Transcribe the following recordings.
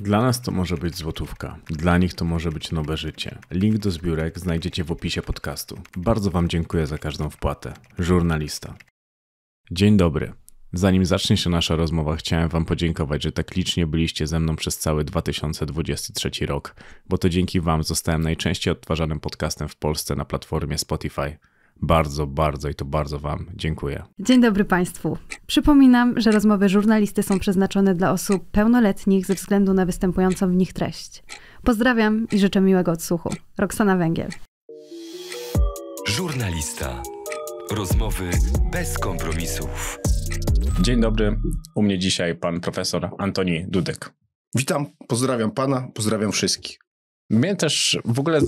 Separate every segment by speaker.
Speaker 1: Dla nas to może być złotówka, dla nich to może być nowe życie. Link do zbiórek znajdziecie w opisie podcastu. Bardzo Wam dziękuję za każdą wpłatę. Żurnalista. Dzień dobry. Zanim zacznie się nasza rozmowa, chciałem Wam podziękować, że tak licznie byliście ze mną przez cały 2023 rok, bo to dzięki Wam zostałem najczęściej odtwarzanym podcastem w Polsce na platformie Spotify. Bardzo, bardzo i to bardzo Wam dziękuję.
Speaker 2: Dzień dobry Państwu. Przypominam, że rozmowy żurnalisty są przeznaczone dla osób pełnoletnich ze względu na występującą w nich treść. Pozdrawiam i życzę miłego odsłuchu. Roxana Węgiel.
Speaker 3: Żurnalista. Rozmowy bez kompromisów.
Speaker 1: Dzień dobry. U mnie dzisiaj pan profesor Antoni Dudek.
Speaker 4: Witam, pozdrawiam pana, pozdrawiam wszystkich.
Speaker 1: Mnie też w ogóle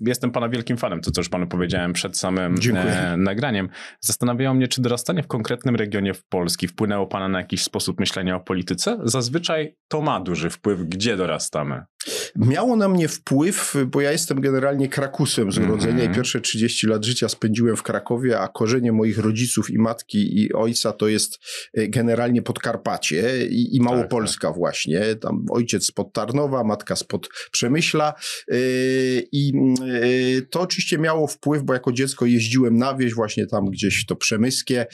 Speaker 1: jestem pana wielkim fanem, to co już panu powiedziałem przed samym e, nagraniem. Zastanawiało mnie, czy dorastanie w konkretnym regionie w Polski wpłynęło pana na jakiś sposób myślenia o polityce? Zazwyczaj to ma duży wpływ, gdzie dorastamy.
Speaker 4: Miało na mnie wpływ, bo ja jestem generalnie krakusem z urodzenia mm -hmm. i pierwsze 30 lat życia spędziłem w Krakowie, a korzenie moich rodziców i matki i ojca to jest e, generalnie Podkarpacie i, i Małopolska tak, tak. właśnie. Tam ojciec spod Tarnowa, matka spod Przemyśla i e, to oczywiście miało wpływ, bo jako dziecko jeździłem na wieś właśnie tam gdzieś to Przemyskie,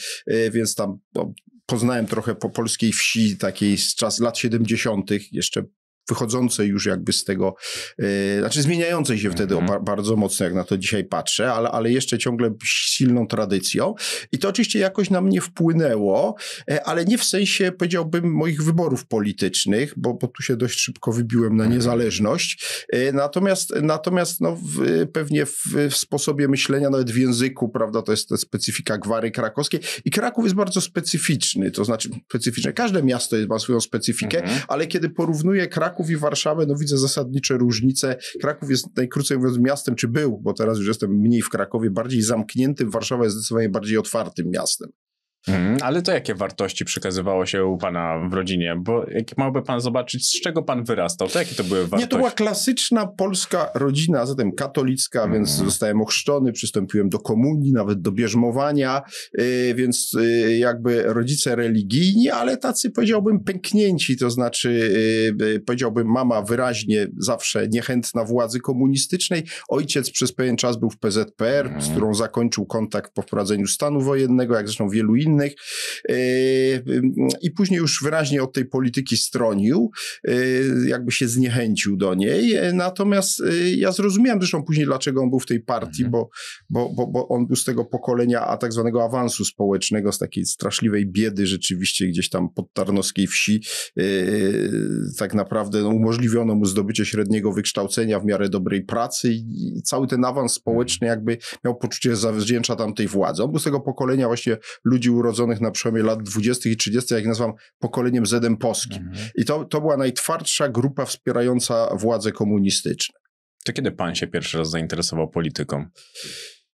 Speaker 4: więc tam no, poznałem trochę po polskiej wsi takiej z czas lat 70., jeszcze wychodzącej już jakby z tego, yy, znaczy zmieniającej się wtedy mm -hmm. bardzo mocno, jak na to dzisiaj patrzę, ale, ale jeszcze ciągle silną tradycją. I to oczywiście jakoś na mnie wpłynęło, e, ale nie w sensie, powiedziałbym, moich wyborów politycznych, bo, bo tu się dość szybko wybiłem na mhm. niezależność. Yy, natomiast natomiast no, w, pewnie w, w, sposobie myślenia, nawet w języku, prawda, to jest ta specyfika gwary krakowskiej. I Kraków jest bardzo specyficzny, to znaczy specyficzny. Każde miasto ma swoją specyfikę, mm -hmm. ale kiedy porównuję Kraków Kraków i Warszawę, no widzę zasadnicze różnice. Kraków jest najkrócej mówiąc miastem, czy był, bo teraz już jestem mniej w Krakowie, bardziej zamkniętym. Warszawa jest zdecydowanie bardziej otwartym miastem.
Speaker 1: Mhm, ale to jakie wartości przekazywało się u pana w rodzinie? Bo jak miałby pan zobaczyć, z czego pan wyrastał, to jakie to były wartości?
Speaker 4: Nie, to była klasyczna polska rodzina, zatem katolicka, więc mhm. zostałem ochrzczony, przystąpiłem do komunii, nawet do bierzmowania, yy, więc yy, jakby rodzice religijni, ale tacy powiedziałbym pęknięci, to znaczy yy, powiedziałbym mama wyraźnie zawsze niechętna władzy komunistycznej, ojciec przez pewien czas był w PZPR, z mhm. którą zakończył kontakt po wprowadzeniu stanu wojennego, jak zresztą wielu innych innych e, i później już wyraźnie od tej polityki stronił, e, jakby się zniechęcił do niej. Natomiast e, ja zrozumiałem zresztą później, dlaczego on był w tej partii, mhm. bo, bo, bo, bo on był z tego pokolenia a tak zwanego awansu społecznego, z takiej straszliwej biedy rzeczywiście gdzieś tam pod Tarnowskiej wsi. Tak naprawdę no, umożliwiono mu zdobycie średniego wykształcenia w miarę dobrej pracy i cały ten awans społeczny jakby miał poczucie zawdzięcza tamtej władzy. On był z tego pokolenia właśnie ludzi urodzonych na przełomie lat 20. i 30., jak nazywam, pokoleniem Zedem Poskim. Mhm. I to, to była najtwardsza grupa wspierająca władze komunistyczne.
Speaker 1: To kiedy pan się pierwszy raz zainteresował polityką?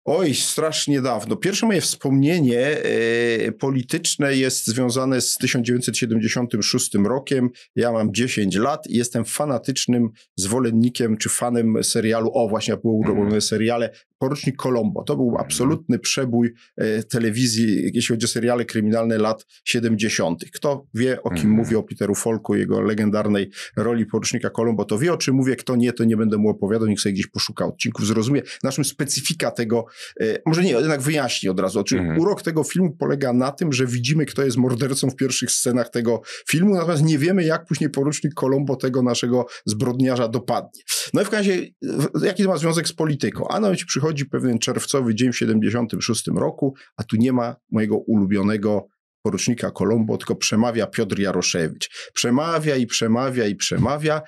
Speaker 4: Oj, strasznie dawno. Pierwsze moje wspomnienie e, polityczne jest związane z 1976 rokiem. Ja mam 10 lat i jestem fanatycznym zwolennikiem czy fanem serialu, o właśnie było urobione mm. seriale Porucznik Colombo. To był mhm. absolutny przebój e, telewizji, jeśli chodzi o seriale kryminalne lat 70. Kto wie, o kim mm. mówię, o Peteru Folku, jego legendarnej roli porucznika Colombo, to wie, o czym mówię. Kto nie, to nie będę mu opowiadał, niech sobie gdzieś poszuka odcinków, zrozumie. Naszym specyfika tego, może nie, jednak wyjaśnię od razu. Czyli mm. urok tego filmu polega na tym, że widzimy, kto jest mordercą w pierwszych scenach tego filmu, natomiast nie wiemy, jak później porucznik Colombo tego naszego zbrodniarza dopadnie. No i w razie, jaki to ma związek z polityką? A no, ci przychodzi pewien czerwcowy dzień w 76 roku, a tu nie ma mojego ulubionego porucznika Kolombo, tylko przemawia Piotr Jaroszewicz. Przemawia i przemawia i przemawia.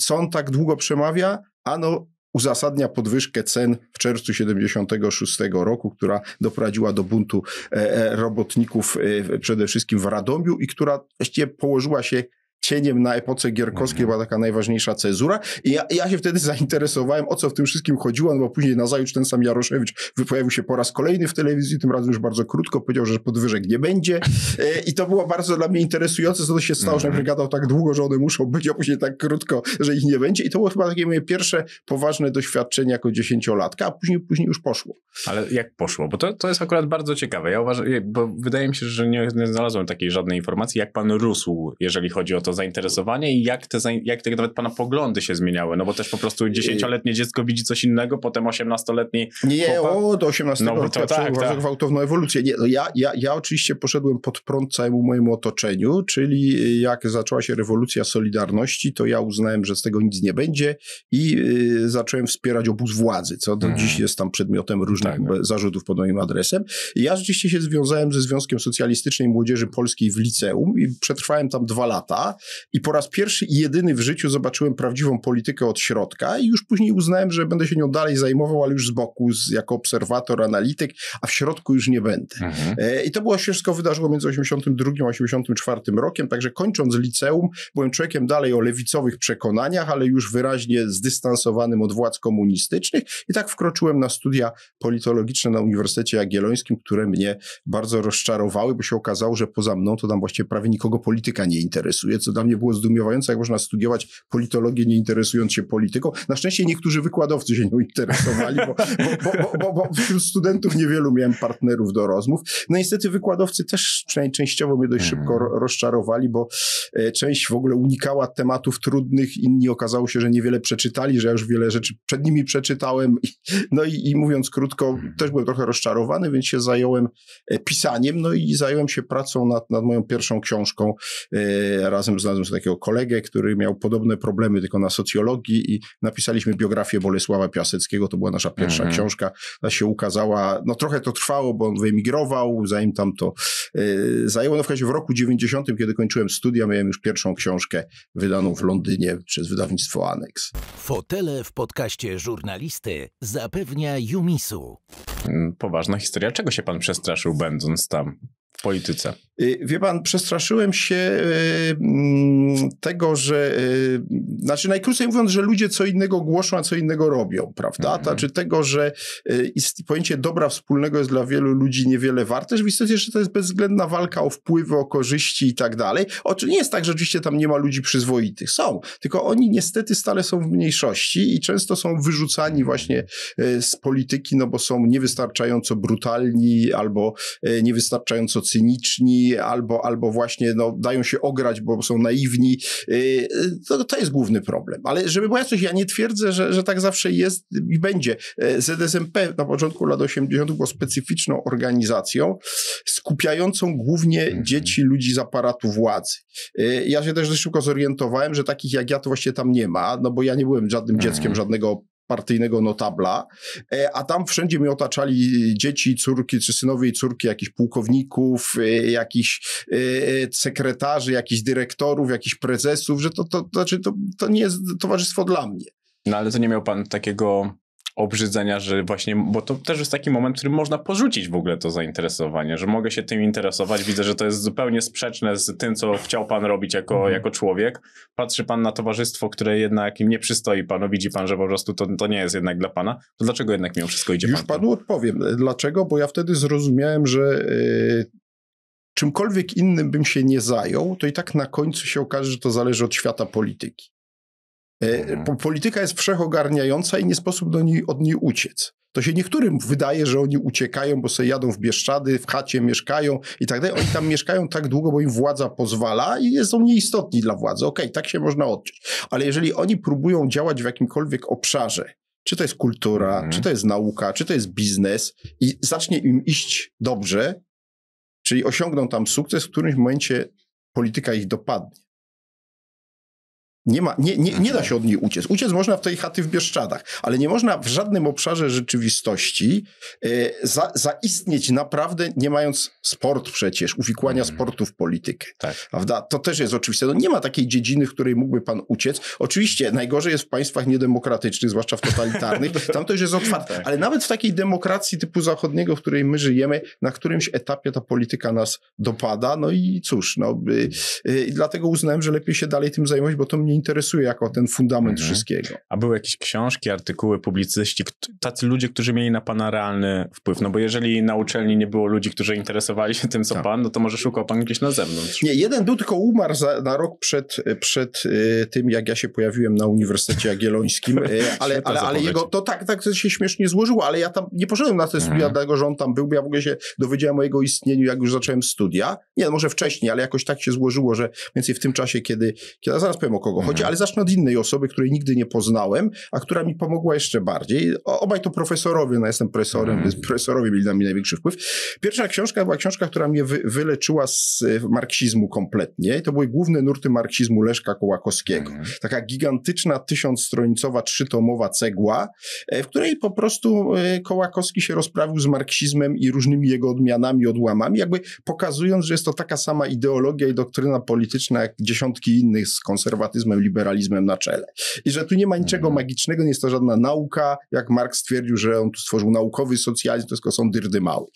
Speaker 4: Co on tak długo przemawia? Ano uzasadnia podwyżkę cen w czerwcu 76 roku, która doprowadziła do buntu e, e, robotników e, przede wszystkim w Radomiu i która właściwie położyła się cieniem na epoce gierkowskiej była taka najważniejsza cezura i ja, ja, się wtedy zainteresowałem, o co w tym wszystkim chodziło, no bo później nazajutrz ten sam Jaroszewicz pojawił się po raz kolejny w telewizji, tym razem już bardzo krótko, powiedział, że podwyżek nie będzie e, i to było bardzo dla mnie interesujące, co to się stało, że najpierw gadał tak długo, że one muszą być, a później tak krótko, że ich nie będzie i to było chyba takie moje pierwsze poważne doświadczenie jako dziesięciolatka, a później, później już poszło.
Speaker 1: Ale jak poszło? Bo to, to jest akurat bardzo ciekawe. Ja uważam, bo wydaje mi się, że nie, nie znalazłem takiej żadnej informacji, jak pan rósł, jeżeli chodzi o to, to zainteresowanie i jak te, jak te nawet pana poglądy się zmieniały? No bo też po prostu dziesięcioletnie dziecko widzi coś innego, potem osiemnastoletni
Speaker 4: Nie, nie o, do 18 no, to tak, tak. gwałtowną ewolucję. Nie, no ja, ja, ja oczywiście poszedłem pod prąd całemu mojemu otoczeniu, czyli jak zaczęła się rewolucja Solidarności, to ja uznałem, że z tego nic nie będzie i y, zacząłem wspierać obóz władzy, co do mm. dziś jest tam przedmiotem różnych tak, no. zarzutów pod moim adresem. I ja rzeczywiście się związałem ze Związkiem Socjalistycznej Młodzieży Polskiej w liceum i przetrwałem tam dwa lata i po raz pierwszy i jedyny w życiu zobaczyłem prawdziwą politykę od środka i już później uznałem, że będę się nią dalej zajmował, ale już z boku, z, jako obserwator, analityk, a w środku już nie będę. Mhm. E, I to było się wszystko wydarzyło między 82 a 84 rokiem, także kończąc liceum, byłem człowiekiem dalej o lewicowych przekonaniach, ale już wyraźnie zdystansowanym od władz komunistycznych i tak wkroczyłem na studia politologiczne na Uniwersytecie Jagiellońskim, które mnie bardzo rozczarowały, bo się okazało, że poza mną to tam właściwie prawie nikogo polityka nie interesuje, co dla mnie było zdumiewające, jak można studiować politologię nie interesując się polityką. Na szczęście niektórzy wykładowcy się nią interesowali, bo, bo, bo, bo, wśród studentów niewielu miałem partnerów do rozmów. No niestety wykładowcy też częściowo mnie dość szybko mhm. rozczarowali, bo e, część w ogóle unikała tematów trudnych, inni okazało się, że niewiele przeczytali, że ja już wiele rzeczy przed nimi przeczytałem. No i, i mówiąc krótko, też byłem trochę rozczarowany, więc się zająłem e, pisaniem, no i zająłem się pracą nad, nad moją pierwszą książką. E, razem znalazłem sobie takiego kolegę, który miał podobne problemy, tylko na socjologii i napisaliśmy biografię Bolesława Piaseckiego. To była nasza pierwsza mhm. książka. Ta się ukazała, no trochę to trwało, bo on wyemigrował, zanim tam to yy, zajęło. No w każdym w roku 90, kiedy kończyłem studia, miałem już pierwszą książkę wydaną w Londynie przez wydawnictwo Annex.
Speaker 3: Fotele w podcaście żurnalisty zapewnia Jumisu.
Speaker 1: Mm, poważna historia. Czego się pan przestraszył, będąc tam? w polityce?
Speaker 4: Y, wie pan, przestraszyłem się y, mm, tego, że, y, znaczy najkrócej mówiąc, że ludzie co innego głoszą, a co innego robią, prawda? Mm. Znaczy tego, że pojęcie dobra wspólnego jest dla wielu ludzi niewiele warte, że w istocie, że to jest bezwzględna walka o wpływy, o korzyści i tak dalej. Oczy nie jest tak, że oczywiście tam nie ma ludzi przyzwoitych. Są, tylko oni niestety stale są w mniejszości i często są wyrzucani właśnie z polityki, no bo są niewystarczająco brutalni albo niewystarczająco cyniczni, albo, albo właśnie no, dają się ograć, bo są naiwni. Y, to, to jest główny problem. Ale żeby była jasność, ja nie twierdzę, że, że tak zawsze jest i będzie. Y, ZSMP na początku lat 80. było specyficzną organizacją, skupiającą głównie mhm. dzieci ludzi z aparatu władzy. Y, ja się też dość szybko zorientowałem, że takich jak ja to właściwie tam nie ma, no bo ja nie byłem żadnym mhm. dzieckiem żadnego partyjnego notabla, e, a tam wszędzie mnie otaczali dzieci, córki, czy synowie i córki jakichś pułkowników, e, jakichś e, sekretarzy, jakichś dyrektorów, jakichś prezesów, że to, to, to, znaczy to, to nie jest towarzystwo dla mnie.
Speaker 1: No ale to nie miał pan takiego obrzydzenia, że właśnie, bo to też jest taki moment, w którym można porzucić w ogóle to zainteresowanie, że mogę się tym interesować, widzę, że to jest zupełnie sprzeczne z tym, co chciał pan robić jako, mhm. jako człowiek. Patrzy pan na towarzystwo, które jednak nie przystoi panu, widzi pan, że po prostu to, to nie jest jednak dla pana, to dlaczego jednak mimo wszystko idzie
Speaker 4: Już
Speaker 1: pan?
Speaker 4: panu odpowiem. Dlaczego? Bo ja wtedy zrozumiałem, że yy, czymkolwiek innym bym się nie zajął, to i tak na końcu się okaże, że to zależy od świata polityki. E, mhm. Polityka jest wszechogarniająca i nie sposób do niej, od niej uciec. To się niektórym wydaje, że oni uciekają, bo sobie jadą w Bieszczady, w chacie mieszkają i tak dalej. Oni tam mieszkają tak długo, bo im władza pozwala i są nieistotni dla władzy. Okej, okay, tak się można odczuć. Ale jeżeli oni próbują działać w jakimkolwiek obszarze, czy to jest kultura, mhm. czy to jest nauka, czy to jest biznes i zacznie im iść dobrze, czyli osiągną tam sukces, w którymś momencie polityka ich dopadnie. Nie, ma, nie, nie, nie da się od niej uciec. Uciec można w tej chaty w Bieszczadach, ale nie można w żadnym obszarze rzeczywistości e, za, zaistnieć naprawdę, nie mając sport przecież, uwikłania mm. sportu w politykę. Tak. Prawda? To też jest oczywiste. No nie ma takiej dziedziny, w której mógłby pan uciec. Oczywiście najgorzej jest w państwach niedemokratycznych, zwłaszcza w totalitarnych. Tam to już jest otwarte. Tak. Ale nawet w takiej demokracji typu zachodniego, w której my żyjemy, na którymś etapie ta polityka nas dopada. No i cóż, no, y, y, dlatego uznałem, że lepiej się dalej tym zajmować, bo to mnie mnie interesuje jako ten fundament mhm. wszystkiego.
Speaker 1: A były jakieś książki, artykuły, publicyści, tacy ludzie, którzy mieli na pana realny wpływ? No bo jeżeli na uczelni nie było ludzi, którzy interesowali się tym, co tak. pan, no to może szukał pan gdzieś na zewnątrz.
Speaker 4: Nie, jeden był tylko umarł za, na rok przed, przed y, tym, jak ja się pojawiłem na Uniwersytecie Jagiellońskim, y, ale, ale, ale jego, to tak, tak się śmiesznie złożyło, ale ja tam nie poszedłem na te studia, mhm. dlatego że on tam był, bo ja w ogóle się dowiedziałem o jego istnieniu, jak już zacząłem studia. Nie, no może wcześniej, ale jakoś tak się złożyło, że więcej w tym czasie, kiedy, kiedy zaraz powiem o kogo mhm. chodzi, ale zacznę od innej osoby, której nigdy nie poznałem, a która mi pomogła jeszcze bardziej. Obaj to profesorowie, no jestem profesorem, mhm. więc profesorowie mieli na mnie największy wpływ. Pierwsza książka była książka, która mnie wy, wyleczyła z e, marksizmu kompletnie. I to były główne nurty marksizmu Leszka Kołakowskiego. Mhm. Taka gigantyczna, tysiącstronicowa, trzytomowa cegła, e, w której po prostu e, Kołakowski się rozprawił z marksizmem i różnymi jego odmianami, odłamami, jakby pokazując, że jest to taka sama ideologia i doktryna polityczna, jak dziesiątki innych z konserwatyzmem, liberalizmem na czele. I że tu nie ma niczego mhm. magicznego, nie jest to żadna nauka, jak Marx stwierdził, że on tu stworzył naukowy socjalizm, to tylko są dyrdy małe.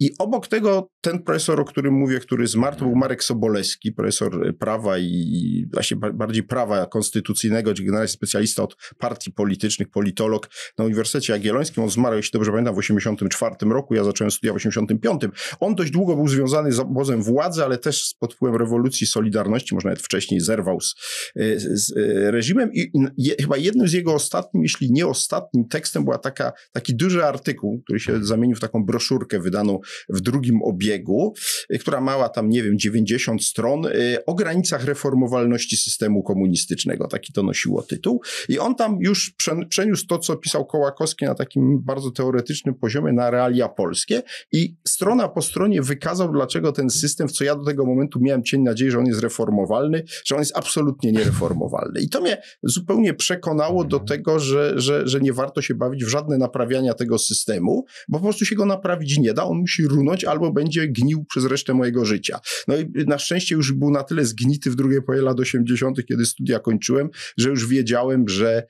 Speaker 4: I obok tego ten profesor, o którym mówię, który zmarł, to był Marek Sobolewski, profesor prawa i właśnie bardziej prawa konstytucyjnego, generalnie specjalista od partii politycznych, politolog na Uniwersytecie Jagiellońskim. On zmarł, jeśli dobrze pamiętam, w 1984 roku, ja zacząłem studia w 1985. On dość długo był związany z obozem władzy, ale też pod wpływem rewolucji Solidarności, może nawet wcześniej zerwał z, z, z reżimem i je, chyba jednym z jego ostatnim, jeśli nie ostatnim tekstem była taka, taki duży artykuł, który się zamienił w taką broszurkę wydaną w drugim obiegu, y, która mała tam, nie wiem, 90 stron, y, o granicach reformowalności systemu komunistycznego. Taki to nosiło tytuł. I on tam już przeniósł to, co pisał Kołakowski na takim bardzo teoretycznym poziomie, na realia polskie i strona po stronie wykazał, dlaczego ten system, w co ja do tego momentu miałem cień nadziei, że on jest reformowalny, że on jest absolutnie niereformowalny. I to mnie zupełnie przekonało do tego, że, że, że nie warto się bawić w żadne naprawiania tego systemu, bo po prostu się go naprawić nie da. On musi runąć albo będzie gnił przez resztę mojego życia. No i na szczęście już był na tyle zgnity w drugiej połowie lat 80., kiedy studia kończyłem, że już wiedziałem, że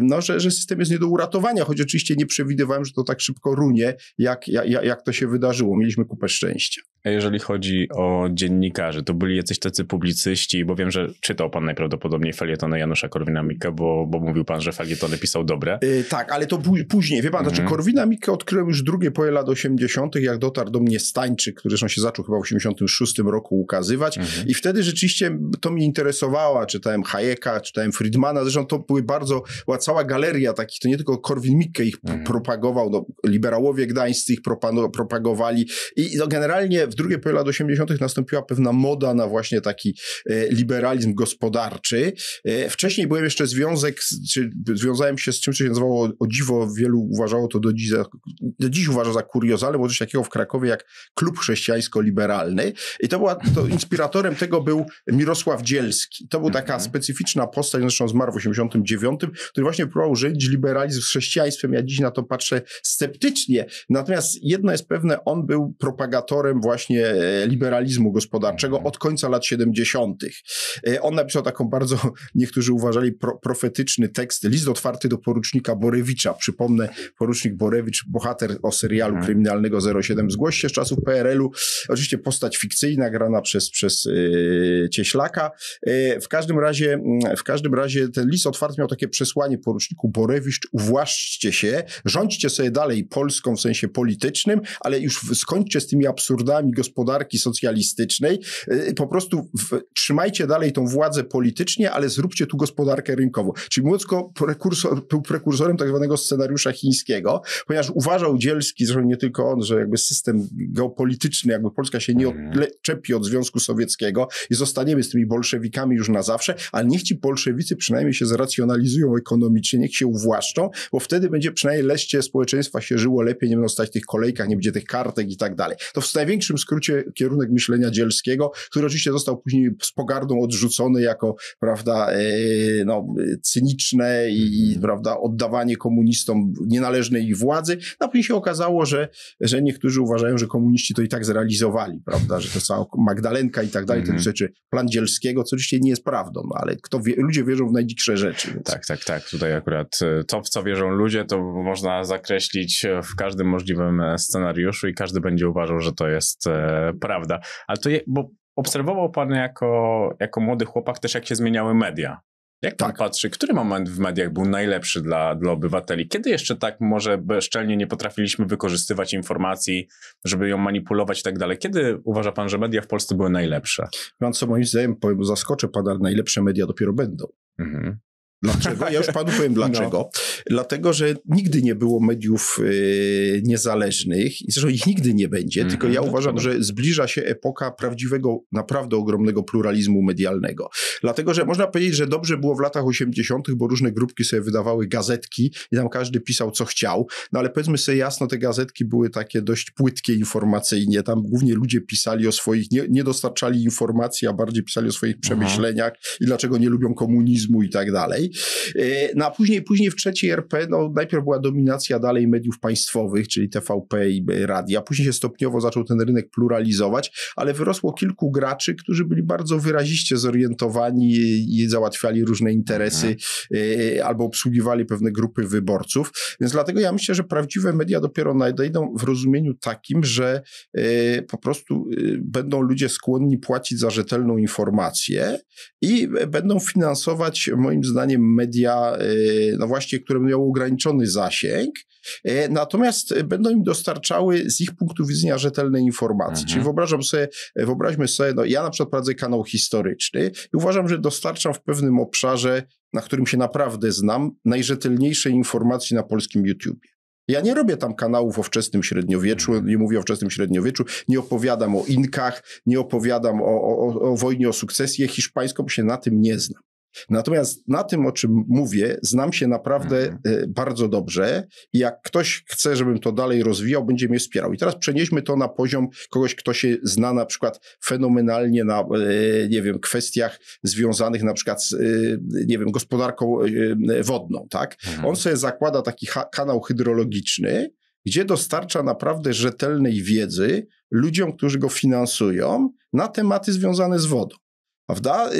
Speaker 4: no, że, że system jest nie do uratowania, choć oczywiście nie przewidywałem, że to tak szybko runie, jak, jak, jak to się wydarzyło. Mieliśmy kupę szczęścia.
Speaker 1: A jeżeli chodzi o dziennikarzy, to byli jacyś tacy publicyści, bo wiem, że czytał pan najprawdopodobniej felietony Janusza Korwina-Mikke, bo, bo mówił pan, że felietony pisał dobre.
Speaker 4: Yy, tak, ale to później, wie pan, znaczy mhm. znaczy Korwina-Mikke odkryłem już drugie poje lat 80., jak dotarł do mnie Stańczyk, który zresztą się zaczął chyba w 86 roku ukazywać mhm. i wtedy rzeczywiście to mnie interesowało, czytałem Hayeka, czytałem Friedmana, zresztą to to były bardzo, była cała galeria takich, to nie tylko Korwin-Mikke ich mhm. propagował, no, liberałowie gdańscy ich propagowali i no, generalnie w drugiej połowie lat 80. nastąpiła pewna moda na właśnie taki e, liberalizm gospodarczy. E, wcześniej byłem jeszcze związek, czy związałem się z czymś, co się nazywało o dziwo, wielu uważało to do dziś, za, do dziś uważa za kuriozalne, bo coś takiego w Krakowie jak klub chrześcijańsko-liberalny i to była, to inspiratorem tego był Mirosław Dzielski. To był taka mhm. specyficzna postać, zresztą zmarł w 80 który właśnie próbował rządzić liberalizm z chrześcijaństwem. Ja dziś na to patrzę sceptycznie. Natomiast jedno jest pewne, on był propagatorem właśnie e, liberalizmu gospodarczego od końca lat 70. E, on napisał taką bardzo, niektórzy uważali, pro, profetyczny tekst, list otwarty do porucznika Borewicza. Przypomnę, porucznik Borewicz, bohater o serialu mhm. kryminalnego 07 Zgłoś się z czasów PRL-u. Oczywiście postać fikcyjna, grana przez, przez yy, Cieślaka. Yy, w każdym razie, mm, w każdym razie ten list otwarty miał takie przesłanie poruczniku Borewicz, uwłaszczcie się, rządźcie sobie dalej Polską w sensie politycznym, ale już skończcie z tymi absurdami gospodarki socjalistycznej, y, po prostu w, trzymajcie dalej tą władzę politycznie, ale zróbcie tu gospodarkę rynkową. Czyli Młocko prekursor, był prekursorem tak zwanego scenariusza chińskiego, ponieważ uważał Dzielski, zresztą nie tylko on, że jakby system geopolityczny, jakby Polska się nie mhm. odczepi od Związku Sowieckiego i zostaniemy z tymi bolszewikami już na zawsze, ale niech ci bolszewicy przynajmniej się zracjonują racjonalizują ekonomicznie, niech się uwłaszczą, bo wtedy będzie przynajmniej leście społeczeństwa się żyło lepiej, nie będą stać w tych kolejkach, nie będzie tych kartek i tak dalej. To w największym skrócie kierunek myślenia dzielskiego, który oczywiście został później z pogardą odrzucony jako, prawda, e, no, cyniczne i, mhm. prawda, oddawanie komunistom nienależnej ich władzy. No później się okazało, że, że niektórzy uważają, że komuniści to i tak zrealizowali, prawda, że to cała Magdalenka i tak dalej, mm -hmm. te rzeczy, plan dzielskiego, co oczywiście nie jest prawdą, no, ale kto wie, ludzie wierzą w najdziksze rzeczy.
Speaker 1: Więc... Tak, tak, tak. Tutaj akurat e, to, w co wierzą ludzie, to można zakreślić w każdym możliwym e, scenariuszu i każdy będzie uważał, że to jest e, prawda. Ale to je, bo obserwował pan jako, jako młody chłopak też, jak się zmieniały media. Jak pan
Speaker 4: Tak.
Speaker 1: patrzy, który moment w mediach był najlepszy dla, dla obywateli? Kiedy jeszcze tak może bezczelnie nie potrafiliśmy wykorzystywać informacji, żeby ją manipulować i tak dalej? Kiedy uważa pan, że media w Polsce były najlepsze?
Speaker 4: Pan co moim zdaniem, powiem, zaskoczę pana, najlepsze media dopiero będą.
Speaker 1: Mhm.
Speaker 4: Dlaczego? Ja już panu powiem dlaczego. Dlatego, że nigdy nie było mediów y, niezależnych i zresztą ich nigdy nie będzie,
Speaker 1: Mhm,
Speaker 4: tylko ja uważam, że zbliża się epoka prawdziwego, naprawdę ogromnego pluralizmu medialnego. Dlatego, że można powiedzieć, że dobrze było w latach 80., bo różne grupki sobie wydawały gazetki i tam każdy pisał co chciał, no ale powiedzmy sobie jasno, te gazetki były takie dość płytkie informacyjnie, tam głównie ludzie pisali o swoich, nie, nie dostarczali informacji, a bardziej pisali o swoich przemyśleniach i dlaczego nie lubią komunizmu i tak dalej. E, No a później, później w trzeciej RP, no najpierw była dominacja dalej mediów państwowych, czyli TVP i e, radia, później się stopniowo zaczął ten rynek pluralizować, ale wyrosło kilku graczy, którzy byli bardzo wyraziście zorientowani i załatwiali różne interesy e, albo obsługiwali pewne grupy wyborców, więc dlatego ja myślę, że prawdziwe media dopiero nadejdą w rozumieniu takim, że po prostu będą ludzie skłonni płacić za rzetelną informację i będą finansować moim zdaniem media, e, no właśnie, które miały ograniczony zasięg, e, natomiast będą im dostarczały z ich punktu widzenia rzetelne informacje.
Speaker 1: Mhm.
Speaker 4: Czyli wyobrażam sobie, wyobraźmy sobie, no ja na przykład prowadzę kanał historyczny i uważam, że dostarczam w pewnym obszarze, na którym się naprawdę znam, najrzetelniejsze informacje na polskim YouTubie. Ja nie robię tam kanałów o wczesnym średniowieczu, nie mówię o wczesnym średniowieczu, nie opowiadam o Inkach, nie opowiadam o, o, o wojnie o sukcesję hiszpańską, bo się na tym nie znam. Natomiast na tym, o czym mówię, znam się naprawdę
Speaker 1: Mhm.
Speaker 4: e, bardzo dobrze i jak ktoś chce, żebym to dalej rozwijał, będzie mnie wspierał. I teraz przenieśmy to na poziom kogoś, kto się zna na przykład fenomenalnie na, e, nie wiem, kwestiach związanych na przykład z, e, nie wiem, gospodarką wodną, tak?
Speaker 1: Mhm.
Speaker 4: On sobie zakłada taki kanał hydrologiczny, gdzie dostarcza naprawdę rzetelnej wiedzy ludziom, którzy go finansują na tematy związane z wodą. Prawda?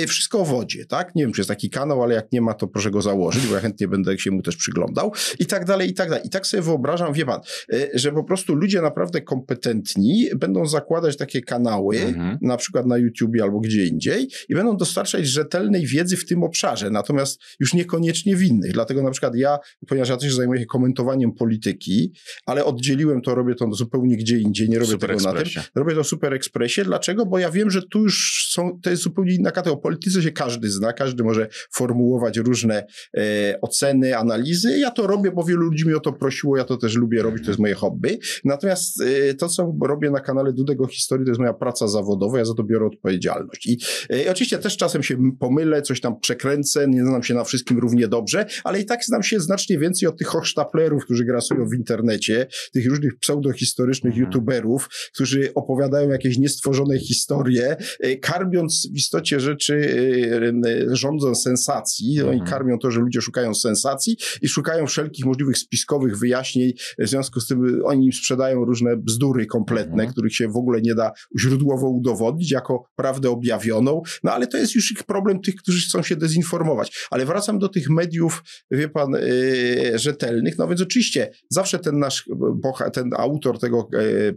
Speaker 4: Yy, wszystko o wodzie, tak? Nie wiem, czy jest taki kanał, ale jak nie ma, to proszę go założyć, bo ja chętnie będę się mu też przyglądał. I tak dalej, i tak dalej. I tak sobie wyobrażam, wie pan, yy, że po prostu ludzie naprawdę kompetentni będą zakładać takie kanały,
Speaker 1: Mhm.
Speaker 4: na przykład na YouTubie albo gdzie indziej i będą dostarczać rzetelnej wiedzy w tym obszarze, natomiast już niekoniecznie w innych. Dlatego na przykład ja, ponieważ ja też zajmuję się komentowaniem polityki, ale oddzieliłem to, robię to zupełnie gdzie indziej, nie robię
Speaker 1: Super
Speaker 4: tego na tym. Robię to w Super Expressie. Dlaczego? Bo ja wiem, że tu już są, to jest zupełnie inna kategoria. O polityce się każdy zna, każdy może formułować różne e, oceny, analizy. Ja to robię, bo wielu ludzi mnie o to prosiło, ja to też lubię robić, to jest moje hobby. Natomiast e, to, co robię na kanale Dudego Historii, to jest moja praca zawodowa, ja za to biorę odpowiedzialność. I e, oczywiście też czasem się pomylę, coś tam przekręcę, nie znam się na wszystkim równie dobrze, ale i tak znam się znacznie więcej od tych hochsztaplerów, którzy grasują w internecie, tych różnych pseudohistorycznych
Speaker 1: Mhm.
Speaker 4: youtuberów, którzy opowiadają jakieś niestworzone historie, e, w istocie rzeczy, e, e, rządząc sensacji. Oni
Speaker 1: Mhm.
Speaker 4: karmią to, że ludzie szukają sensacji i szukają wszelkich możliwych spiskowych wyjaśnień. W związku z tym oni im sprzedają różne bzdury kompletne,
Speaker 1: Mhm.
Speaker 4: których się w ogóle nie da źródłowo udowodnić jako prawdę objawioną. No ale to jest już ich problem tych, którzy chcą się dezinformować. Ale wracam do tych mediów, wie pan, rzetelnych. No więc oczywiście zawsze ten nasz ten autor tego,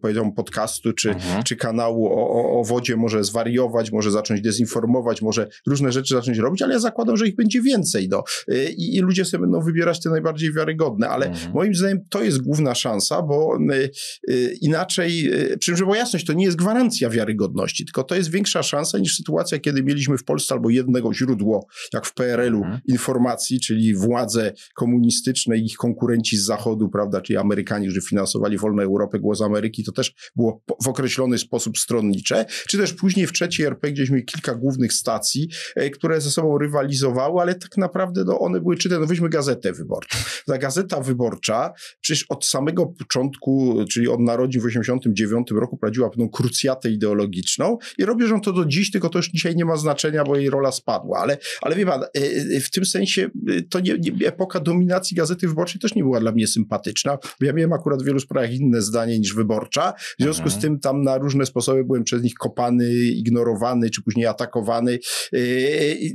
Speaker 4: powiedziałbym, podcastu czy,
Speaker 1: Mhm.
Speaker 4: czy kanału o, o, o wodzie może zwariować, może zacząć dezinformować, może różne rzeczy zacząć robić, ale ja zakładam, że ich będzie więcej. No. Y, I, I ludzie sobie będą wybierać te najbardziej wiarygodne, ale
Speaker 1: Mhm.
Speaker 4: moim zdaniem to jest główna szansa, bo y, y, inaczej, przy czym, żeby była jasność, to nie jest gwarancja wiarygodności, tylko to jest większa szansa niż sytuacja, kiedy mieliśmy w Polsce albo jednego źródło, jak w PRL-u,
Speaker 1: Mhm.
Speaker 4: informacji, czyli władze komunistyczne i ich konkurenci z Zachodu, prawda, czyli Amerykanie, którzy finansowali wolną Europę, głos Ameryki, to też było w określony sposób stronnicze, czy też później w trzeciej RP gdzieś mieli kilka głównych stacji, e, które ze sobą rywalizowały, ale tak naprawdę no, one były czytane, no weźmy Gazetę Wyborczą. Ta Gazeta Wyborcza przecież od samego początku, czyli od narodzin w 89 roku prowadziła pewną krucjatę ideologiczną i robię, że to do dziś, tylko to już dzisiaj nie ma znaczenia, bo jej rola spadła, ale, ale wie pan, e, e, w tym sensie to nie, nie, epoka dominacji Gazety Wyborczej też nie była dla mnie sympatyczna, bo ja miałem akurat w wielu sprawach inne zdanie niż Wyborcza, w związku
Speaker 1: Mhm.
Speaker 4: z tym tam na różne sposoby byłem przez nich kopany, ignorowany, czy czy później atakowany,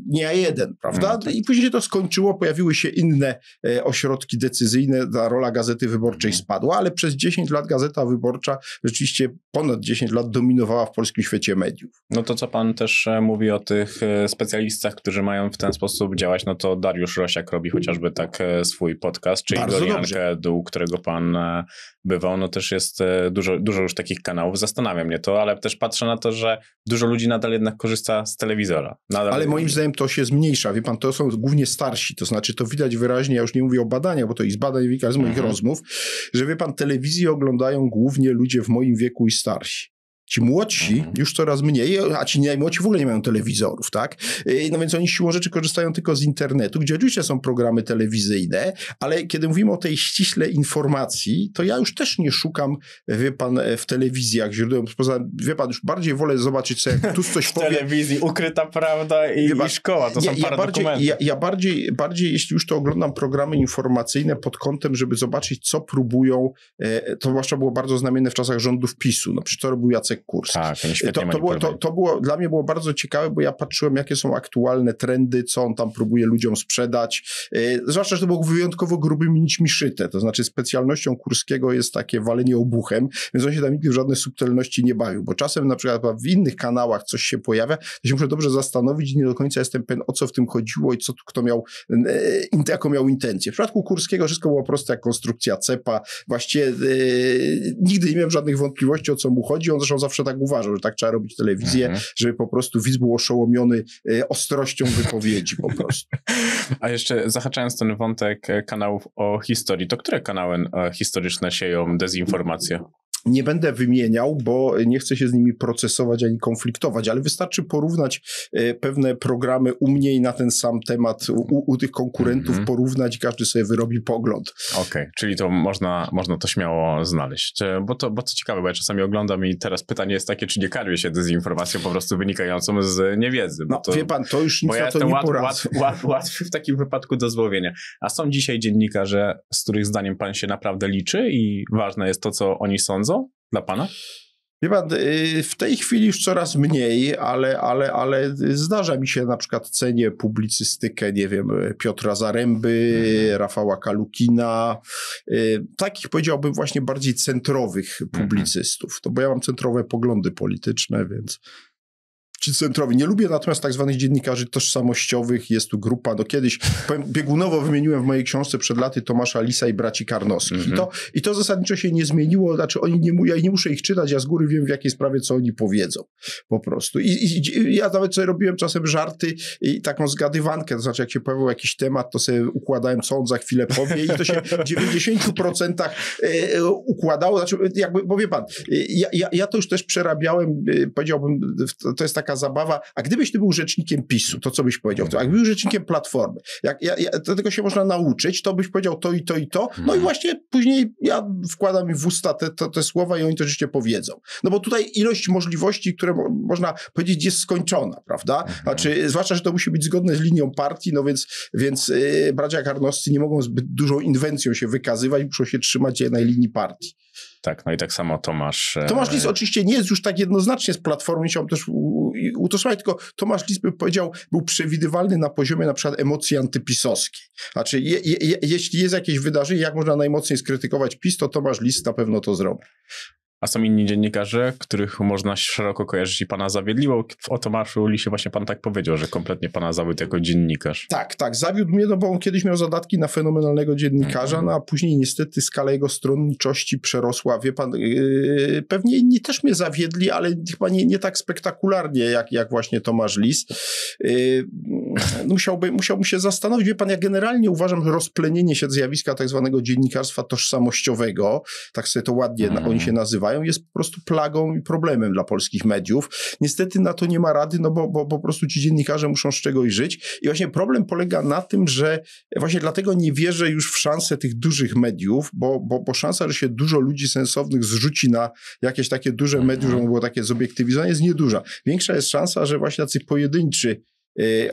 Speaker 4: nie ja jeden, prawda? Mhm. I później się to skończyło, pojawiły się inne ośrodki decyzyjne, ta rola Gazety Wyborczej mhm. spadła, ale przez 10 lat Gazeta Wyborcza rzeczywiście ponad 10 lat dominowała w polskim świecie mediów.
Speaker 5: No to co pan też mówi o tych specjalistach, którzy mają w ten sposób działać, no to Dariusz Rosiak robi chociażby tak swój podcast, czyli Bardzo Doriankę, u którego pan bywał, no też jest dużo, dużo już takich kanałów. Zastanawia mnie to, ale też patrzę na to, że dużo ludzi nadal jednak korzysta z telewizora. Nadal...
Speaker 4: Ale moim zdaniem to się zmniejsza. Wie pan, to są głównie starsi, to znaczy to widać wyraźnie, ja już nie mówię o badaniach, bo to i z badań wynika z moich mhm. rozmów, że wie pan, telewizję oglądają głównie ludzie w moim wieku i starsi. Ci młodsi mhm. już coraz mniej, a ci najmłodsi w ogóle nie mają telewizorów, tak? Y, no więc oni siłą rzeczy korzystają tylko z internetu, gdzie oczywiście są programy telewizyjne, ale kiedy mówimy o tej ściśle informacji, to ja już też nie szukam, wie pan, w telewizjach źródeł, poza, wie pan, już bardziej wolę zobaczyć co jak tu coś
Speaker 5: w
Speaker 4: powie.
Speaker 5: telewizji ukryta prawda i, pan, i szkoła, to ja, są ja
Speaker 4: bardziej, ja, ja, bardziej, bardziej, jeśli już to oglądam programy informacyjne pod kątem, żeby zobaczyć, co próbują, e, to zwłaszcza było bardzo znamienne w czasach rządów PiSu, no przecież to robił Jacek Kurski.
Speaker 5: Tak, to,
Speaker 4: to, było, to, to było, dla mnie było bardzo ciekawe, bo ja patrzyłem, jakie są aktualne trendy, co on tam próbuje ludziom sprzedać. Yy, zwłaszcza, że to było wyjątkowo grubymi nićmi szyte, to znaczy specjalnością Kurskiego jest takie walenie obuchem, więc on się tam nigdy w żadne subtelności nie bawił, bo czasem na przykład w innych kanałach coś się pojawia, to się muszę dobrze zastanowić i nie do końca jestem pewien, o co w tym chodziło i co kto miał, yy, jaką miał intencję. W przypadku Kurskiego wszystko było proste jak konstrukcja cepa, właściwie yy, nigdy nie miałem żadnych wątpliwości, o co mu chodzi, on zresztą zawsze tak uważał, że tak trzeba robić telewizję, mhm. żeby po prostu widz był oszołomiony e, ostrością wypowiedzi po prostu.
Speaker 5: A jeszcze zahaczając ten wątek e, kanałów o historii, to które kanały e, historyczne sieją dezinformację?
Speaker 4: Nie będę wymieniał, bo nie chcę się z nimi procesować ani konfliktować, ale wystarczy porównać e, pewne programy u mnie i na ten sam temat u, u tych konkurentów mm -hmm. porównać i każdy sobie wyrobi pogląd.
Speaker 5: Okej, okay, czyli to można, można to śmiało znaleźć. Bo to, bo to ciekawe, bo ja czasami oglądam i teraz pytanie jest takie, czy nie karmię się dezinformacją po prostu wynikającą z niewiedzy.
Speaker 4: No
Speaker 5: to,
Speaker 4: wie pan, to już nic
Speaker 5: bo ja
Speaker 4: na to nie
Speaker 5: łat, łat, łat, łatwy w takim wypadku do złowienia. A są dzisiaj dziennikarze, z których zdaniem pan się naprawdę liczy i ważne jest to, co oni sądzą? Dla pana?
Speaker 4: Wie pan, y, w tej chwili już coraz mniej, ale, ale, ale zdarza mi się na przykład cenię publicystykę, nie wiem, Piotra Zaręby, mhm. Rafała Kalukina, y, takich powiedziałbym właśnie bardziej centrowych mhm. publicystów. To bo ja mam centrowe poglądy polityczne, więc ci centrowi. Nie lubię natomiast tak zwanych dziennikarzy tożsamościowych. Jest tu grupa, no kiedyś powiem, biegunowo wymieniłem w mojej książce przed laty Tomasza Lisa i braci Karnowskich. Mm -hmm. I, to, I to zasadniczo się nie zmieniło. Znaczy oni nie, ja nie muszę ich czytać, ja z góry wiem w jakiej sprawie, co oni powiedzą. Po prostu. I, i ja nawet sobie robiłem czasem żarty i taką zgadywankę, to znaczy jak się pojawił jakiś temat, to sobie układałem, co on za chwilę powie i to się w 90% e, układało. Znaczy jakby, bo wie pan, ja, ja, ja to już też przerabiałem, e, powiedziałbym, to jest taka zabawa, a gdybyś ty był rzecznikiem PiSu, to co byś powiedział? A gdybyś był rzecznikiem Platformy, jak, ja, ja, tego się można nauczyć, to byś powiedział to i to i to, no i właśnie później ja wkładam mi w usta te, te, te słowa i oni to rzeczywiście powiedzą. No bo tutaj ilość możliwości, które mo można powiedzieć jest skończona, prawda? Mhm. Znaczy, zwłaszcza, że to musi być zgodne z linią partii, no więc, więc yy, bracia Karnowscy nie mogą zbyt dużą inwencją się wykazywać, muszą się trzymać jednej linii partii.
Speaker 5: Tak, no i tak samo Tomasz.
Speaker 4: E, Tomasz Lis oczywiście nie jest już tak jednoznacznie z Platformy, chciałbym też utożsamiać, tylko Tomasz Lis by powiedział, był przewidywalny na poziomie na przykład emocji antypisowskiej. Znaczy, je, je, jeśli jest jakieś wydarzenie, jak można najmocniej skrytykować PiS, to Tomasz Lis na pewno to zrobi.
Speaker 5: A są inni dziennikarze, których można szeroko kojarzyć i pana zawiedliło. O Tomaszu Lisie właśnie pan tak powiedział, że kompletnie pana zawiódł jako dziennikarz.
Speaker 4: Tak, tak. Zawiódł mnie, no bo on kiedyś miał zadatki na fenomenalnego dziennikarza, -hmm. no a później niestety skala jego stronniczości przerosła. Wie pan, yy, pewnie inni też mnie zawiedli, ale chyba nie, nie tak spektakularnie jak, jak właśnie Tomasz Lis. Yy, musiałby, musiałbym się zastanowić. Wie pan, ja generalnie uważam, że rozplenienie się zjawiska tak zwanego dziennikarstwa tożsamościowego, tak sobie to ładnie mm oni się nazywają, jest po prostu plagą i problemem dla polskich mediów. Niestety na to nie ma rady, no bo, bo po prostu ci dziennikarze muszą z czegoś żyć. I właśnie problem polega na tym, że właśnie dlatego nie wierzę już w szansę tych dużych mediów, bo, bo, bo szansa, że się dużo ludzi sensownych zrzuci na jakieś takie duże medium, żeby było takie zobiektywizowanie, jest nieduża. Większa jest szansa, że właśnie tacy pojedynczy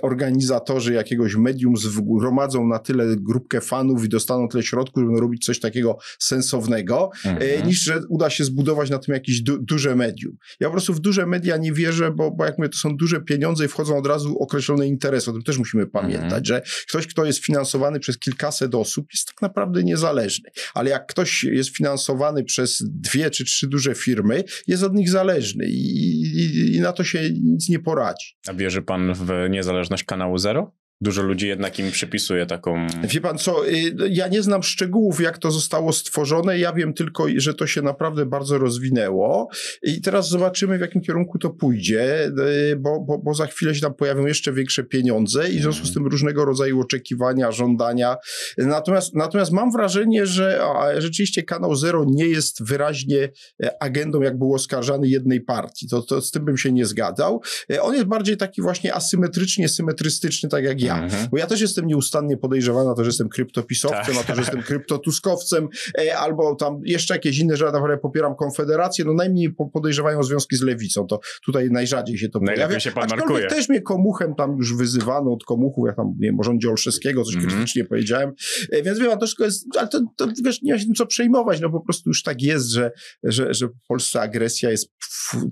Speaker 4: organizatorzy jakiegoś medium zgromadzą na tyle grupkę fanów i dostaną tyle środków, żeby robić coś takiego sensownego, e,
Speaker 1: Mhm.
Speaker 4: niż że uda się zbudować na tym jakieś du duże medium. Ja po prostu w duże media nie wierzę, bo, bo jak mówię, to są duże pieniądze i wchodzą od razu określone interesy. O tym też musimy pamiętać,
Speaker 1: Mhm.
Speaker 4: że ktoś, kto jest finansowany przez kilkaset osób, jest tak naprawdę niezależny. Ale jak ktoś jest finansowany przez dwie czy trzy duże firmy, jest od nich zależny i, i, i na to się nic nie poradzi.
Speaker 1: A wierzy pan w niezależność kanału Zero? Dużo ludzi jednak im przypisuje taką...
Speaker 4: Wie pan co, y, ja nie znam szczegółów, jak to zostało stworzone. Ja wiem tylko, że to się naprawdę bardzo rozwinęło. I teraz zobaczymy, w jakim kierunku to pójdzie, y, bo, bo, bo za chwilę się tam pojawią jeszcze większe pieniądze i w związku z tym różnego rodzaju oczekiwania, żądania. Natomiast, natomiast mam wrażenie, że rzeczywiście kanał Zero nie jest wyraźnie e, agendą, jak był oskarżany jednej partii. To, to z tym bym się nie zgadzał. E, On jest bardziej taki właśnie asymetrycznie symetrystyczny, tak jak ja.
Speaker 1: Mhm.
Speaker 4: Bo ja też jestem nieustannie podejrzewany na to, że jestem kryptopisowcem,
Speaker 1: Tak.
Speaker 4: na to, że jestem kryptotuskowcem, e, albo tam jeszcze jakieś inne, że ja naprawdę popieram Konfederację. No najmniej po- podejrzewają związki z lewicą. To tutaj najrzadziej się to
Speaker 1: Najlepiej
Speaker 4: pojawia.
Speaker 1: się pan markuje.
Speaker 4: też mnie komuchem tam już wyzywano od komuchów, jak tam, nie wiem, rządzie Olszewskiego, coś
Speaker 1: Mhm.
Speaker 4: krytycznie powiedziałem. E, Więc wie pan, to wszystko jest, ale to, to wiesz, nie ma się tym co przejmować, no po prostu już tak jest, że, że, że w Polsce agresja jest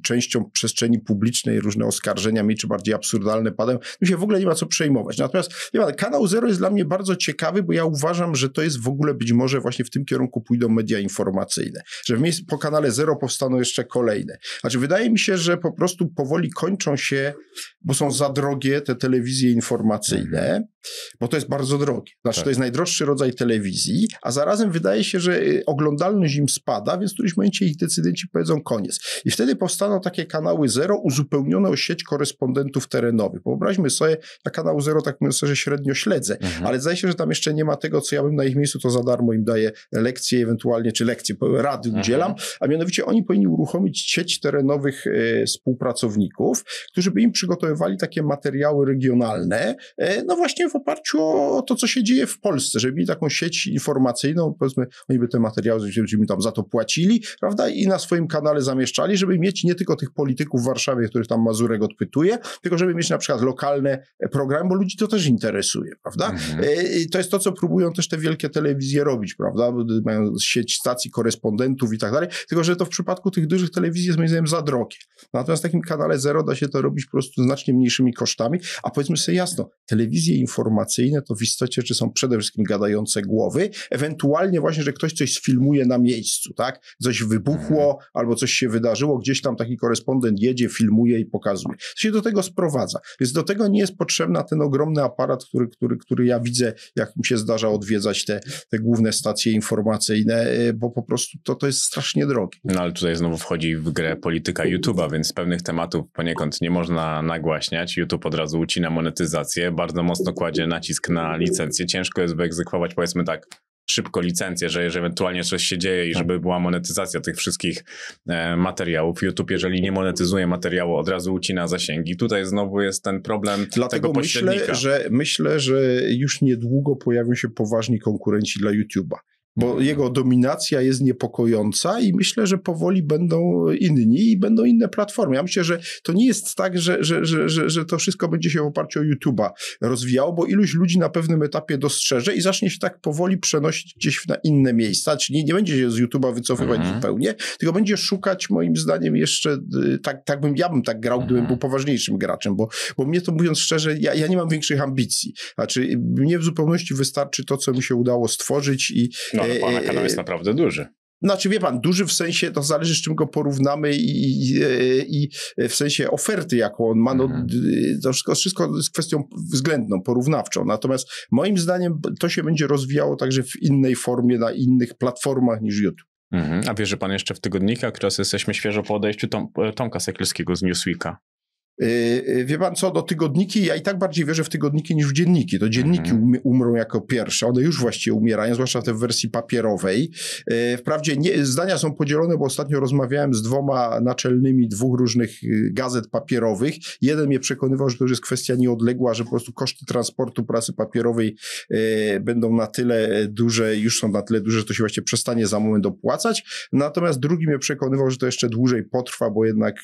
Speaker 4: częścią przestrzeni publicznej, różne oskarżenia, mniej czy bardziej absurdalne padają. Tu się w ogóle nie ma co przejmować. Natomiast kanał Zero jest dla mnie bardzo ciekawy, bo ja uważam, że to jest w ogóle być może właśnie w tym kierunku pójdą media informacyjne. Że w miejscu po kanale Zero powstaną jeszcze kolejne. Znaczy, wydaje mi się, że po prostu powoli kończą się, bo są za drogie te telewizje informacyjne, bo to jest bardzo drogie. Znaczy,
Speaker 1: Tak.
Speaker 4: to jest najdroższy rodzaj telewizji, a zarazem wydaje się, że y, oglądalność im spada, więc w którymś momencie ich decydenci powiedzą koniec. I wtedy powstaną takie kanały Zero uzupełnione o sieć korespondentów terenowych. Wyobraźmy sobie, ja kanał Zero tak mówiąc że średnio śledzę,
Speaker 1: Mhm.
Speaker 4: ale zdaje się, że tam jeszcze nie ma tego, co ja bym na ich miejscu to za darmo im daję lekcje ewentualnie, czy lekcje, rady
Speaker 1: Mhm.
Speaker 4: udzielam, a mianowicie oni powinni uruchomić sieć terenowych e, współpracowników, którzy by im przygotowywali takie materiały regionalne, e, no właśnie w oparciu o to, co się dzieje w Polsce, żeby mieli taką sieć informacyjną, powiedzmy, oni by te materiały, żeby im tam za to płacili, prawda, i na swoim kanale zamieszczali, żeby mieć nie tylko tych polityków w Warszawie, których tam Mazurek odpytuje, tylko żeby mieć na przykład lokalne e, programy, bo ludzi to też interesuje, prawda?
Speaker 1: Mhm.
Speaker 4: E, I to jest to, co próbują też te wielkie telewizje robić, prawda? Mają sieć stacji korespondentów i tak dalej, tylko że to w przypadku tych dużych telewizji jest moim zdaniem za drogie. Natomiast w takim kanale Zero da się to robić po prostu znacznie mniejszymi kosztami, a powiedzmy sobie jasno, telewizje informacyjne to w istocie czy są przede wszystkim gadające głowy, ewentualnie właśnie, że ktoś coś sfilmuje na miejscu, tak? Coś wybuchło albo coś się wydarzyło, gdzieś tam taki korespondent jedzie, filmuje i pokazuje. To się do tego sprowadza. Więc do tego nie jest potrzebna ten ogromny aparat, który, który, który ja widzę, jak mi się zdarza odwiedzać te, te główne stacje informacyjne, e, bo po prostu to, to jest strasznie drogie.
Speaker 1: No ale tutaj znowu wchodzi w grę polityka YouTube'a, więc pewnych tematów poniekąd nie można nagłaśniać. YouTube od razu ucina monetyzację, bardzo mocno kładzie nacisk na licencję. Ciężko jest wyegzekwować, powiedzmy tak, szybko licencję, że, że ewentualnie coś się dzieje i żeby była monetyzacja tych wszystkich e, materiałów. YouTube, jeżeli nie monetyzuje materiału, od razu ucina zasięgi. Tutaj znowu jest ten problem
Speaker 4: Dlatego
Speaker 1: tego
Speaker 4: myślę
Speaker 1: pośrednika.
Speaker 4: że, myślę, że już niedługo pojawią się poważni konkurenci dla YouTube'a. Bo jego dominacja jest niepokojąca i myślę, że powoli będą inni i będą inne platformy. Ja myślę, że to nie jest tak, że, że, że, że, że to wszystko będzie się w oparciu o YouTube'a rozwijało, bo iluś ludzi na pewnym etapie dostrzeże i zacznie się tak powoli przenosić gdzieś na inne miejsca. Czyli nie, nie będzie się z YouTube'a wycofywać
Speaker 1: Mhm.
Speaker 4: zupełnie, tylko będzie szukać moim zdaniem jeszcze, y, tak, tak bym, ja bym tak grał, gdybym
Speaker 1: Mhm.
Speaker 4: był poważniejszym graczem, bo, bo mnie to mówiąc szczerze, ja, ja nie mam większych ambicji. Znaczy, mnie w zupełności wystarczy to, co mi się udało stworzyć i
Speaker 1: No, ale pana
Speaker 4: e,
Speaker 1: kanał jest naprawdę duży.
Speaker 4: znaczy, wie pan, duży w sensie, to zależy z czym go porównamy i, i, i w sensie oferty, jaką on ma, no,
Speaker 1: Mhm.
Speaker 4: to wszystko, wszystko jest kwestią względną, porównawczą. Natomiast moim zdaniem to się będzie rozwijało także w innej formie, na innych platformach niż YouTube.
Speaker 1: Mhm. A wierzy pan jeszcze w tygodnika? Teraz jesteśmy świeżo po odejściu Tom, Tomka Sekielskiego z Newsweeka.
Speaker 4: Yy, Wie pan co, do tygodniki, ja i tak bardziej wierzę w tygodniki niż w dzienniki. To dzienniki um, umrą jako pierwsze, one już właściwie umierają, zwłaszcza te w wersji papierowej. Yy, Wprawdzie nie, zdania są podzielone, bo ostatnio rozmawiałem z dwoma naczelnymi dwóch różnych gazet papierowych. Jeden mnie przekonywał, że to już jest kwestia nieodległa, że po prostu koszty transportu prasy papierowej będą na tyle duże, już są na tyle duże, że to się właściwie przestanie za moment opłacać. Natomiast drugi mnie przekonywał, że to jeszcze dłużej potrwa, bo jednak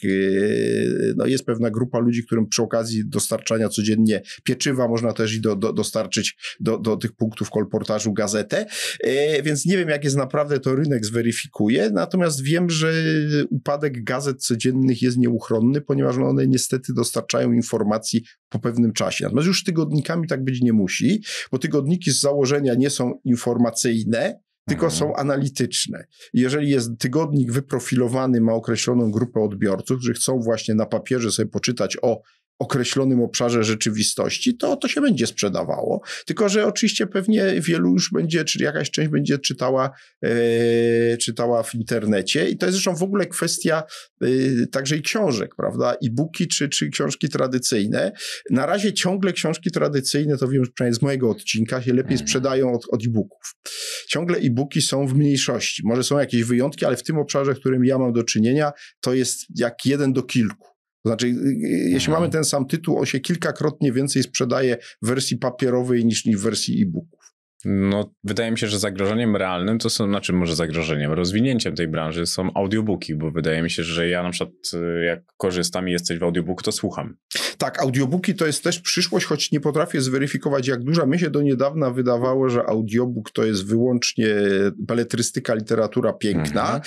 Speaker 4: no, jest pewna grupa grupa ludzi, którym przy okazji dostarczania codziennie pieczywa można też i do, do, dostarczyć do, do tych punktów kolportażu gazetę, e, więc nie wiem, jak jest naprawdę to rynek zweryfikuje, natomiast wiem, że upadek gazet codziennych jest nieuchronny, ponieważ one niestety dostarczają informacji po pewnym czasie. Natomiast już tygodnikami tak być nie musi, bo tygodniki z założenia nie są informacyjne, tylko są analityczne. Jeżeli jest tygodnik wyprofilowany, ma określoną grupę odbiorców, którzy chcą właśnie na papierze sobie poczytać o określonym obszarze rzeczywistości, to to się będzie sprzedawało. Tylko, że oczywiście pewnie wielu już będzie, czy jakaś część będzie czytała, e, czytała w internecie i to jest zresztą w ogóle kwestia e, także i książek, prawda? E-booki czy, czy książki tradycyjne. Na razie ciągle książki tradycyjne, to wiem przynajmniej z mojego odcinka, się lepiej mhm. sprzedają od, od e-booków. Ciągle e-booki są w mniejszości. Może są jakieś wyjątki, ale w tym obszarze, w którym ja mam do czynienia, to jest jak jeden do kilku. To znaczy, y, y, jeśli mhm. mamy ten sam tytuł, on się kilkakrotnie więcej sprzedaje w wersji papierowej niż w wersji e-booków.
Speaker 5: No, wydaje mi się, że zagrożeniem realnym to są, znaczy może zagrożeniem, rozwinięciem tej branży są audiobooki, bo wydaje mi się, że ja na przykład y, jak korzystam i jesteś w audiobooku, to słucham.
Speaker 4: Tak, audiobooki to jest też przyszłość, choć nie potrafię zweryfikować jak duża. Mi się do niedawna wydawało, że audiobook to jest wyłącznie beletrystyka, literatura piękna. Mhm.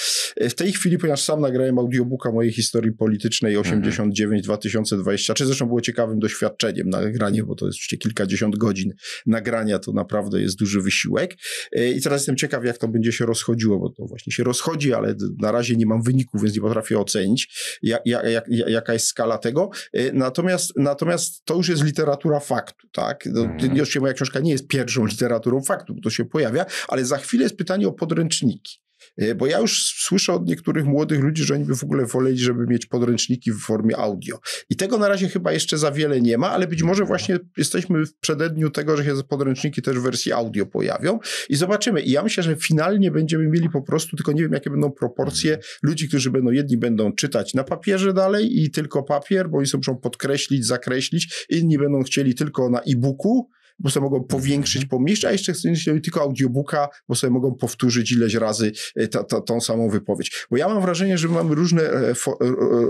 Speaker 4: W tej chwili, ponieważ sam nagrałem audiobooka mojej historii politycznej 89-2023, zresztą było ciekawym doświadczeniem nagranie, bo to jest oczywiście kilkadziesiąt godzin nagrania, to naprawdę jest duży wysiłek. E, I teraz jestem ciekaw, jak to będzie się rozchodziło, bo to właśnie się rozchodzi, ale na razie nie mam wyników, więc nie potrafię ocenić, jak, jak, jak, jaka jest skala tego. E, natomiast, natomiast to już jest literatura faktu, tak? No. Oczywiście moja książka nie jest pierwszą literaturą faktu, bo to się pojawia, ale za chwilę jest pytanie o podręczniki. E, bo ja już słyszę od niektórych młodych ludzi, że oni by w ogóle woleli, żeby mieć podręczniki w formie audio. I tego na razie chyba jeszcze za wiele nie ma, ale być może właśnie jesteśmy w przededniu tego, że się podręczniki też w wersji audio pojawią i zobaczymy. I ja myślę, że finalnie będziemy mieli po prostu, tylko nie wiem, jakie będą proporcje ludzi, którzy będą, jedni będą czytać na papierze dalej i tylko papier, bo oni sobie muszą podkreślić, zakreślić, inni będą chcieli tylko na e-booku, bo sobie mogą powiększyć, mhm. pomniejszyć, a jeszcze chcą tylko audiobooka, bo sobie mogą powtórzyć ileś razy e, ta, ta, tą samą wypowiedź. Bo ja mam wrażenie, że mamy różne, e, e,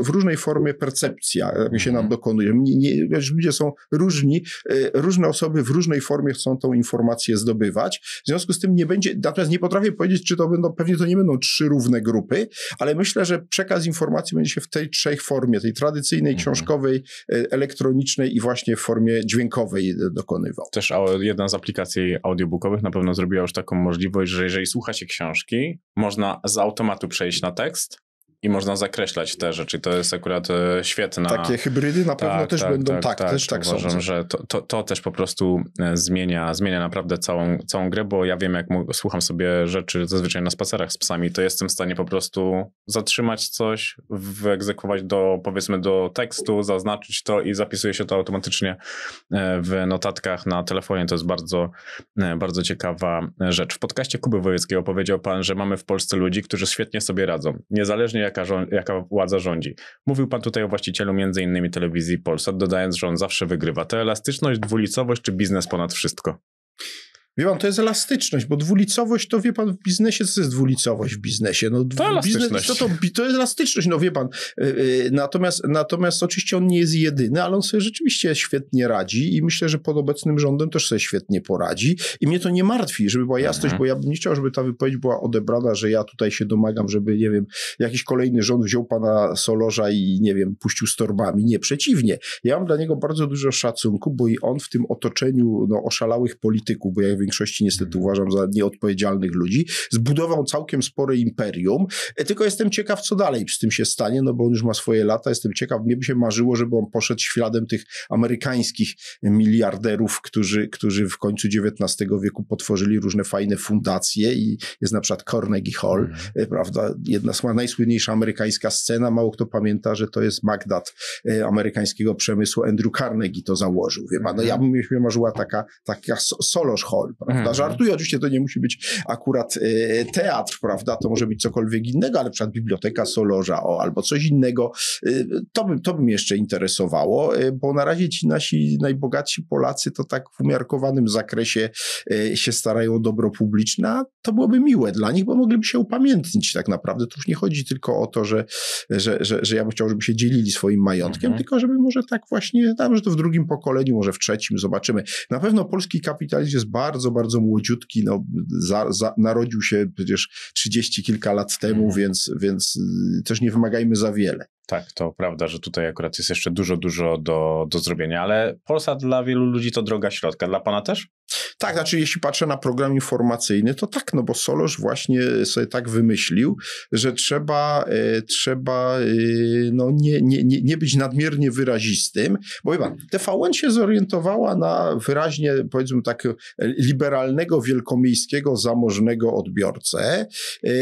Speaker 4: w różnej formie percepcja się nam mhm. dokonuje. Nie, nie, ludzie są różni, różne osoby w różnej formie chcą tą informację zdobywać. W związku z tym nie będzie, natomiast nie potrafię powiedzieć, czy to będą, pewnie to nie będą trzy równe grupy, ale myślę, że przekaz informacji będzie się w tej trzech formie, tej tradycyjnej, mhm. książkowej, elektronicznej i właśnie w formie dźwiękowej dokonywał
Speaker 5: też jedna z aplikacji audiobookowych na pewno zrobiła już taką możliwość, że jeżeli słucha się książki, można z automatu przejść na tekst i można zakreślać te rzeczy. To jest akurat e, świetna.
Speaker 4: Takie hybrydy na pewno tak, też tak, będą. Tak, tak, tak też tak
Speaker 5: Uważam, że to, to, to, też po prostu e, zmienia, zmienia naprawdę całą, całą grę, bo ja wiem, jak słucham sobie rzeczy zazwyczaj na spacerach z psami, to jestem w stanie po prostu zatrzymać coś, wyegzekwować do, powiedzmy, do tekstu, zaznaczyć to i zapisuje się to automatycznie e, w notatkach na telefonie. To jest bardzo, bardzo ciekawa rzecz. W podcaście Kuby Wojewódzkiego powiedział pan, że mamy w Polsce ludzi, którzy świetnie sobie radzą. Niezależnie jaka, jaka władza rządzi. Mówił pan tutaj o właścicielu m.in. telewizji Polsat, dodając, że on zawsze wygrywa. To elastyczność, dwulicowość czy biznes ponad wszystko?
Speaker 4: Wie pan, to jest elastyczność, bo dwulicowość to wie pan w biznesie, co jest dwulicowość w biznesie? No,
Speaker 5: to elastyczność.
Speaker 4: Biznes, to, to, to jest elastyczność, no wie pan. Yy, natomiast, natomiast oczywiście on nie jest jedyny, ale on sobie rzeczywiście świetnie radzi i myślę, że pod obecnym rządem też sobie świetnie poradzi. I mnie to nie martwi, żeby była jasność, mhm. bo ja bym nie chciał, żeby ta wypowiedź była odebrana, że ja tutaj się domagam, żeby, nie wiem, jakiś kolejny rząd wziął pana Solorza i, nie wiem, puścił z torbami. Nie, przeciwnie. Ja mam dla niego bardzo dużo szacunku, bo i on w tym otoczeniu no, oszalałych polityków, bo ja większości niestety uważam za nieodpowiedzialnych ludzi, zbudował całkiem spore imperium. E, tylko jestem ciekaw, co dalej z tym się stanie, no bo on już ma swoje lata. Jestem ciekaw, mnie by się marzyło, żeby on poszedł śladem tych amerykańskich miliarderów, którzy, którzy w końcu XIX wieku potworzyli różne fajne fundacje i jest na przykład Carnegie Hall, mm. prawda? Jedna z najsłynniejsza amerykańska scena. Mało kto pamięta, że to jest Magdad e, amerykańskiego przemysłu. Andrew Carnegie to założył. Wie pan, no ja bym mi się marzyła taka, taka Solos Hall, prawda? Mhm. Żartuję, oczywiście to nie musi być akurat y, teatr, prawda? To może być cokolwiek innego, ale na przykład biblioteka Solorza o, albo coś innego. Y, to, by, to by mnie jeszcze interesowało, y, bo na razie ci nasi najbogatsi Polacy to tak w umiarkowanym zakresie się starają o dobro publiczne, a to byłoby miłe dla nich, bo mogliby się upamiętnić tak naprawdę. To już nie chodzi tylko o to, że, że, że, że ja bym chciał, żeby się dzielili swoim majątkiem, mhm. tylko żeby może tak właśnie, tam, że to w drugim pokoleniu, może w trzecim, zobaczymy. Na pewno polski kapitalizm jest bardzo, bardzo młodziutki, no, za, za, narodził się przecież trzydzieści kilka lat temu, mhm. więc, więc y, też nie wymagajmy za wiele.
Speaker 1: Tak, to prawda, że tutaj akurat jest jeszcze dużo, dużo do, do zrobienia, ale Polsa dla wielu ludzi to droga środka. Dla pana też?
Speaker 4: Tak, znaczy jeśli patrzę na program informacyjny, to tak, no bo Solosz właśnie sobie tak wymyślił, że trzeba, e, trzeba e, no nie, nie, nie, być nadmiernie wyrazistym, bo wie pan, TVN się zorientowała na wyraźnie, powiedzmy tak, liberalnego, wielkomiejskiego, zamożnego odbiorcę, e,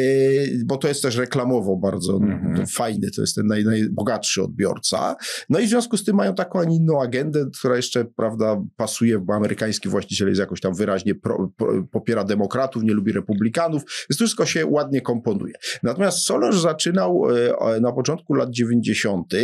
Speaker 4: bo to jest też reklamowo bardzo mm-hmm. fajny, to jest ten naj, najbogatszy odbiorca, no i w związku z tym mają taką, a inną agendę, która jeszcze, prawda, pasuje, bo amerykański właściciel jest jakoś tam wyraźnie pro, pro, popiera demokratów, nie lubi republikanów, więc to wszystko się ładnie komponuje. Natomiast Solarz zaczynał e, na początku lat 90., e,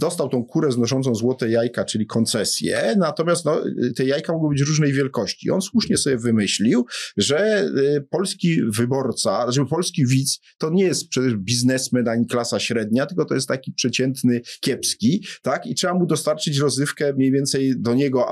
Speaker 4: dostał tą kurę znoszącą złote jajka, czyli koncesję, natomiast no, te jajka mogły być różnej wielkości. On słusznie sobie wymyślił, że e, polski wyborca, znaczy polski widz to nie jest przecież biznesmen ani klasa średnia, tylko to jest taki przeciętny, kiepski, tak? I trzeba mu dostarczyć rozrywkę mniej więcej do niego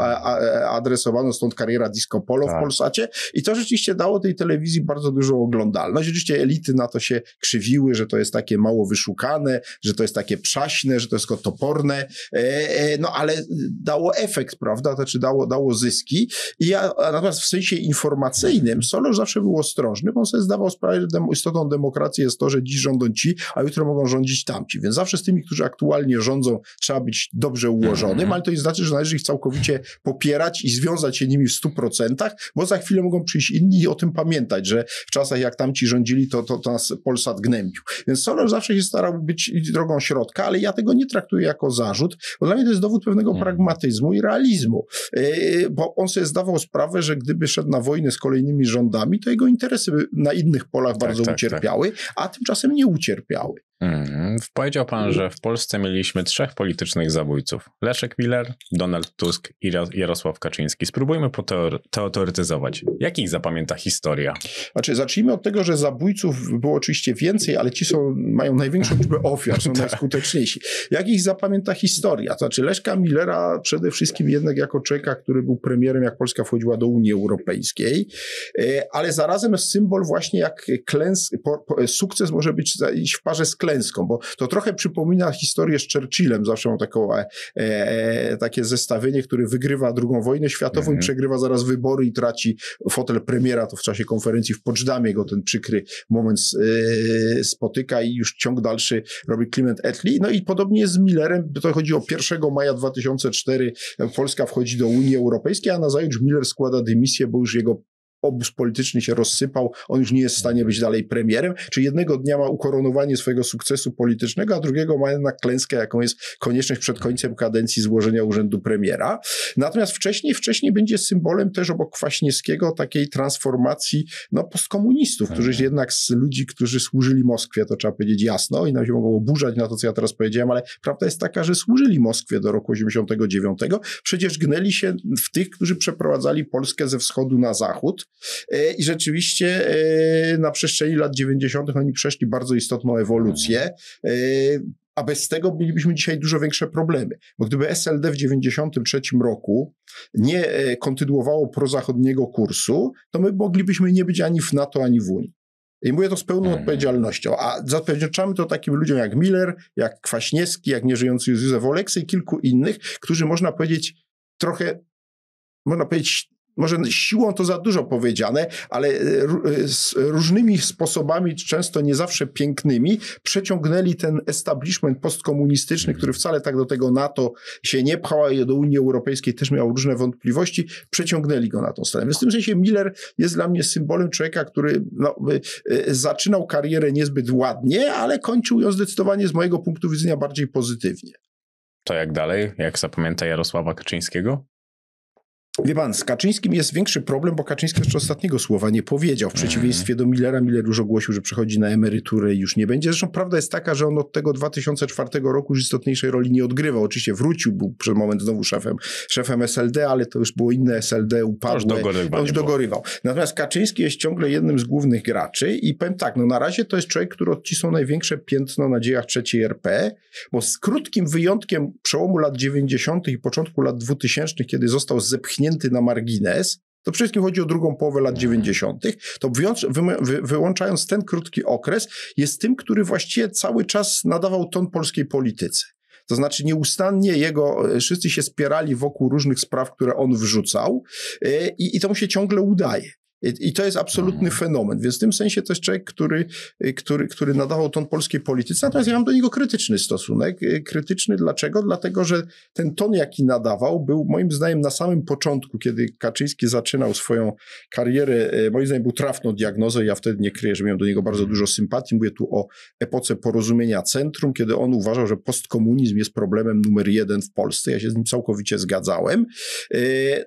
Speaker 4: adresowaną, stąd kariera disco polo tak. w Polsacie i to rzeczywiście dało tej telewizji bardzo dużą oglądalność. Oczywiście elity na to się krzywiły, że to jest takie mało wyszukane, że to jest takie przaśne, że to jest tylko toporne, e, e, no ale dało efekt, prawda, to znaczy dało, dało zyski i ja natomiast w sensie informacyjnym Solosz zawsze był ostrożny, bo on sobie zdawał sprawę, że dem istotą demokracji jest to, że dziś rządzą ci, a jutro mogą rządzić tamci, więc zawsze z tymi, którzy aktualnie rządzą, trzeba być dobrze ułożonym, -hmm. ale to nie znaczy, że należy ich całkowicie popierać i związać się nimi w stu procentach, bo za chwilę mogą przyjść inni i o tym pamiętać, że w czasach jak tamci rządzili, to, to, to nas Polsat gnębił. Więc Soros zawsze się starał być drogą środka, ale ja tego nie traktuję jako zarzut, bo dla mnie to jest dowód pewnego hmm. pragmatyzmu i realizmu, yy, bo on sobie zdawał sprawę, że gdyby szedł na wojnę z kolejnymi rządami, to jego interesy by na innych polach tak, bardzo tak, ucierpiały, tak. a tymczasem nie ucierpiały.
Speaker 1: Mm, powiedział pan, że w Polsce mieliśmy trzech politycznych zabójców. Leszek Miller, Donald Tusk i Jarosław Kaczyński. Spróbujmy teoretyzować. Jakich zapamięta historia?
Speaker 4: Znaczy, zacznijmy od tego, że zabójców było oczywiście więcej, ale ci są, mają największą liczbę ofiar, są tak. najskuteczniejsi. Jakich zapamięta historia? To znaczy Leszka Millera przede wszystkim jednak jako człowieka, który był premierem, jak Polska wchodziła do Unii Europejskiej, e, ale zarazem symbol właśnie jak klęs, po, po, sukces może być w parze z klęską klęską, bo to trochę przypomina historię z Churchillem. Zawsze mam taką, e, e, takie zestawienie, który wygrywa drugą wojnę światową mhm. i przegrywa zaraz wybory i traci fotel premiera. To w czasie konferencji w Poczdamie go ten przykry moment e, spotyka i już ciąg dalszy robi Clement Attlee. No i podobnie jest z Millerem. To chodzi o 1 maja 2004 Polska wchodzi do Unii Europejskiej, a na zajutrz Miller składa dymisję, bo już jego obóz polityczny się rozsypał, on już nie jest w stanie być dalej premierem, czy jednego dnia ma ukoronowanie swojego sukcesu politycznego, a drugiego ma jednak klęskę, jaką jest konieczność przed końcem kadencji złożenia urzędu premiera. Natomiast wcześniej, wcześniej będzie symbolem też obok Kwaśniewskiego takiej transformacji no, postkomunistów, którzy mhm. jednak z ludzi, którzy służyli Moskwie, to trzeba powiedzieć jasno i nam się mogą oburzać na to, co ja teraz powiedziałem, ale prawda jest taka, że służyli Moskwie do roku 89. Przecież gnęli się w tych, którzy przeprowadzali Polskę ze wschodu na zachód, I rzeczywiście e, na przestrzeni lat 90. oni przeszli bardzo istotną ewolucję e, a bez tego mielibyśmy dzisiaj dużo większe problemy. Bo gdyby SLD w 93 roku nie kontynuowało prozachodniego kursu, to my moglibyśmy nie być ani w NATO, ani w Unii. I mówię to z pełną hmm. odpowiedzialnością. A zapewniamy to takim ludziom jak Miller, jak Kwaśniewski, jak nieżyjący Józef Oleksy i kilku innych, którzy można powiedzieć trochę, można powiedzieć, może siłą to za dużo powiedziane, ale e, e, z różnymi sposobami, często nie zawsze pięknymi, przeciągnęli ten establishment postkomunistyczny, który wcale tak do tego NATO się nie pchał, a do Unii Europejskiej też miał różne wątpliwości, przeciągnęli go na tą stronę. Więc w tym sensie Miller jest dla mnie symbolem człowieka, który no, e, zaczynał karierę niezbyt ładnie, ale kończył ją zdecydowanie z mojego punktu widzenia bardziej pozytywnie.
Speaker 1: To jak dalej? Jak zapamięta Jarosława Kaczyńskiego?
Speaker 4: Wie pan, z Kaczyńskim jest większy problem, bo Kaczyński jeszcze ostatniego słowa nie powiedział. W
Speaker 1: Mhm.
Speaker 4: przeciwieństwie do Millera, Miller już ogłosił, że przechodzi na emeryturę i już nie będzie. Zresztą prawda jest taka, że on od tego 2004 roku już istotniejszej roli nie odgrywał. Oczywiście wrócił, był przez moment znowu szefem, szefem SLD, ale to już było inne SLD, upadłe.
Speaker 1: już
Speaker 4: On już
Speaker 1: było.
Speaker 4: dogorywał. Natomiast Kaczyński jest ciągle jednym z głównych graczy i powiem tak, no na razie to jest człowiek, który odcisnął największe piętno na dziejach trzeciej RP, bo z krótkim wyjątkiem przełomu lat 90. i początku lat 2000, kiedy został zepchnięty na margines, to przede wszystkim chodzi o drugą połowę lat 90., to wyjąc- wymy- wy, wyłączając ten krótki okres, jest tym, który właściwie cały czas nadawał ton polskiej polityce. To znaczy nieustannie jego, e, wszyscy się spierali wokół różnych spraw, które on wrzucał e, i, i to mu się ciągle udaje. I, I to jest absolutny fenomen. Więc w tym sensie to jest człowiek, który, e, który, który nadawał ton polskiej polityce. Natomiast ja mam do niego krytyczny stosunek. E, Krytyczny dlaczego? Dlatego, że ten ton, jaki nadawał, był moim zdaniem na samym początku, kiedy Kaczyński zaczynał swoją karierę, e, moim zdaniem był trafną diagnozą. Ja wtedy nie kryję, że miałem do niego bardzo dużo sympatii. Mówię tu o epoce porozumienia centrum, kiedy on uważał, że postkomunizm jest problemem numer jeden w Polsce. Ja się z nim całkowicie zgadzałem.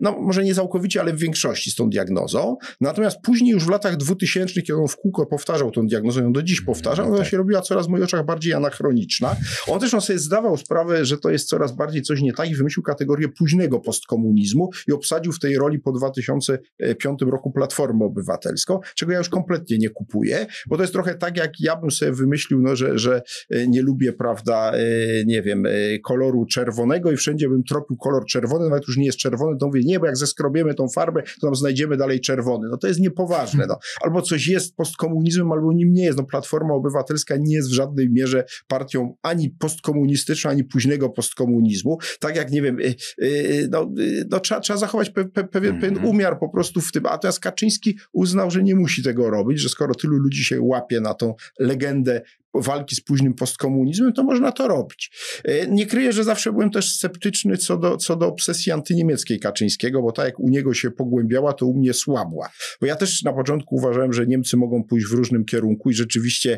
Speaker 4: No, może nie całkowicie, ale w większości z tą diagnozą. Natomiast później już w latach 2000, kiedy on w kółko powtarzał tą diagnozę, ją do dziś powtarza, ona
Speaker 1: tak.
Speaker 4: się robiła coraz w moich oczach bardziej anachroniczna. On też on sobie zdawał sprawę, że to jest coraz bardziej coś nie tak i wymyślił kategorię późnego postkomunizmu i obsadził w tej roli po 2005 roku Platformę Obywatelską, czego ja już kompletnie nie kupuję, bo to jest trochę tak, jak ja bym sobie wymyślił, no, że, że e, nie lubię, prawda, e, nie wiem, e, koloru czerwonego i wszędzie bym tropił kolor czerwony, nawet już nie jest czerwony, to mówię, nie, bo jak zeskrobiemy tą farbę, to tam znajdziemy dalej czerwony. No to jest niepoważne. No. Albo coś jest postkomunizmem, albo nim nie jest. No Platforma Obywatelska nie jest w żadnej mierze partią ani postkomunistyczną, ani późnego postkomunizmu. Tak jak, nie wiem, y, y, no, y, no, trzeba, trzeba zachować pe, pe, pewien, pewien
Speaker 1: Mhm.
Speaker 4: umiar po prostu w tym. A teraz Kaczyński uznał, że nie musi tego robić, że skoro tylu ludzi się łapie na tą legendę walki z późnym postkomunizmem, to można to robić. E, Nie kryję, że zawsze byłem też sceptyczny co do, co do obsesji antyniemieckiej Kaczyńskiego, bo tak jak u niego się pogłębiała, to u mnie słabła. Bo ja też na początku uważałem, że Niemcy mogą pójść w różnym kierunku i rzeczywiście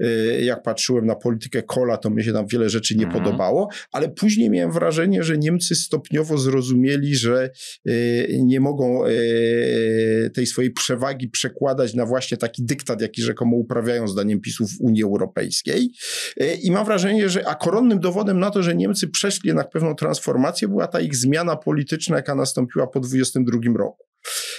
Speaker 4: e, jak patrzyłem na politykę Kola, to mnie się tam wiele rzeczy nie
Speaker 1: Mhm.
Speaker 4: podobało, ale później miałem wrażenie, że Niemcy stopniowo zrozumieli, że e, nie mogą tej swojej przewagi przekładać na właśnie taki dyktat, jaki rzekomo uprawiają zdaniem PiSu w Unii Europejskiej. E, I mam wrażenie, że a koronnym dowodem na to, że Niemcy przeszli jednak pewną transformację, była ta ich zmiana polityczna, jaka nastąpiła po 22 roku.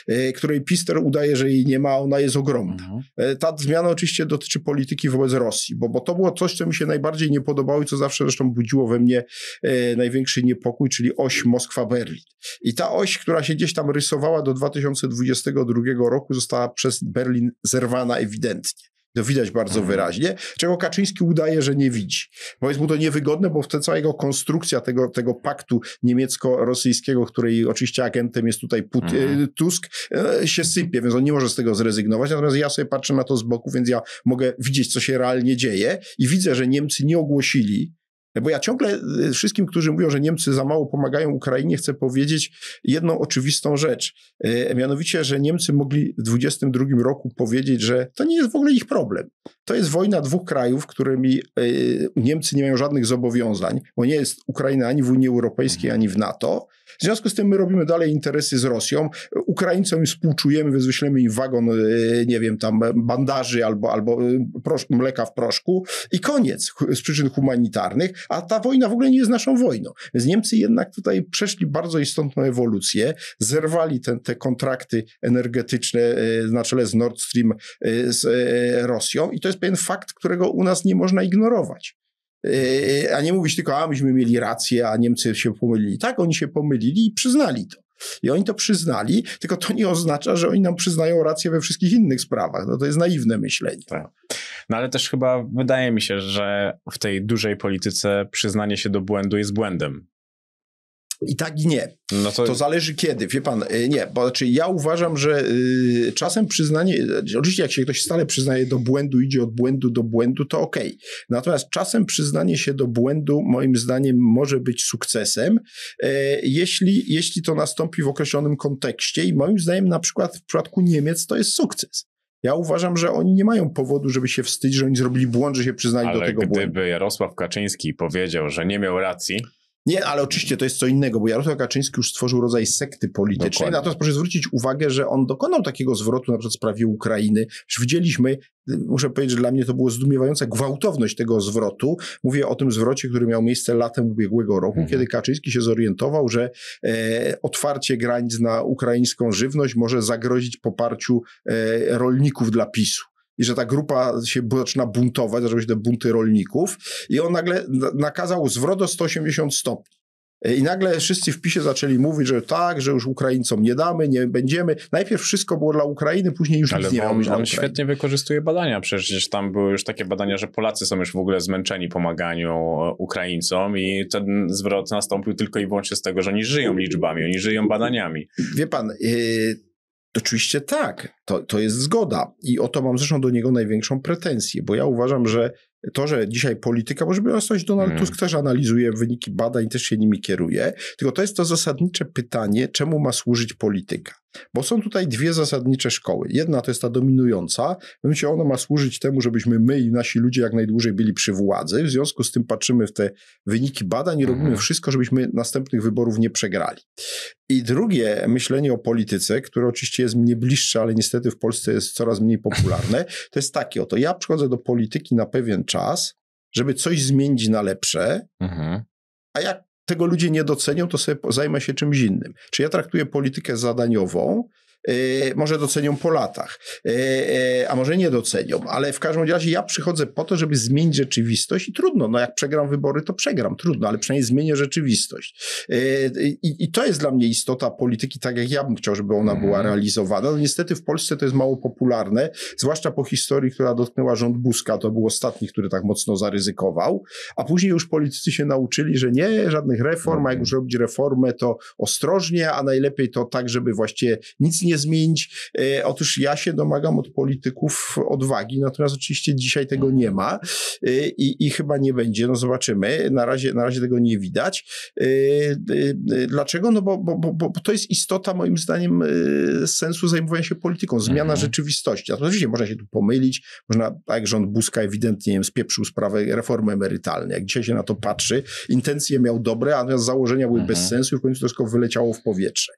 Speaker 4: e, Której Pister udaje, że jej nie ma, ona jest ogromna.
Speaker 1: Mhm.
Speaker 4: E, Ta zmiana oczywiście dotyczy polityki wobec Rosji, bo, bo to było coś, co mi się najbardziej nie podobało i co zawsze zresztą budziło we mnie e, największy niepokój, czyli oś Moskwa-Berlin. I ta oś, która się gdzieś tam rysowała do 2022 roku, została przez Berlin zerwana ewidentnie. To widać bardzo
Speaker 1: Mhm.
Speaker 4: wyraźnie, czego Kaczyński udaje, że nie widzi. Bo jest mu to niewygodne, bo wtedy cała jego konstrukcja tego, tego paktu niemiecko-rosyjskiego, której oczywiście agentem jest tutaj Put-
Speaker 1: Mhm.
Speaker 4: e, Tusk, e, się sypie, więc on nie może z tego zrezygnować. Natomiast ja sobie patrzę na to z boku, więc ja mogę widzieć, co się realnie dzieje i widzę, że Niemcy nie ogłosili bo ja ciągle y, wszystkim, którzy mówią, że Niemcy za mało pomagają Ukrainie, chcę powiedzieć jedną oczywistą rzecz. Y, Mianowicie, że Niemcy mogli w 2022 roku powiedzieć, że to nie jest w ogóle ich problem. To jest wojna dwóch krajów, którymi y, Niemcy nie mają żadnych zobowiązań, bo nie jest Ukraina ani w Unii Europejskiej, ani w NATO. W związku z tym my robimy dalej interesy z Rosją. Ukraińcom współczujemy, wyślemy im wagon, y, nie wiem, tam bandaży albo, albo y, prosz, mleka w proszku i koniec z przyczyn humanitarnych, a ta wojna w ogóle nie jest naszą wojną. Więc Niemcy jednak tutaj przeszli bardzo istotną ewolucję, zerwali te, te kontrakty energetyczne na czele z Nord Stream z Rosją i to jest pewien fakt, którego u nas nie można ignorować. Y, A nie mówić tylko, a myśmy mieli rację, a Niemcy się pomylili. Tak, oni się pomylili i przyznali to. I oni to przyznali, tylko to nie oznacza, że oni nam przyznają rację we wszystkich innych sprawach. No to jest naiwne myślenie.
Speaker 1: No ale też chyba wydaje mi się, że w tej dużej polityce przyznanie się do błędu jest błędem.
Speaker 4: I tak i nie.
Speaker 1: No to,
Speaker 4: To zależy kiedy, wie pan, y, nie, bo znaczy ja uważam, że y, czasem przyznanie, oczywiście jak się ktoś stale przyznaje do błędu, idzie od błędu do błędu, to okej. Natomiast czasem przyznanie się do błędu, moim zdaniem, może być sukcesem, e, jeśli, jeśli to nastąpi w określonym kontekście i moim zdaniem na przykład w przypadku Niemiec to jest sukces. Ja uważam, że oni nie mają powodu, żeby się wstydzić, że oni zrobili błąd, że się przyznali do
Speaker 1: ale
Speaker 4: tego błędu.
Speaker 1: gdyby Jarosław Kaczyński powiedział, że nie miał racji,
Speaker 4: Nie, ale oczywiście to jest co innego, bo Jarosław Kaczyński już stworzył rodzaj sekty politycznej.
Speaker 1: Dokładnie.
Speaker 4: Natomiast proszę zwrócić uwagę, że on dokonał takiego zwrotu na przykład w sprawie Ukrainy. Już widzieliśmy, muszę powiedzieć, że dla mnie to było zdumiewające gwałtowność tego zwrotu. Mówię o tym zwrocie, który miał miejsce latem ubiegłego roku,
Speaker 1: Mhm.
Speaker 4: kiedy Kaczyński się zorientował, że e, otwarcie granic na ukraińską żywność może zagrozić poparciu e, rolników dla PiSu. I że ta grupa się zaczyna buntować, zaczęły się te bunty rolników. I on nagle na- nakazał zwrot o 180 stopni. I nagle wszyscy w PiSie zaczęli mówić, że tak, że już Ukraińcom nie damy, nie będziemy. Najpierw wszystko było dla Ukrainy, później już
Speaker 1: Ale
Speaker 4: nic nie miało być dla Ukrainy.
Speaker 1: świetnie wykorzystuje badania. Przecież tam były już takie badania, że Polacy są już w ogóle zmęczeni pomaganiu e, Ukraińcom i ten zwrot nastąpił tylko i wyłącznie z tego, że oni żyją liczbami, oni żyją badaniami.
Speaker 4: Wie pan, yy, oczywiście tak, to, to jest zgoda. I o to mam zresztą do niego największą pretensję, bo ja uważam, że to, że dzisiaj polityka, może coś Donald
Speaker 1: Hmm.
Speaker 4: Tusk też analizuje wyniki badań, też się nimi kieruje, tylko to jest to zasadnicze pytanie, czemu ma służyć polityka. Bo są tutaj dwie zasadnicze szkoły. Jedna to jest ta dominująca, mianowicie ona ma służyć temu, żebyśmy my i nasi ludzie jak najdłużej byli przy władzy. W związku z tym patrzymy w te wyniki badań i robimy
Speaker 1: Mhm.
Speaker 4: wszystko, żebyśmy następnych wyborów nie przegrali. I drugie myślenie o polityce, które oczywiście jest mnie bliższe, ale niestety w Polsce jest coraz mniej popularne, to jest takie oto. Ja przychodzę do polityki na pewien czas, żeby coś zmienić na lepsze,
Speaker 1: Mhm.
Speaker 4: a jak tego ludzie nie docenią, to sobie zajmę się czymś innym. Czy ja traktuję politykę zadaniową, może docenią po latach, yy, yy, a może nie docenią, ale w każdym razie ja przychodzę po to, żeby zmienić rzeczywistość i trudno, no jak przegram wybory, to przegram, trudno, ale przynajmniej zmienię rzeczywistość. I, I to jest dla mnie istota polityki, tak jak ja bym chciał, żeby ona była
Speaker 1: Mhm.
Speaker 4: realizowana. No niestety w Polsce to jest mało popularne, zwłaszcza po historii, która dotknęła rząd Buzka, to był ostatni, który tak mocno zaryzykował, a później już politycy się nauczyli, że nie, żadnych reform, a jak
Speaker 1: Mhm.
Speaker 4: już robić reformę, to ostrożnie, a najlepiej to tak, żeby właściwie nic nie zmienić. E, otóż ja się domagam od polityków odwagi, natomiast oczywiście dzisiaj tego nie ma e, i, i chyba nie będzie, no zobaczymy, na razie, na razie tego nie widać. E, dlaczego? No bo, bo, bo, bo to jest istota moim zdaniem sensu zajmowania się polityką, zmiana
Speaker 1: Mhm.
Speaker 4: rzeczywistości. Oczywiście można się tu pomylić, można, tak jak rząd Buzka ewidentnie nie wiem, spieprzył sprawę reformy emerytalnej. Jak dzisiaj się na to patrzy, intencje miał dobre, a natomiast założenia były
Speaker 1: Mhm.
Speaker 4: bez sensu i w końcu to wszystko wyleciało w powietrze.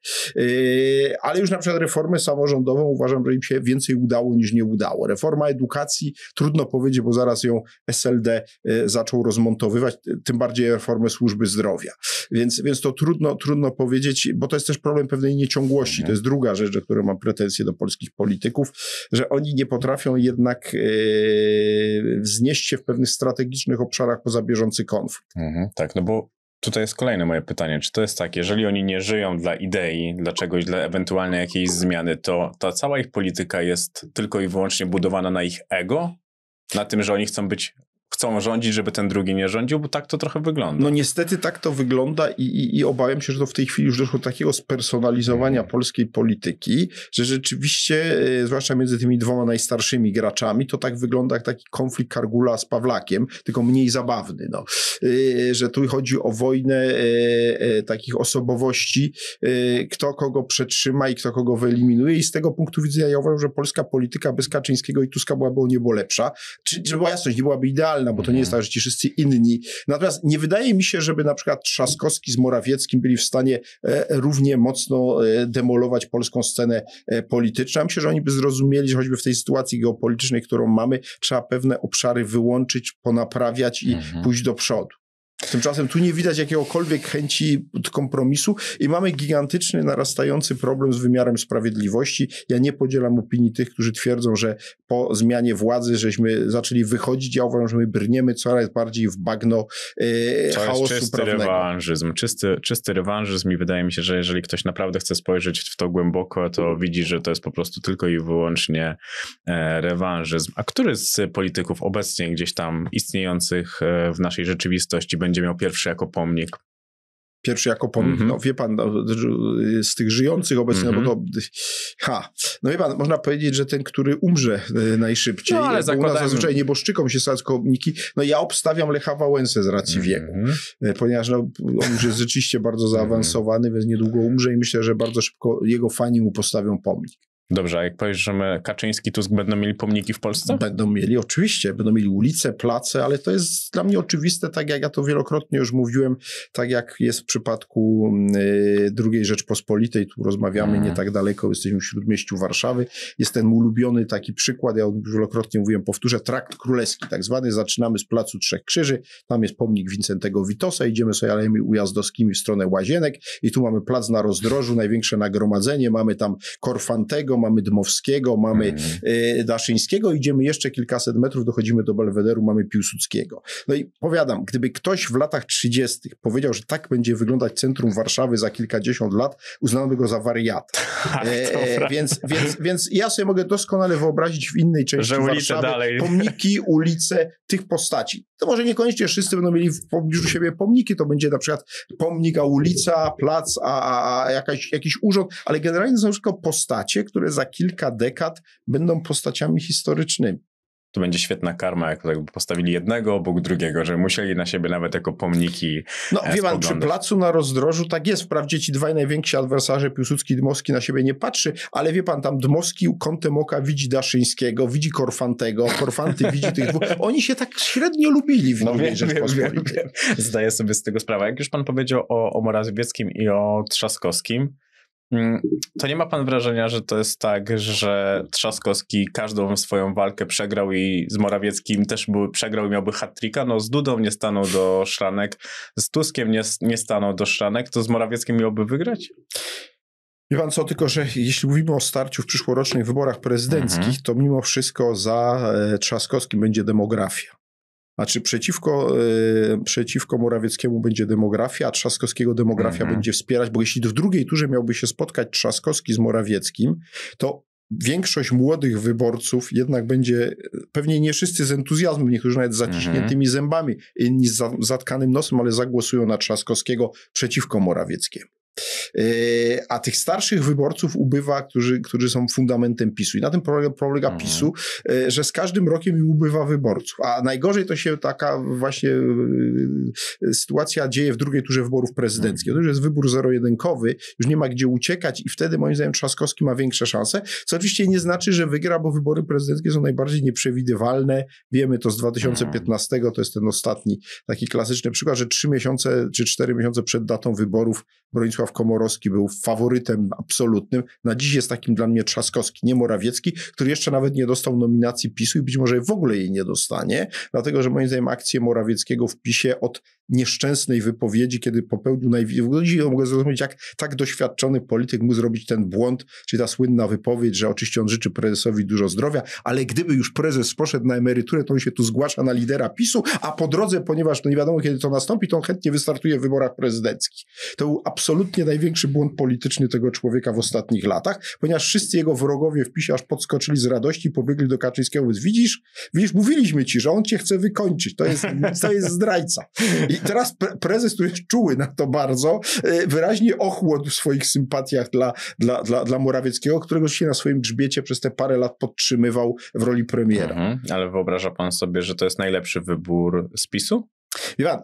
Speaker 4: Ale już na przykład reformę samorządową uważam, że im się więcej udało niż nie udało. Reforma edukacji, trudno powiedzieć, bo zaraz ją SLD yy, zaczął rozmontowywać, ty- tym bardziej reformę służby zdrowia. Więc, więc to trudno, trudno powiedzieć, bo to jest też problem pewnej nieciągłości. To jest druga rzecz, do której mam pretensje do polskich polityków, że oni nie potrafią jednak yy, wznieść się w pewnych strategicznych obszarach poza bieżący konflikt.
Speaker 1: Mhm, tak, no bo tutaj jest kolejne moje pytanie. Czy to jest tak, jeżeli oni nie żyją dla idei, dla czegoś, dla ewentualnej jakiejś zmiany, to ta cała ich polityka jest tylko i wyłącznie budowana na ich ego? Na tym, że oni chcą być, chcą rządzić, żeby ten drugi nie rządził? Bo tak to trochę wygląda.
Speaker 4: No niestety tak to wygląda i, i, i obawiam się, że to w tej chwili już doszło do takiego spersonalizowania polskiej polityki, że rzeczywiście, e, zwłaszcza między tymi dwoma najstarszymi graczami, to tak wygląda jak taki konflikt Kargula z Pawlakiem, tylko mniej zabawny. No. E, Że tu chodzi o wojnę e, takich osobowości, kto kogo przetrzyma i kto kogo wyeliminuje i z tego punktu widzenia ja uważam, że polska polityka bez Kaczyńskiego i Tuska byłaby o niebo lepsza. Czy, żeby była jasność, nie byłaby idealna, bo to nie jest tak, że ci wszyscy inni Natomiast nie wydaje mi się, żeby na przykład Trzaskowski z Morawieckim byli w stanie e, równie mocno e, demolować polską scenę e, polityczną. Myślę, że oni by zrozumieli, że choćby w tej sytuacji geopolitycznej, którą mamy, trzeba pewne obszary wyłączyć, ponaprawiać i
Speaker 1: Mhm.
Speaker 4: pójść do przodu. Tymczasem tu nie widać jakiegokolwiek chęci kompromisu i mamy gigantyczny, narastający problem z wymiarem sprawiedliwości. Ja nie podzielam opinii tych, którzy twierdzą, że po zmianie władzy żeśmy zaczęli wychodzić. Ja uważam, że my brniemy coraz bardziej w bagno e,
Speaker 1: To jest
Speaker 4: chaosu
Speaker 1: czysty
Speaker 4: prawnego.
Speaker 1: rewanżyzm. Czysty, czysty rewanżyzm i wydaje mi się, że jeżeli ktoś naprawdę chce spojrzeć w to głęboko, to widzi, że to jest po prostu tylko i wyłącznie e, rewanżyzm. A który z polityków obecnie gdzieś tam istniejących e, w naszej rzeczywistości będzie miał pierwszy jako pomnik?
Speaker 4: Pierwszy jako pomnik,
Speaker 1: Mhm.
Speaker 4: no wie pan, no, z tych żyjących obecnie, no bo to, ha, no wie pan, można powiedzieć, że ten, który umrze e, najszybciej,
Speaker 1: No, ale
Speaker 4: bo u nas zazwyczaj nieboszczykom się sadzą pomniki, no ja obstawiam Lecha Wałęsę z racji wieku.
Speaker 1: Mhm.
Speaker 4: E, ponieważ no, on już jest rzeczywiście bardzo zaawansowany, więc niedługo umrze i myślę, że bardzo szybko jego fani mu postawią pomnik.
Speaker 1: Dobrze, a jak powiesz, że Kaczyński, Tusk będą mieli pomniki w Polsce?
Speaker 4: Będą mieli, oczywiście, będą mieli ulice, place, ale to jest dla mnie oczywiste, tak jak ja to wielokrotnie już mówiłem, tak jak jest w przypadku y, II Rzeczpospolitej, tu rozmawiamy mm. nie tak daleko, jesteśmy w Śródmieściu Warszawy, jest ten ulubiony taki przykład, ja już wielokrotnie mówiłem, powtórzę, trakt królewski tak zwany, zaczynamy z Placu Trzech Krzyży, tam jest pomnik Wincentego Witosa, idziemy sobie alejami ujazdowskimi w stronę Łazienek i tu mamy plac na rozdrożu, największe nagromadzenie, mamy tam Korfantego, mamy Dmowskiego, mamy mm. Daszyńskiego, idziemy jeszcze kilkaset metrów, dochodzimy do Belwederu, mamy Piłsudskiego. No i powiadam, gdyby ktoś w latach 30. powiedział, że tak będzie wyglądać centrum Warszawy za kilkadziesiąt lat, uznano go za wariata. E, więc, więc, więc ja sobie mogę doskonale wyobrazić w innej części że Warszawy dalej. pomniki, ulice tych postaci. To może niekoniecznie wszyscy będą mieli w pobliżu siebie pomniki, to będzie na przykład pomnik, a ulica, plac, a, a, a jakaś, jakiś urząd, ale generalnie to są wszystko postacie, które za kilka dekad będą postaciami historycznymi
Speaker 1: to będzie świetna karma, jak postawili jednego obok drugiego, że musieli na siebie nawet jako pomniki
Speaker 4: No e, wie pan, przy placu na rozdrożu tak jest. Wprawdzie ci dwaj najwięksi adwersarze, Piłsudski i Dmowski na siebie nie patrzy, ale wie pan, tam Dmowski kątem oka widzi Daszyńskiego, widzi Korfantego, Korfanty widzi tych dwóch. Oni się tak średnio lubili w no, Nowej Rzeczpospolitej.
Speaker 1: Zdaję sobie z tego sprawę. Jak już pan powiedział o, o Morawieckim i o Trzaskowskim, to nie ma pan wrażenia, że to jest tak, że Trzaskowski każdą swoją walkę przegrał i z Morawieckim też był, przegrał i miałby hat No z Dudą nie stanął do szlanek, z Tuskiem nie, nie stanął do szlanek, to z Morawieckim miałby wygrać?
Speaker 4: Wie pan co, tylko że jeśli mówimy o starciu w przyszłorocznych wyborach prezydenckich, mhm. to mimo wszystko za e, Trzaskowskim będzie demografia. Znaczy przeciwko, yy, przeciwko Morawieckiemu będzie demografia, a Trzaskowskiego demografia mhm. będzie wspierać, bo jeśli w drugiej turze miałby się spotkać Trzaskowski z Morawieckim, to większość młodych wyborców jednak będzie, pewnie nie wszyscy z entuzjazmem, niektórzy nawet z zaciśniętymi mhm. zębami, inni z zatkanym nosem, ale zagłosują na Trzaskowskiego przeciwko Morawieckiemu. E, a tych starszych wyborców ubywa, którzy, którzy są fundamentem PiSu. I na tym polega, polega mhm. PiSu, e, że z każdym rokiem im ubywa wyborców. A najgorzej to się taka właśnie e, sytuacja dzieje w drugiej turze wyborów prezydenckich. Mhm. To już jest wybór zero-jedynkowy, już nie ma gdzie uciekać i wtedy moim zdaniem Trzaskowski ma większe szanse, co oczywiście nie znaczy, że wygra, bo wybory prezydenckie są najbardziej nieprzewidywalne. Wiemy to z 2015, to jest ten ostatni taki klasyczny przykład, że trzy miesiące czy cztery miesiące przed datą wyborów Bronisław Komorowski był faworytem absolutnym. Na dziś jest takim dla mnie Trzaskowski, nie Morawiecki, który jeszcze nawet nie dostał nominacji PiSu i być może w ogóle jej nie dostanie, dlatego że moim zdaniem akcje Morawieckiego w PiSie od nieszczęsnej wypowiedzi, kiedy popełnił najwięcej. Ludzi mogę zrozumieć, jak tak doświadczony polityk mógł zrobić ten błąd, czyli ta słynna wypowiedź, że oczywiście on życzy prezesowi dużo zdrowia, ale gdyby już prezes poszedł na emeryturę, to on się tu zgłasza na lidera PiSu, a po drodze, ponieważ no nie wiadomo kiedy to nastąpi, to on chętnie wystartuje w wyborach prezydenckich. To był absolutnie największy błąd polityczny tego człowieka w ostatnich latach, ponieważ wszyscy jego wrogowie w PiSie aż podskoczyli z radości, pobiegli do Kaczyńskiego, mówiąc, widzisz, widzisz, mówiliśmy ci, że on cię chce wykończyć, to jest, to jest zdrajca. I teraz pre prezes, który jest czuły na to bardzo, e, wyraźnie ochłodł w swoich sympatiach dla, dla, dla, dla Morawieckiego, którego się na swoim grzbiecie przez te parę lat podtrzymywał w roli premiera. Mhm,
Speaker 1: ale wyobraża pan sobie, że to jest najlepszy wybór spisu?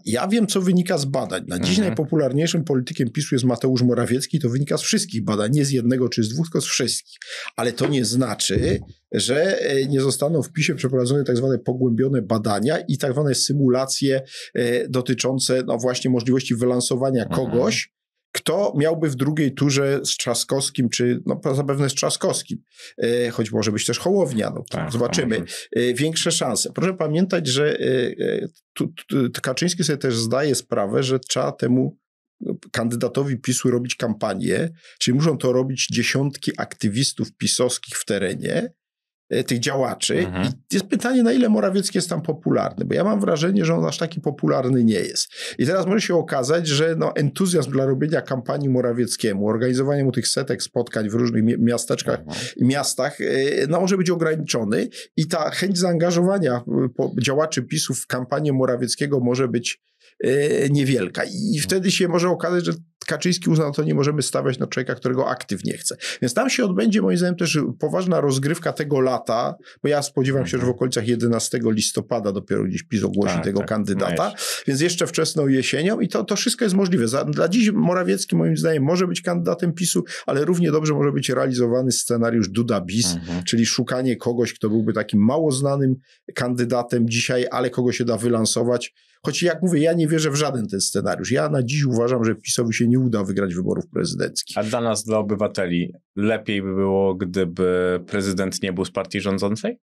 Speaker 4: Ja wiem, co wynika z badań. Na dziś mhm. najpopularniejszym politykiem PiSu jest Mateusz Morawiecki. To wynika z wszystkich badań, nie z jednego czy z dwóch, tylko z wszystkich. Ale to nie znaczy, że e, nie zostaną w PiSie przeprowadzone tak zwane pogłębione badania i tak zwane symulacje e, dotyczące no właśnie możliwości wylansowania mhm. kogoś, kto miałby w drugiej turze z Trzaskowskim, czy no zapewne z Trzaskowskim, e, choć może być też Hołownia, no tak, zobaczymy, e, większe szanse. Proszę pamiętać, że e, tu, tu, Kaczyński sobie też zdaje sprawę, że trzeba temu kandydatowi PiSu robić kampanię, czyli muszą to robić dziesiątki aktywistów pisowskich w terenie, tych działaczy. Mhm. I jest pytanie, na ile Morawiecki jest tam popularny, bo ja mam wrażenie, że on aż taki popularny nie jest. I teraz może się okazać, że no, entuzjazm dla robienia kampanii Morawieckiemu, organizowania mu tych setek spotkań w różnych miasteczkach mhm. i miastach, e, no, może być ograniczony i ta chęć zaangażowania e, działaczy PiSu w kampanię Morawieckiego może być niewielka. I wtedy się może okazać, że Kaczyński uznał, to nie możemy stawiać na człowieka, którego aktyw nie chce. Więc tam się odbędzie moim zdaniem też poważna rozgrywka tego lata, bo ja spodziewam się, że w mhm. okolicach 11 listopada dopiero gdzieś PiS ogłosi tak, tego tak, kandydata, więc jeszcze wczesną jesienią i to, to wszystko jest możliwe. Za, dla dziś Morawiecki moim zdaniem może być kandydatem PiSu, ale równie dobrze może być realizowany scenariusz Duda-Bis, mhm. czyli szukanie kogoś, kto byłby takim mało znanym kandydatem dzisiaj, ale kogo się da wylansować Choć jak mówię, ja nie wierzę w żaden ten scenariusz. Ja na dziś uważam, że PiSowi się nie uda wygrać wyborów prezydenckich.
Speaker 1: A dla nas, dla obywateli, lepiej by było, gdyby prezydent nie był z partii rządzącej?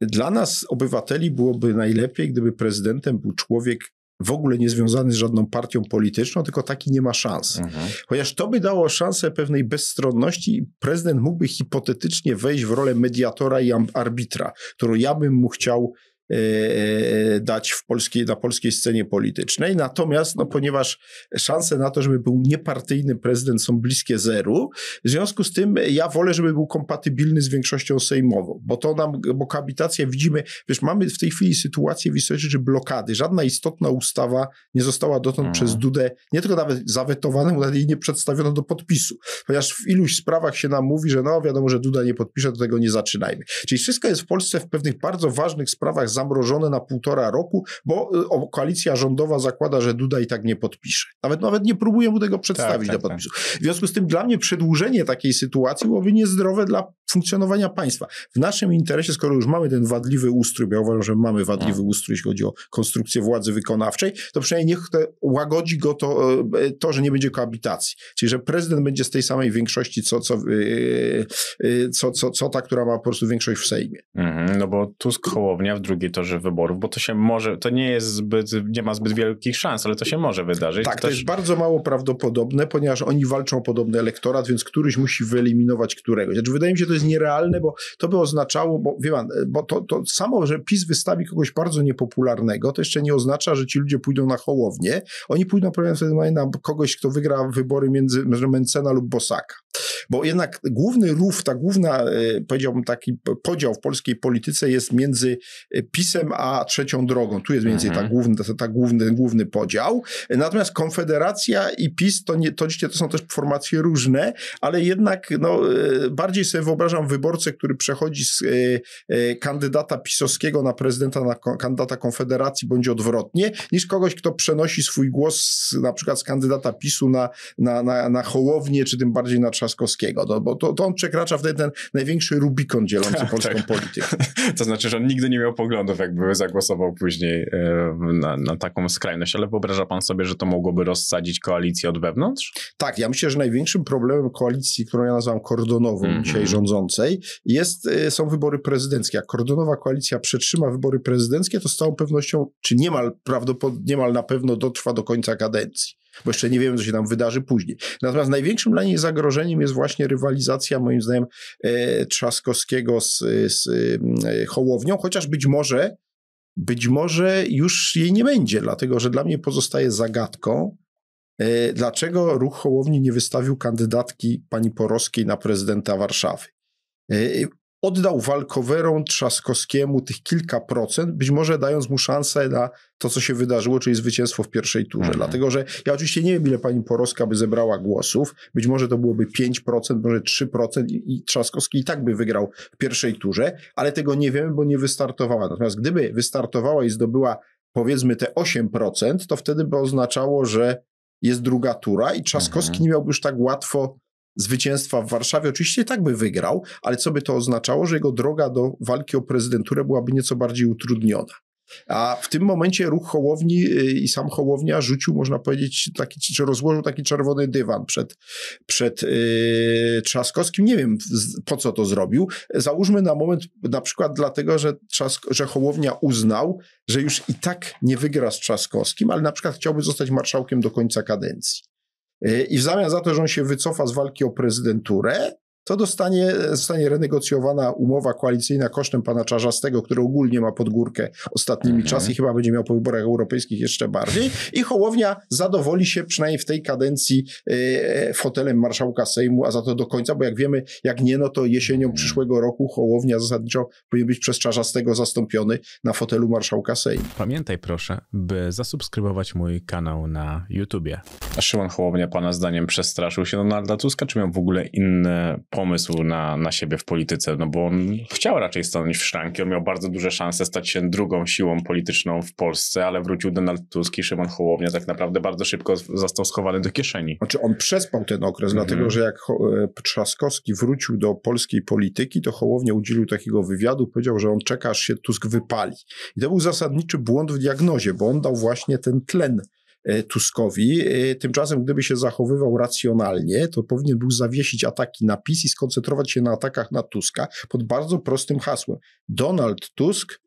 Speaker 4: Dla nas, obywateli, byłoby najlepiej, gdyby prezydentem był człowiek w ogóle nie związany z żadną partią polityczną, tylko taki nie ma szans. Mhm. Chociaż to by dało szansę pewnej bezstronności, prezydent mógłby hipotetycznie wejść w rolę mediatora i arbitra, którą ja bym mu chciał dać w polskiej, na polskiej scenie politycznej. Natomiast, no, ponieważ szanse na to, żeby był niepartyjny prezydent są bliskie zeru, w związku z tym ja wolę, żeby był kompatybilny z większością sejmową, bo to nam, bo koabitacja widzimy, wiesz, mamy w tej chwili sytuację w istocie rzeczy blokady. Żadna istotna ustawa nie została dotąd mhm. przez Dudę, nie tylko nawet zawetowana, nawet jej nie przedstawiono do podpisu, ponieważ w iluś sprawach się nam mówi, że no wiadomo, że Duda nie podpisze, do tego nie zaczynajmy. Czyli wszystko jest w Polsce w pewnych bardzo ważnych sprawach zamrożone na półtora roku, bo y, koalicja rządowa zakłada, że Duda i tak nie podpisze. Nawet nawet nie próbuje mu tego przedstawić tak, tak, do podpisu. Tak. W związku z tym dla mnie przedłużenie takiej sytuacji byłoby niezdrowe dla funkcjonowania państwa. W naszym interesie, skoro już mamy ten wadliwy ustrój, bo ja uważam, że mamy wadliwy no. ustrój, jeśli chodzi o konstrukcję władzy wykonawczej, to przynajmniej niech te, łagodzi go to, e, to, że nie będzie koabitacji. Czyli, że prezydent będzie z tej samej większości, co, co, yy, co, co, co ta, która ma po prostu większość w Sejmie.
Speaker 1: Mhm, no bo Tusk Hołownia w drugiej torze wyborów, bo to się może, to nie jest zbyt, nie ma zbyt wielkich szans, ale to się może wydarzyć.
Speaker 4: Tak, Ktoś... to jest bardzo mało prawdopodobne, ponieważ oni walczą o podobny elektorat, więc któryś musi wyeliminować któregoś. Znaczy, wydaje mi się, że to jest nierealne, bo to by oznaczało, bo wie pan, bo to, to samo, że PiS wystawi kogoś bardzo niepopularnego, to jeszcze nie oznacza, że ci ludzie pójdą na Hołownię. Oni pójdą wtedy na kogoś, kto wygra wybory między Mencena lub Bosaka. Bo jednak główny rów, ta główna, e, powiedziałbym taki podział w polskiej polityce jest między e, PiSem a trzecią drogą. Tu jest między mhm. ta główny, ta, ta główny, główny podział. Natomiast Konfederacja i PiS to, nie, to to są też formacje różne, ale jednak no, e, bardziej sobie wyobrażam wyborcę, który przechodzi z kandydata pisowskiego na prezydenta, na kandydata Konfederacji, bądź odwrotnie, niż kogoś, kto przenosi swój głos na przykład z kandydata PiSu na, na, na, na Hołownię, czy tym bardziej na Trzaskowskiego, no, bo to, to on przekracza wtedy ten największy Rubikon dzielący tak, polską tak. politykę.
Speaker 1: To znaczy, że on nigdy nie miał poglądów, jakby zagłosował później e, na, na taką skrajność, ale wyobraża pan sobie, że to mogłoby rozsadzić koalicję od wewnątrz?
Speaker 4: Tak, ja myślę, że największym problemem koalicji, którą ja nazywam kordonową mm -hmm. dzisiaj rządzącej, jest, e, są wybory prezydenckie. Jak kordonowa koalicja przetrzyma wybory prezydenckie, to z całą pewnością, czy niemal prawdopodobnie, niemal na pewno dotrwa do końca kadencji bo jeszcze nie wiemy, co się tam wydarzy później. Natomiast największym dla niej zagrożeniem jest właśnie rywalizacja, moim zdaniem, e, Trzaskowskiego z, z e, Hołownią, chociaż być może, być może już jej nie będzie, dlatego że dla mnie pozostaje zagadką, e, dlaczego ruch Hołowni nie wystawił kandydatki pani Porowskiej na prezydenta Warszawy oddał walkowerom Trzaskowskiemu tych kilka procent, być może dając mu szansę na to, co się wydarzyło, czyli zwycięstwo w pierwszej turze. Mhm. Dlatego, że ja oczywiście nie wiem, ile pani Porowska by zebrała głosów. Być może to byłoby 5%, może 3% i, i Trzaskowski i tak by wygrał w pierwszej turze, ale tego nie wiemy, bo nie wystartowała. Natomiast gdyby wystartowała i zdobyła powiedzmy te 8%, to wtedy by oznaczało, że jest druga tura i Trzaskowski mhm. nie miałby już tak łatwo zwycięstwa w Warszawie. Oczywiście tak by wygrał, ale co by to oznaczało, że jego droga do walki o prezydenturę byłaby nieco bardziej utrudniona. A w tym momencie ruch Hołowni y, i sam Hołownia rzucił, można powiedzieć, taki, czy rozłożył taki czerwony dywan przed, przed yy, Trzaskowskim. Nie wiem, po co to zrobił. Załóżmy na moment, na przykład dlatego, że, Trzask że Hołownia uznał, że już i tak nie wygra z Trzaskowskim, ale na przykład chciałby zostać marszałkiem do końca kadencji. Y, I w zamian za to, że on się wycofa z walki o prezydenturę, to dostanie, zostanie renegocjowana umowa koalicyjna kosztem pana Czarzastego, który ogólnie ma pod górkę ostatnimi mhm. czasy i chyba będzie miał po wyborach europejskich jeszcze bardziej. I Hołownia zadowoli się przynajmniej w tej kadencji e, fotelem marszałka Sejmu, a za to do końca, bo jak wiemy, jak nie, no to jesienią mhm. przyszłego roku Hołownia zasadniczo powinien być przez Czarzastego zastąpiony na fotelu marszałka Sejmu.
Speaker 1: Pamiętaj proszę, by zasubskrybować mój kanał na YouTubie.
Speaker 5: A Szymon Hołownia pana zdaniem przestraszył się Donalda Tuska, czy miał w ogóle inny pomysł na, na siebie w polityce? No bo on chciał raczej stanąć w szranki, on miał bardzo duże szanse stać się drugą siłą polityczną w Polsce, ale wrócił Donald Tusk i Szymon Hołownia tak naprawdę bardzo szybko został schowany do kieszeni.
Speaker 4: Znaczy on przespał ten okres, -hmm. dlatego że jak e, Trzaskowski wrócił do polskiej polityki, to Hołownia udzielił takiego wywiadu, powiedział, że on czeka, aż się Tusk wypali. I to był zasadniczy błąd w diagnozie, bo on dał właśnie ten tlen Tuskowi. E, tymczasem, gdyby się zachowywał racjonalnie, to powinien był zawiesić ataki na PiS i skoncentrować się na atakach na Tuska pod bardzo prostym hasłem. Donald Tusk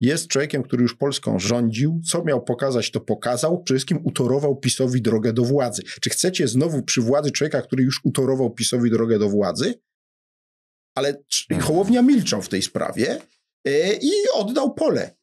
Speaker 4: jest człowiekiem, który już Polską rządził, co miał pokazać, to pokazał, przede wszystkim utorował PiSowi drogę do władzy. Czy chcecie znowu przy władzy człowieka, który już utorował PiSowi drogę do władzy? Ale Hołownia milczał w tej sprawie e, i oddał pole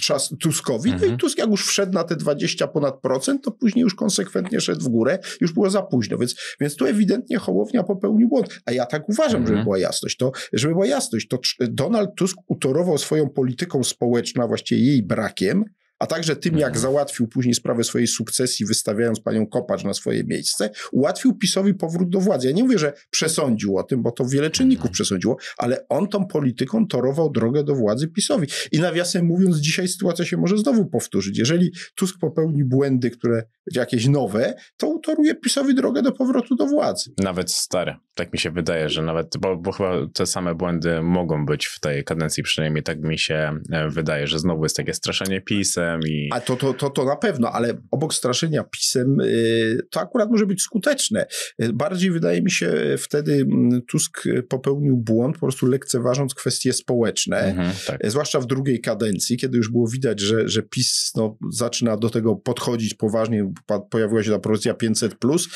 Speaker 4: czas Tuskowi. Mhm. No i mhm. Tusk jak już wszedł na te 20 ponad procent, to później już konsekwentnie szedł w górę, już było za późno, więc, więc tu ewidentnie Hołownia popełnił błąd. A ja tak uważam, mhm. żeby była jasność. To, żeby była jasność, to Donald Tusk utorował swoją polityką społeczną, właściwie jej brakiem, a także tym, jak mhm. załatwił później sprawę swojej sukcesji, wystawiając panią Kopacz na swoje miejsce, ułatwił PiSowi powrót do władzy. Ja nie mówię, że przesądził o tym, bo to wiele czynników mhm. przesądziło, ale on tą polityką torował drogę do władzy PiSowi. I nawiasem mówiąc, dzisiaj sytuacja się może znowu powtórzyć. Jeżeli Tusk popełni błędy, które jakieś nowe, to utoruje PiSowi drogę do powrotu do władzy.
Speaker 5: Nawet stare. Tak mi się wydaje, że nawet, bo, bo chyba te same błędy mogą być w tej kadencji, przynajmniej tak mi się e, wydaje, że znowu jest takie straszenie PiSem i...
Speaker 4: A to, to, to, to na pewno, ale obok straszenia PiSem y, to akurat może być skuteczne. Y, bardziej wydaje mi się wtedy mm, Tusk popełnił błąd, po prostu lekceważąc kwestie społeczne, mhm, tak. Y, zwłaszcza w drugiej kadencji, kiedy już było widać, że, że PiS no, zaczyna do tego podchodzić poważnie, pojawiła się ta propozycja 500+.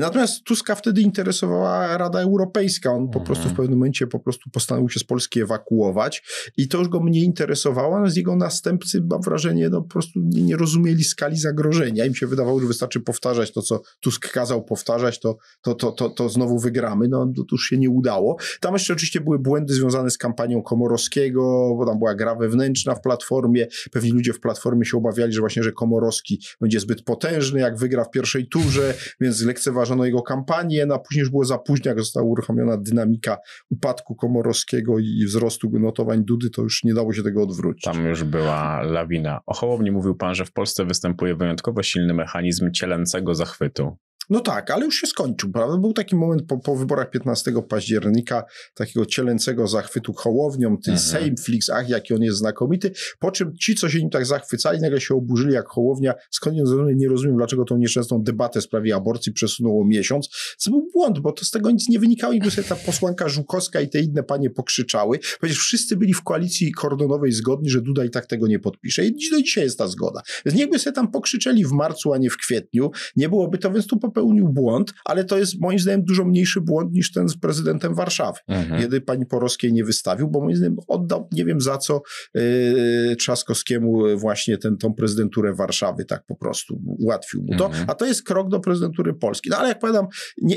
Speaker 4: Natomiast Tuska wtedy interesowała Rada Europejska. On po prostu w mhm. pewnym momencie po prostu postanowił się z Polski ewakuować i to już go mniej interesowało, a z jego następcy mam wrażenie, no po prostu nie, nie rozumieli skali zagrożenia. Im się wydawało, że wystarczy powtarzać to, co Tusk kazał powtarzać, to, to, to, to, to znowu wygramy. No to już się nie udało. Tam jeszcze oczywiście były błędy związane z kampanią Komorowskiego, bo tam była gra wewnętrzna w Platformie. Pewni ludzie w Platformie się obawiali, że właśnie, że Komorowski będzie zbyt potężny, jak wygra w pierwszej turze, więc lekceważono jego kampanię, no a później już było za późno, jak została uruchomiona dynamika upadku Komorowskiego i wzrostu notowań Dudy, to już nie dało się tego odwrócić.
Speaker 5: Tam już była lawina. O Hołowni mówił pan, że w Polsce występuje wyjątkowo silny mechanizm cielęcego zachwytu.
Speaker 4: No tak, ale już się skończył, prawda? Był taki moment po, po wyborach 15 października, takiego cielęcego zachwytu hołownią, ty mhm. Sejmflix, ach, jaki on jest znakomity, po czym ci, co się nim tak zachwycali, nagle się oburzyli jak hołownia, skąd nie rozumiem, dlaczego tą nieszczęsną debatę w sprawie aborcji przesunęło miesiąc. To był błąd, bo to z tego nic nie wynikało i sobie ta posłanka Żukowska i te inne panie pokrzyczały, przecież wszyscy byli w koalicji kordonowej zgodni, że Duda i tak tego nie podpisze i do dzisiaj jest ta zgoda. Więc niechby sobie tam pokrzyczeli w marcu, a nie w kwietniu, nie byłoby to, więc tu po popełnił błąd, ale to jest moim zdaniem dużo mniejszy błąd niż ten z prezydentem Warszawy. Mhm. Kiedy pani Porowskiej nie wystawił, bo moim zdaniem oddał, nie wiem za co, yy, Trzaskowskiemu właśnie ten, tą prezydenturę Warszawy tak po prostu ułatwił mu to, mhm. a to jest krok do prezydentury Polski. No ale jak powiadam, nie,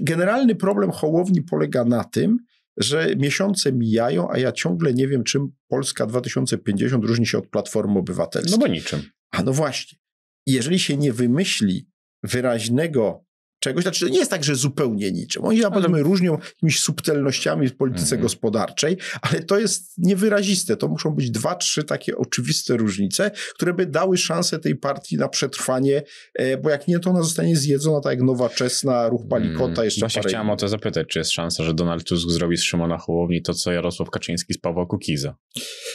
Speaker 4: generalny problem Hołowni polega na tym, że miesiące mijają, a ja ciągle nie wiem, czym Polska 2050 różni się od Platformy Obywatelskiej.
Speaker 5: No bo niczym.
Speaker 4: A no właśnie. Jeżeli się nie wymyśli wyraźnego czegoś. Znaczy, to nie jest tak, że zupełnie niczym. Oni naprawdę ale... różnią jakimiś subtelnościami w polityce mm-hmm. gospodarczej, ale to jest niewyraziste. To muszą być dwa, trzy takie oczywiste różnice, które by dały szansę tej partii na przetrwanie, e, bo jak nie, to ona zostanie zjedzona tak jak nowoczesna, ruch palikota, mm. jeszcze
Speaker 5: Właśnie chciałem o to zapytać, czy jest szansa, że Donald Tusk zrobi z Szymona Hołowni to, co Jarosław Kaczyński z Pawła Kukiza?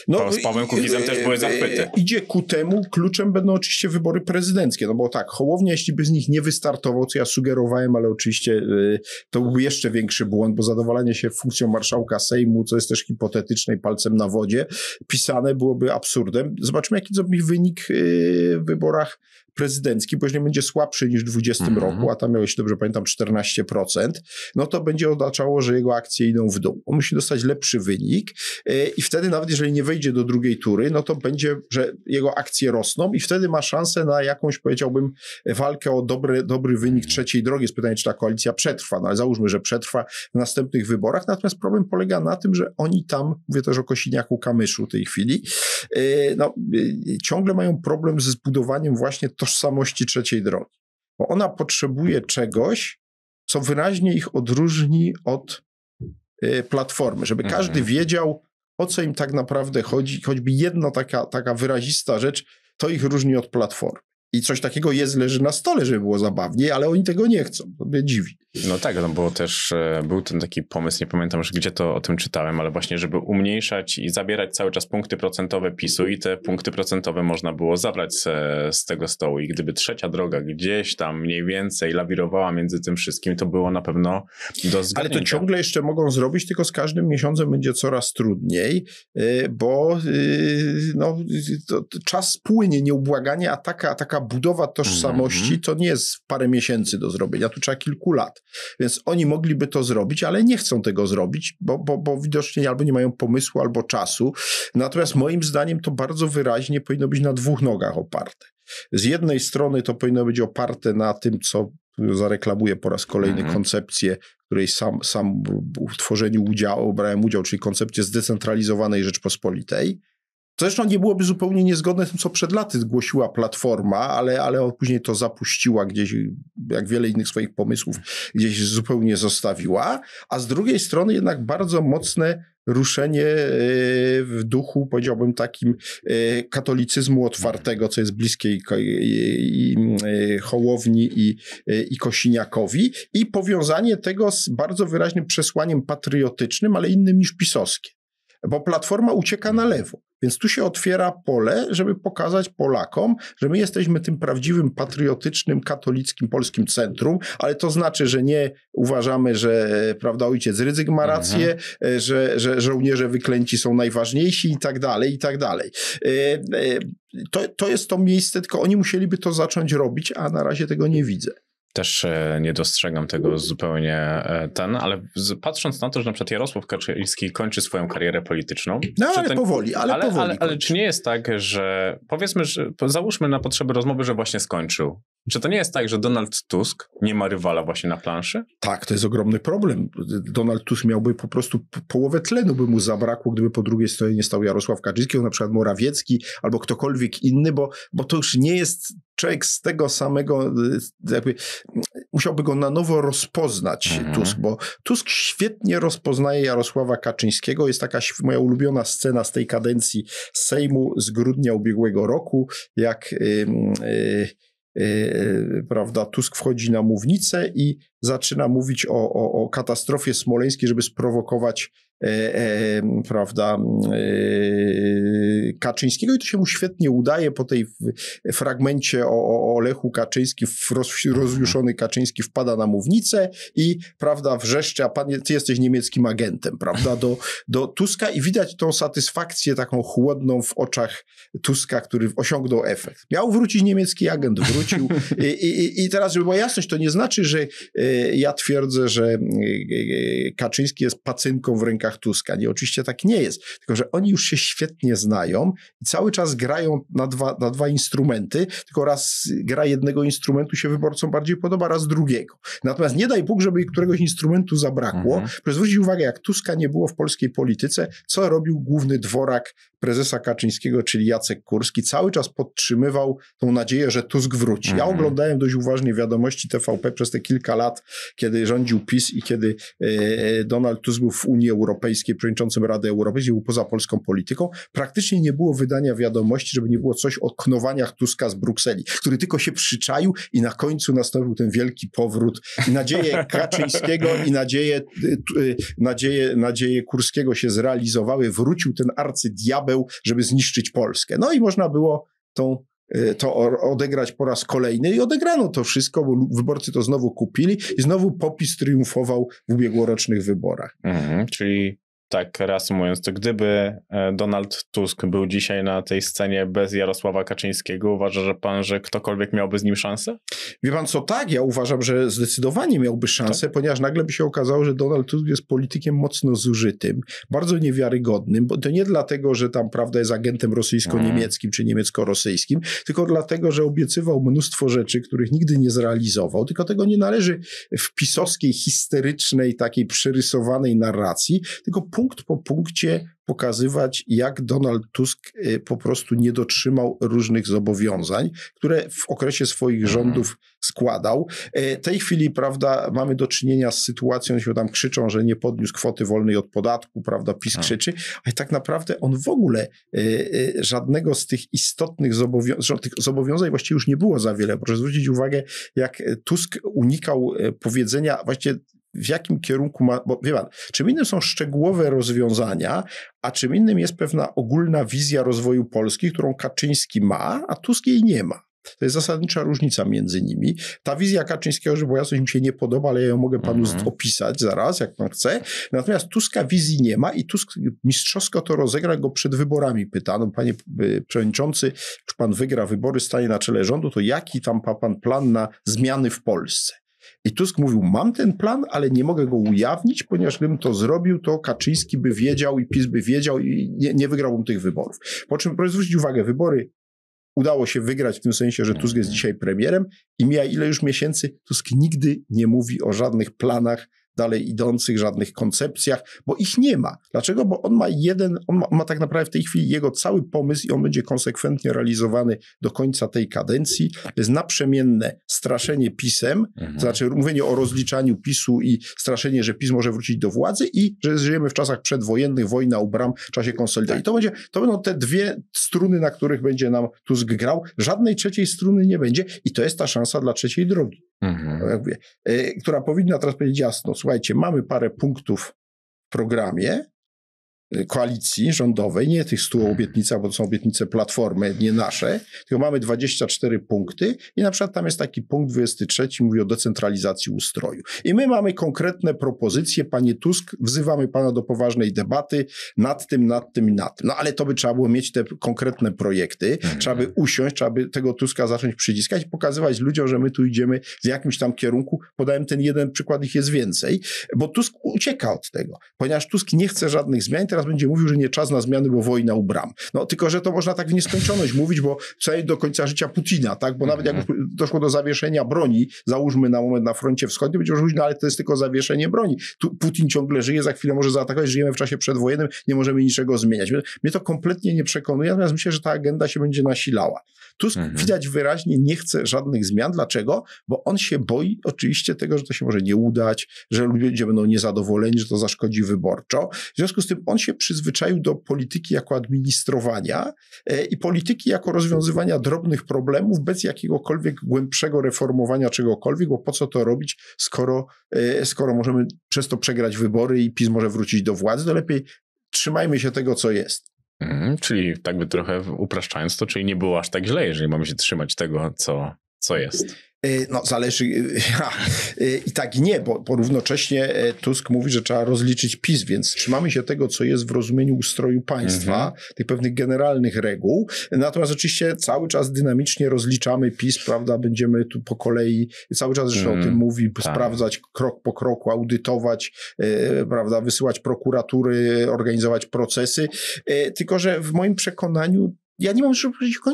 Speaker 5: No, z Pawłem Kukizem też były zachwyty.
Speaker 4: Idzie ku temu, kluczem będą oczywiście wybory prezydenckie, no bo tak, Hołownia, jeśli by z nich nie wystartował, co ja sugeruję, ale oczywiście y, to byłby jeszcze większy błąd, bo zadowalanie się funkcją marszałka Sejmu, co jest też hipotetyczne i palcem na wodzie, pisane byłoby absurdem. Zobaczmy, jaki zrobi wynik y, w wyborach prezydencki, jeżeli będzie słabszy niż w 2020 mm -hmm. roku, a tam miał, jeśli dobrze pamiętam, 14%, no to będzie oznaczało, że jego akcje idą w dół. On musi dostać lepszy wynik e, i wtedy nawet jeżeli nie wejdzie do drugiej tury, no to będzie, że jego akcje rosną i wtedy ma szansę na jakąś, powiedziałbym, walkę o dobry, dobry wynik trzeciej drogi. Jest pytanie, czy ta koalicja przetrwa, no ale załóżmy, że przetrwa w następnych wyborach, natomiast problem polega na tym, że oni tam, mówię też o Kosiniaku Kamyszu w tej chwili, e, no, e, ciągle mają problem ze zbudowaniem właśnie tożsamości trzeciej drogi. Bo ona potrzebuje czegoś, co wyraźnie ich odróżni od y, platformy, żeby mhm. każdy wiedział, o co im tak naprawdę chodzi. Choćby jedna taka, taka wyrazista rzecz, to ich różni od platformy. I coś takiego jest, leży na stole, żeby było zabawniej, ale oni tego nie chcą. To mnie dziwi.
Speaker 5: No tak, no bo też e, był ten taki pomysł, nie pamiętam już gdzie to o tym czytałem, ale właśnie, żeby umniejszać i zabierać cały czas punkty procentowe PiSu i te punkty procentowe można było zabrać z, z tego stołu. I gdyby trzecia droga gdzieś tam mniej więcej lawirowała między tym wszystkim, to było na pewno do zgadnięcia.
Speaker 4: Ale to ciągle jeszcze mogą zrobić, tylko z każdym miesiącem będzie coraz trudniej, e, bo e, no, to, to czas płynie nieubłaganie, a taka, taka budowa tożsamości -hmm. to nie jest parę miesięcy do zrobienia, tu trzeba kilku lat. Więc oni mogliby to zrobić, ale nie chcą tego zrobić, bo, bo, bo widocznie albo nie mają pomysłu, albo czasu. Natomiast moim zdaniem to bardzo wyraźnie powinno być na dwóch nogach oparte. Z jednej strony to powinno być oparte na tym, co zareklamuję po raz kolejny mhm. koncepcję, której sam, sam w tworzeniu udziału, brałem udział, czyli koncepcję zdecentralizowanej Rzeczpospolitej. Zresztą nie byłoby zupełnie niezgodne z tym, co przed laty zgłosiła Platforma, ale, ale później to zapuściła gdzieś, jak wiele innych swoich pomysłów, gdzieś zupełnie zostawiła. A z drugiej strony jednak bardzo mocne ruszenie e, w duchu, powiedziałbym, takim e, katolicyzmu otwartego, co jest bliskie i, e, Hołowni i, i Kosiniakowi i powiązanie tego z bardzo wyraźnym przesłaniem patriotycznym, ale innym niż pisowskie bo platforma ucieka na lewo. Więc tu się otwiera pole, żeby pokazać Polakom, że my jesteśmy tym prawdziwym, patriotycznym, katolickim polskim centrum, ale to znaczy, że nie uważamy, że prawda, ojciec Rydzyk ma mhm. rację, mhm. że, że żołnierze wyklęci są najważniejsi i tak dalej, i tak dalej. E, e, to, to jest to miejsce, tylko oni musieliby to zacząć robić, a na razie tego nie widzę
Speaker 5: też e, nie dostrzegam tego zupełnie e, ten, ale patrząc na to, że na przykład Jarosław Kaczyński kończy swoją karierę polityczną.
Speaker 4: No ale ten, powoli, ale, ale powoli.
Speaker 5: Ale, ale, czy nie jest tak, że powiedzmy, że załóżmy na potrzeby rozmowy, że właśnie skończył. Czy to nie jest tak, że Donald Tusk nie ma rywala właśnie na planszy?
Speaker 4: Tak, to jest ogromny problem. Donald Tusk miałby po prostu połowę tlenu by mu zabrakło, gdyby po drugiej stronie nie stał Jarosław Kaczyński, na przykład Morawiecki albo ktokolwiek inny, bo, bo to już nie jest człowiek z tego samego, jakby musiałby go na nowo rozpoznać mhm. Tusk, bo Tusk świetnie rozpoznaje Jarosława Kaczyńskiego. Jest taka moja ulubiona scena z tej kadencji Sejmu z grudnia ubiegłego roku, jak yy, yy, Yy, prawda, Tusk wchodzi na mównicę i zaczyna mówić o, o, o katastrofie smoleńskiej, żeby sprowokować E, e, prawda, e, Kaczyńskiego. I to się mu świetnie udaje po tej fragmencie o, o Lechu Kaczyński, roz, rozjuszony Kaczyński wpada na mównicę i prawda, wrzeszczy, a pan, ty jesteś niemieckim agentem, prawda, do, do Tuska. I widać tą satysfakcję taką chłodną w oczach Tuska, który osiągnął efekt. Miał wrócić niemiecki agent, wrócił. I, i, i teraz, żeby była jasność, to nie znaczy, że ja twierdzę, że Kaczyński jest pacynką w rękach Tuska. Nie, oczywiście tak nie jest, tylko że oni już się świetnie znają i cały czas grają na dwa, na dwa instrumenty, tylko raz gra jednego instrumentu się wyborcom bardziej podoba, raz drugiego. Natomiast nie daj Bóg, żeby któregoś instrumentu zabrakło. Mhm. Proszę zwrócić uwagę, jak Tuska nie było w polskiej polityce, co robił główny dworak prezesa Kaczyńskiego, czyli Jacek Kurski. Cały czas podtrzymywał tą nadzieję, że Tusk wróci. Mhm. Ja oglądałem dość uważnie wiadomości TVP przez te kilka lat, kiedy rządził PiS i kiedy e, Donald Tusk był w Unii Europejskiej przewodniczącym Rady Europejskiej, był poza polską polityką. Praktycznie nie było wydania wiadomości, żeby nie było coś o knowaniach Tuska z Brukseli, który tylko się przyczaił i na końcu nastąpił ten wielki powrót. I nadzieje Kaczyńskiego i nadzieje, y, nadzieje, nadzieje Kurskiego się zrealizowały. Wrócił ten arcydiabeł, żeby zniszczyć Polskę. No i można było tą to odegrać po raz kolejny i odegrano to wszystko, bo wyborcy to znowu kupili i znowu popis triumfował w ubiegłorocznych wyborach.
Speaker 5: Mhm, czyli tak reasumując, to gdyby e, Donald Tusk był dzisiaj na tej scenie bez Jarosława Kaczyńskiego, uważa że pan, że ktokolwiek miałby z nim szansę?
Speaker 4: Wie pan co, tak, ja uważam, że zdecydowanie miałby szansę, tak? ponieważ nagle by się okazało, że Donald Tusk jest politykiem mocno zużytym, bardzo niewiarygodnym, bo to nie dlatego, że tam prawda jest agentem rosyjsko-niemieckim czy niemiecko-rosyjskim, tylko dlatego, że obiecywał mnóstwo rzeczy, których nigdy nie zrealizował, tylko tego nie należy w pisowskiej, histerycznej, takiej przerysowanej narracji, tylko punkt po punkcie pokazywać, jak Donald Tusk y, po prostu nie dotrzymał różnych zobowiązań, które w okresie swoich mhm. rządów składał. Y, w tej chwili, prawda, mamy do czynienia z sytuacją, że tam krzyczą, że nie podniósł kwoty wolnej od podatku, prawda, PiS tak. krzyczy, ale tak naprawdę on w ogóle y, żadnego z tych istotnych zobowiązań, tych zobowiązań właściwie już nie było za wiele. Proszę zwrócić uwagę, jak Tusk unikał powiedzenia, właściwie w jakim kierunku ma, bo wie pan, czym innym są szczegółowe rozwiązania, a czym innym jest pewna ogólna wizja rozwoju Polski, którą Kaczyński ma, a Tusk jej nie ma. To jest zasadnicza różnica między nimi. Ta wizja Kaczyńskiego, że bo ja coś mi się nie podoba, ale ja ją mogę panu mm -hmm. opisać zaraz, jak pan chce. Natomiast Tuska wizji nie ma i Tusk mistrzowsko to rozegra, go przed wyborami pytano, panie y, przewodniczący, czy pan wygra wybory, stanie na czele rządu, to jaki tam ma pan plan na zmiany w Polsce? I Tusk mówił, mam ten plan, ale nie mogę go ujawnić, ponieważ gdybym to zrobił, to Kaczyński by wiedział i PiS by wiedział i nie, nie wygrałbym tych wyborów. Po czym proszę zwrócić uwagę, wybory udało się wygrać w tym sensie, że Tusk jest dzisiaj premierem i mija ile już miesięcy, Tusk nigdy nie mówi o żadnych planach dalej idących, żadnych koncepcjach, bo ich nie ma. Dlaczego? Bo on ma jeden, on ma, ma, tak naprawdę w tej chwili jego cały pomysł i on będzie konsekwentnie realizowany do końca tej kadencji. To jest naprzemienne straszenie pisem, mhm. to znaczy mówienie o rozliczaniu PiSu i straszenie, że PiS może wrócić do władzy i że żyjemy w czasach przedwojennych, wojna u bram, w czasie konsolidacji. To, będzie, to będą te dwie struny, na których będzie nam Tusk grał. Żadnej trzeciej struny nie będzie i to jest ta szansa dla trzeciej drogi. Mhm. Y, która powinna teraz powiedzieć jasno, słuchajcie, mamy parę punktów w programie, koalicji rządowej, nie tych 100 mhm. obietnicach, bo to są obietnice Platformy, nie nasze, tylko mamy 24 punkty i na przykład tam jest taki punkt 23, mówi o decentralizacji ustroju. I my mamy konkretne propozycje, panie Tusk, wzywamy pana do poważnej debaty nad tym, nad tym i nad tym. No ale to by trzeba było mieć te konkretne projekty, mhm. trzeba by usiąść, trzeba by tego Tuska zacząć przyciskać pokazywać ludziom, że my tu idziemy w jakimś tam kierunku. Podałem ten jeden przykład, ich jest więcej, bo Tusk ucieka od tego, ponieważ Tusk nie chce żadnych zmian, teraz będzie mówił, że nie czas na zmiany, bo wojna u bram. No tylko, że to można tak w nieskończoność mówić, bo przynajmniej do końca życia Putina, tak? Bo nawet jak mhm. doszło do zawieszenia broni, załóżmy na moment na froncie wschodnim, będzie mówić, no ale to jest tylko zawieszenie broni. Tu Putin ciągle żyje, za chwilę może zaatakować, żyjemy w czasie przedwojennym, nie możemy niczego zmieniać. Mnie to kompletnie nie przekonuje, natomiast myślę, że ta agenda się będzie nasilała. Tusk mhm. widać wyraźnie nie chce żadnych zmian. Dlaczego? Bo on się boi oczywiście tego, że to się może nie udać, że ludzie będą niezadowoleni, że to zaszkodzi wyborczo. W związku z tym on się przyzwyczaił do polityki jako administrowania e, i polityki jako rozwiązywania drobnych problemów bez jakiegokolwiek głębszego reformowania czegokolwiek, bo po co to robić, skoro, e, skoro możemy przez to przegrać wybory i PiS może wrócić do władzy, to lepiej trzymajmy się tego, co jest.
Speaker 5: Mhm, czyli tak by trochę upraszczając to, czyli nie było aż tak źle, jeżeli mamy się trzymać tego, co, co jest.
Speaker 4: E, no, zależy. E, I tak i nie, bo, bo równocześnie e, Tusk mówi, że trzeba rozliczyć PiS, więc trzymamy się tego, co jest w rozumieniu ustroju państwa, -hmm. tych pewnych generalnych reguł. Natomiast oczywiście cały czas dynamicznie rozliczamy PiS, prawda? Będziemy tu po kolei, cały czas zresztą mm, o tym mhm. mówi, tak. sprawdzać krok po kroku, audytować, prawda? Wysyłać prokuratury, organizować procesy. tylko, że w moim przekonaniu ja nie mam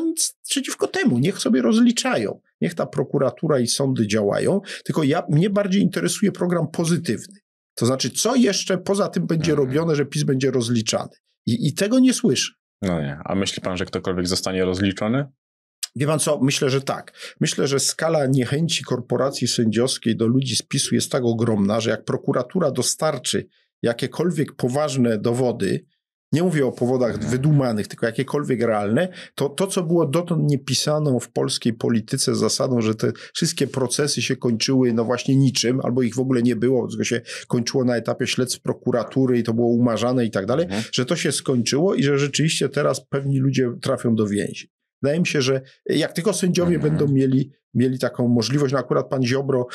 Speaker 4: nic przeciwko temu. Niech sobie rozliczają. Niech ta prokuratura i sądy działają. Tylko ja, mnie bardziej interesuje program pozytywny. To znaczy, co jeszcze poza tym będzie mhm. robione, że PiS będzie rozliczany. I, I tego nie słyszę.
Speaker 5: No nie. A myśli pan, że ktokolwiek zostanie rozliczony?
Speaker 4: Wie pan co, myślę, że tak. Myślę, że skala niechęci korporacji sędziowskiej do ludzi z PiSu jest tak ogromna, że jak prokuratura dostarczy jakiekolwiek poważne dowody, nie mówię o powodach wydumanych, tylko jakiekolwiek realne, to to, co było dotąd niepisaną w polskiej polityce zasadą, że te wszystkie procesy się kończyły no właśnie niczym, albo ich w ogóle nie było, tylko się kończyło na etapie śledztw prokuratury i to było umarzane i tak dalej, mhm. że to się skończyło i że rzeczywiście teraz pewni ludzie trafią do więzi. Wydaje mi się, że jak tylko sędziowie mhm. będą mieli mieli taką możliwość. No akurat pan Ziobro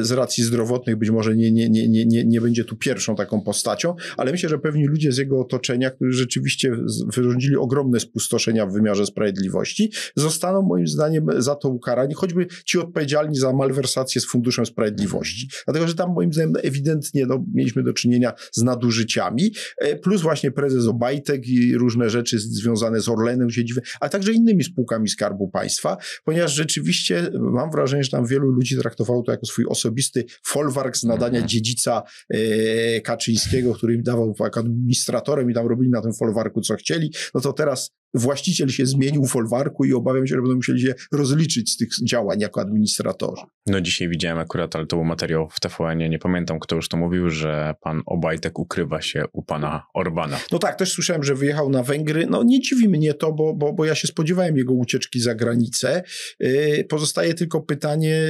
Speaker 4: z racji zdrowotnych być może nie, nie, nie, nie, nie, będzie tu pierwszą taką postacią, ale myślę, że pewni ludzie z jego otoczenia, którzy rzeczywiście wyrządzili ogromne spustoszenia w wymiarze sprawiedliwości, zostaną moim zdaniem za to ukarani, choćby ci odpowiedzialni za malwersację z Funduszem Sprawiedliwości. Dlatego, że tam moim zdaniem ewidentnie no, mieliśmy do czynienia z nadużyciami, e, plus właśnie prezes Obajtek i różne rzeczy związane z Orlenem siedziwy, a także innymi spółkami Skarbu Państwa, ponieważ rzeczywiście mam wrażenie, że tam wielu ludzi traktowało to jako swój osobisty folwark z nadania mhm. dziedzica e, Kaczyńskiego, który im dawał administratorem i tam robili na tym folwarku co chcieli, no to teraz właściciel się zmienił w folwarku i obawiam się, że będą musieli się rozliczyć z tych działań jako administratorzy.
Speaker 5: No dzisiaj widziałem akurat, ale to był materiał w TVN, nie pamiętam kto już to mówił, że pan Obajtek ukrywa się u pana Orbana.
Speaker 4: No tak, też słyszałem, że wyjechał na Węgry. No nie dziwi mnie to, bo, bo, bo ja się spodziewałem jego ucieczki za granicę. Yy, pozostaje tylko pytanie,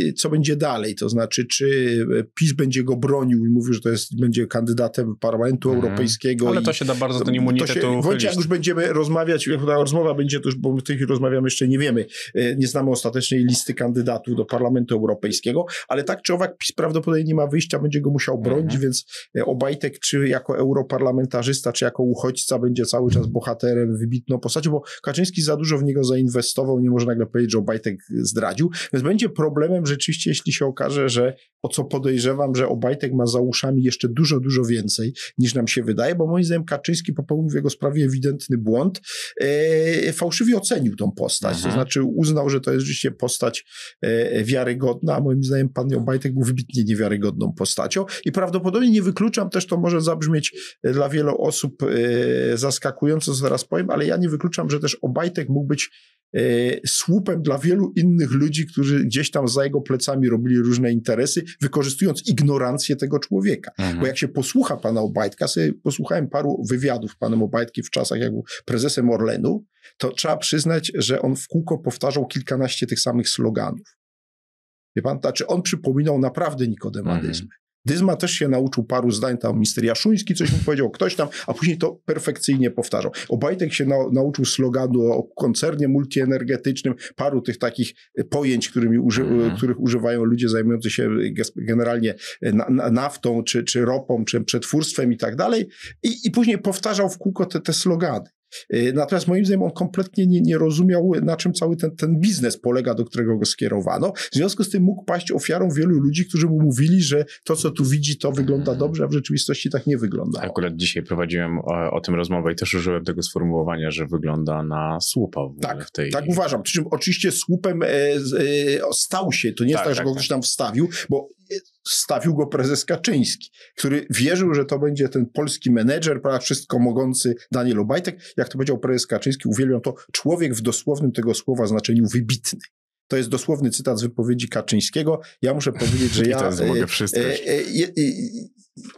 Speaker 4: yy, co będzie dalej, to znaczy, czy PiS będzie go bronił i mówił, że to jest, będzie kandydatem Parlamentu mhm. Europejskiego.
Speaker 5: Ale to się da bardzo ten immunitetu
Speaker 4: to się, jak już będzie będziemy rozmawiać, ta rozmowa będzie to już, bo my w tej chwili rozmawiamy, jeszcze nie wiemy, e, nie znamy ostatecznej listy kandydatów do Parlamentu Europejskiego, ale tak czy owak PiS prawdopodobnie nie ma wyjścia, będzie go musiał bronić, mhm. więc e, Obajtek czy jako europarlamentarzysta, czy jako uchodźca będzie cały czas bohaterem, wybitną postacią, bo Kaczyński za dużo w niego zainwestował, nie może nagle powiedzieć, że Obajtek zdradził, więc będzie problemem rzeczywiście, jeśli się okaże, że o co podejrzewam, że Obajtek ma za uszami jeszcze dużo, dużo więcej niż nam się wydaje, bo moim zdaniem Kaczyński popełnił w jego sprawie ewidentny błąd, e, fałszywie ocenił tą postać. To mhm. znaczy uznał, że to jest rzeczywiście postać e, wiarygodna, a moim zdaniem pan Obajtek był wybitnie niewiarygodną postacią i prawdopodobnie nie wykluczam też, to może zabrzmieć e, dla wielu osób zaskakująco, co zaraz powiem, ale ja nie wykluczam, że też Obajtek mógł być słupem dla wielu innych ludzi, którzy gdzieś tam za jego plecami robili różne interesy, wykorzystując ignorancję tego człowieka. Mhm. Bo jak się posłucha pana Obajtka, sobie posłuchałem paru wywiadów panem Obajtkiem w czasach, jak był prezesem Orlenu, to trzeba przyznać, że on w kółko powtarzał kilkanaście tych samych sloganów. Wie pan, znaczy on przypominał naprawdę nikodemadyzmy. Mhm. Dyzma też się nauczył paru zdań, tam mister Jaszuński coś mu powiedział, ktoś tam, a później to perfekcyjnie powtarzał. Obajtek się na, nauczył sloganu o koncernie multienergetycznym, paru tych takich pojęć, którymi uży, mm. których używają ludzie zajmujący się generalnie na, na, naftą, czy, czy ropą, czy przetwórstwem i tak dalej. I, i później powtarzał w kółko te, te slogany. Y, natomiast moim zdaniem on kompletnie nie, nie rozumiał, na czym cały ten, ten biznes polega, do którego go skierowano. W związku z tym mógł paść ofiarą wielu ludzi, którzy mu mówili, że to, co tu widzi, to wygląda dobrze, a w rzeczywistości tak nie wygląda.
Speaker 5: Akurat dzisiaj prowadziłem o, o, tym rozmowę i też użyłem tego sformułowania, że wygląda na słupa w
Speaker 4: tak,
Speaker 5: w tej...
Speaker 4: Tak uważam. Przy czym oczywiście słupem e, e, stał się, to nie jest tak, tak że tak, go ktoś tak. tam wstawił, bo stawił go prezes Kaczyński, który wierzył, że to będzie ten polski menedżer, prawda, wszystko mogący Daniel Obajtek. Jak to powiedział prezes Kaczyński, uwielbiam to, człowiek w dosłownym tego słowa znaczeniu wybitny. To jest dosłowny cytat z wypowiedzi Kaczyńskiego. Ja muszę powiedzieć, że ja.
Speaker 5: I teraz mogę e, e,
Speaker 4: e,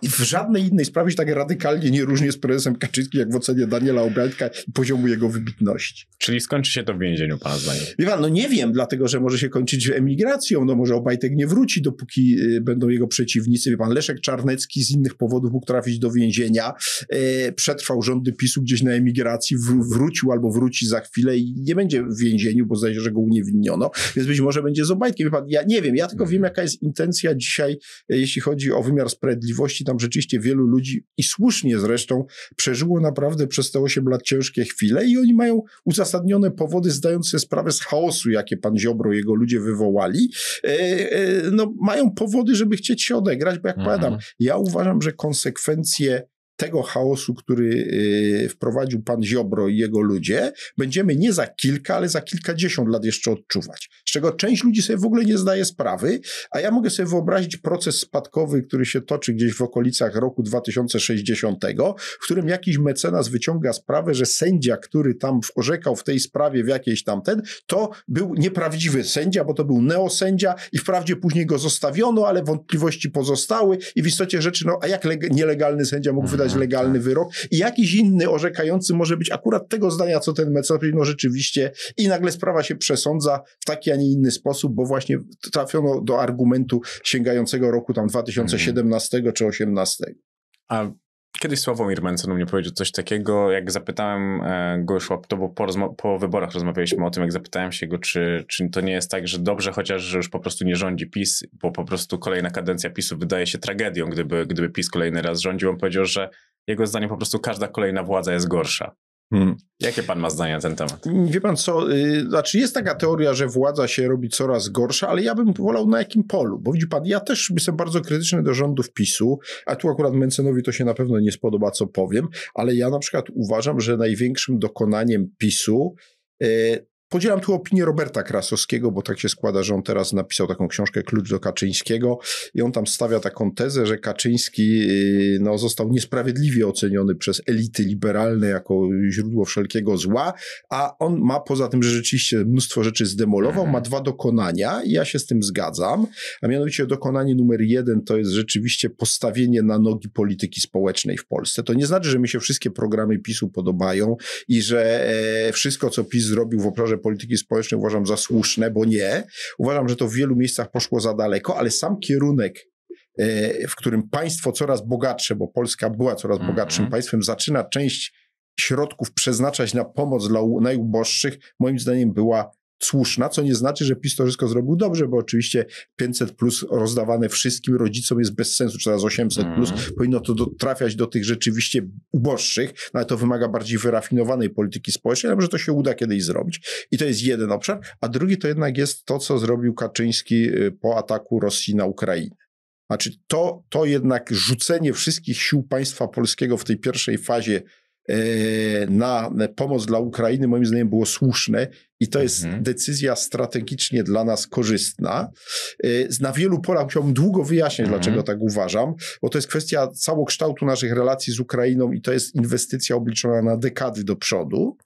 Speaker 4: w żadnej innej sprawie się tak radykalnie nie różni z prezesem Kaczyńskim, jak w ocenie Daniela Obajtka i poziomu jego wybitności.
Speaker 5: Czyli skończy się to w więzieniu, pana zdaniem?
Speaker 4: Wie pan, no nie wiem, dlatego, że może się kończyć emigracją, no może Obajtek nie wróci, dopóki y, będą jego przeciwnicy. Wie pan, Leszek Czarnecki z innych powodów mógł trafić do więzienia, e, przetrwał rządy PiSu gdzieś na emigracji, wr wrócił albo wróci za chwilę i nie będzie w więzieniu, bo zdaje się, że go uniewinniono, więc być może będzie z Obajtkiem. Wie pan, ja nie wiem, ja tylko wiem, jaka jest intencja dzisiaj, e, jeśli chodzi o wymiar sprawiedliwości, tam rzeczywiście wielu ludzi i słusznie zresztą przeżyło naprawdę przez te 8 lat ciężkie chwile i oni mają uzasadnione powody, zdając sobie sprawę z chaosu, jakie pan Ziobro i jego ludzie wywołali, e, e, no, mają powody, żeby chcieć się odegrać, bo jak mhm. powiadam, ja uważam, że konsekwencje tego chaosu, który y, wprowadził pan Ziobro i jego ludzie, będziemy nie za kilka, ale za kilkadziesiąt lat jeszcze odczuwać. Z czego część ludzi sobie w ogóle nie zdaje sprawy, a ja mogę sobie wyobrazić proces spadkowy, który się toczy gdzieś w okolicach roku 2060, w którym jakiś mecenas wyciąga sprawę, że sędzia, który tam orzekał w tej sprawie w jakiejś tamten, to był nieprawdziwy sędzia, bo to był neosędzia i wprawdzie później go zostawiono, ale wątpliwości pozostały i w istocie rzeczy, no a jak nielegalny sędzia mógł wydać wydać legalny wyrok i jakiś inny orzekający może być akurat tego zdania, co ten mecenas, no rzeczywiście i nagle sprawa się przesądza w taki, a nie inny sposób, bo właśnie trafiono do argumentu sięgającego roku tam 2017 mm. czy 2018.
Speaker 5: A Kiedyś Sławomir Mencen mnie powiedział coś takiego, jak zapytałem e, go już, to było po, po wyborach rozmawialiśmy o tym, jak zapytałem się go, czy, czy to nie jest tak, że dobrze chociaż, że już po prostu nie rządzi PiS, bo po prostu kolejna kadencja PiSu wydaje się tragedią, gdyby, gdyby PiS kolejny raz rządził. On powiedział, że jego zdaniem po prostu każda kolejna władza jest gorsza. Hmm. Jakie pan ma zdanie na ten temat?
Speaker 4: Wie pan co, yy, znaczy jest taka teoria, że władza się robi coraz gorsza, ale ja bym wolał na jakim polu, bo widzi pan, ja też jestem bardzo krytyczny do rządów PiSu, a tu akurat Mencenowi to się na pewno nie spodoba, co powiem, ale ja na przykład uważam, że największym dokonaniem PiSu yy, Podzielam tu opinię Roberta Krasowskiego, bo tak się składa, że on teraz napisał taką książkę Klucz do Kaczyńskiego i on tam stawia taką tezę, że Kaczyński yy, no, został niesprawiedliwie oceniony przez elity liberalne jako źródło wszelkiego zła, a on ma poza tym, że rzeczywiście mnóstwo rzeczy zdemolował, ma dwa dokonania i ja się z tym zgadzam, a mianowicie dokonanie numer jeden to jest rzeczywiście postawienie na nogi polityki społecznej w Polsce. To nie znaczy, że mi się wszystkie programy PiSu podobają i że e, wszystko, co PiS zrobił w obszarze polityki społecznej uważam za słuszne, bo nie. Uważam, że to w wielu miejscach poszło za daleko, ale sam kierunek e, w którym państwo coraz bogatsze, bo Polska była coraz mm -hmm. bogatszym państwem, zaczyna część środków przeznaczać na pomoc dla najuboższych, moim zdaniem była słuszna, co nie znaczy, że PiS to wszystko zrobił dobrze, bo oczywiście 500 plus rozdawane wszystkim rodzicom jest bez sensu, czy teraz 800 plus, mm. powinno to do, trafiać do tych rzeczywiście uboższych, no ale to wymaga bardziej wyrafinowanej polityki społecznej, ale może to się uda kiedyś zrobić. I to jest jeden obszar, a drugi to jednak jest to, co zrobił Kaczyński y, po ataku Rosji na Ukrainę. Znaczy to, to jednak rzucenie wszystkich sił państwa polskiego w tej pierwszej fazie na pomoc dla Ukrainy moim zdaniem było słuszne i to jest mhm. decyzja strategicznie dla nas korzystna. Y, na wielu polach chciałbym długo wyjaśniać, mhm. dlaczego tak uważam, bo to jest kwestia całokształtu naszych relacji z Ukrainą i to jest inwestycja obliczona na dekady do przodu.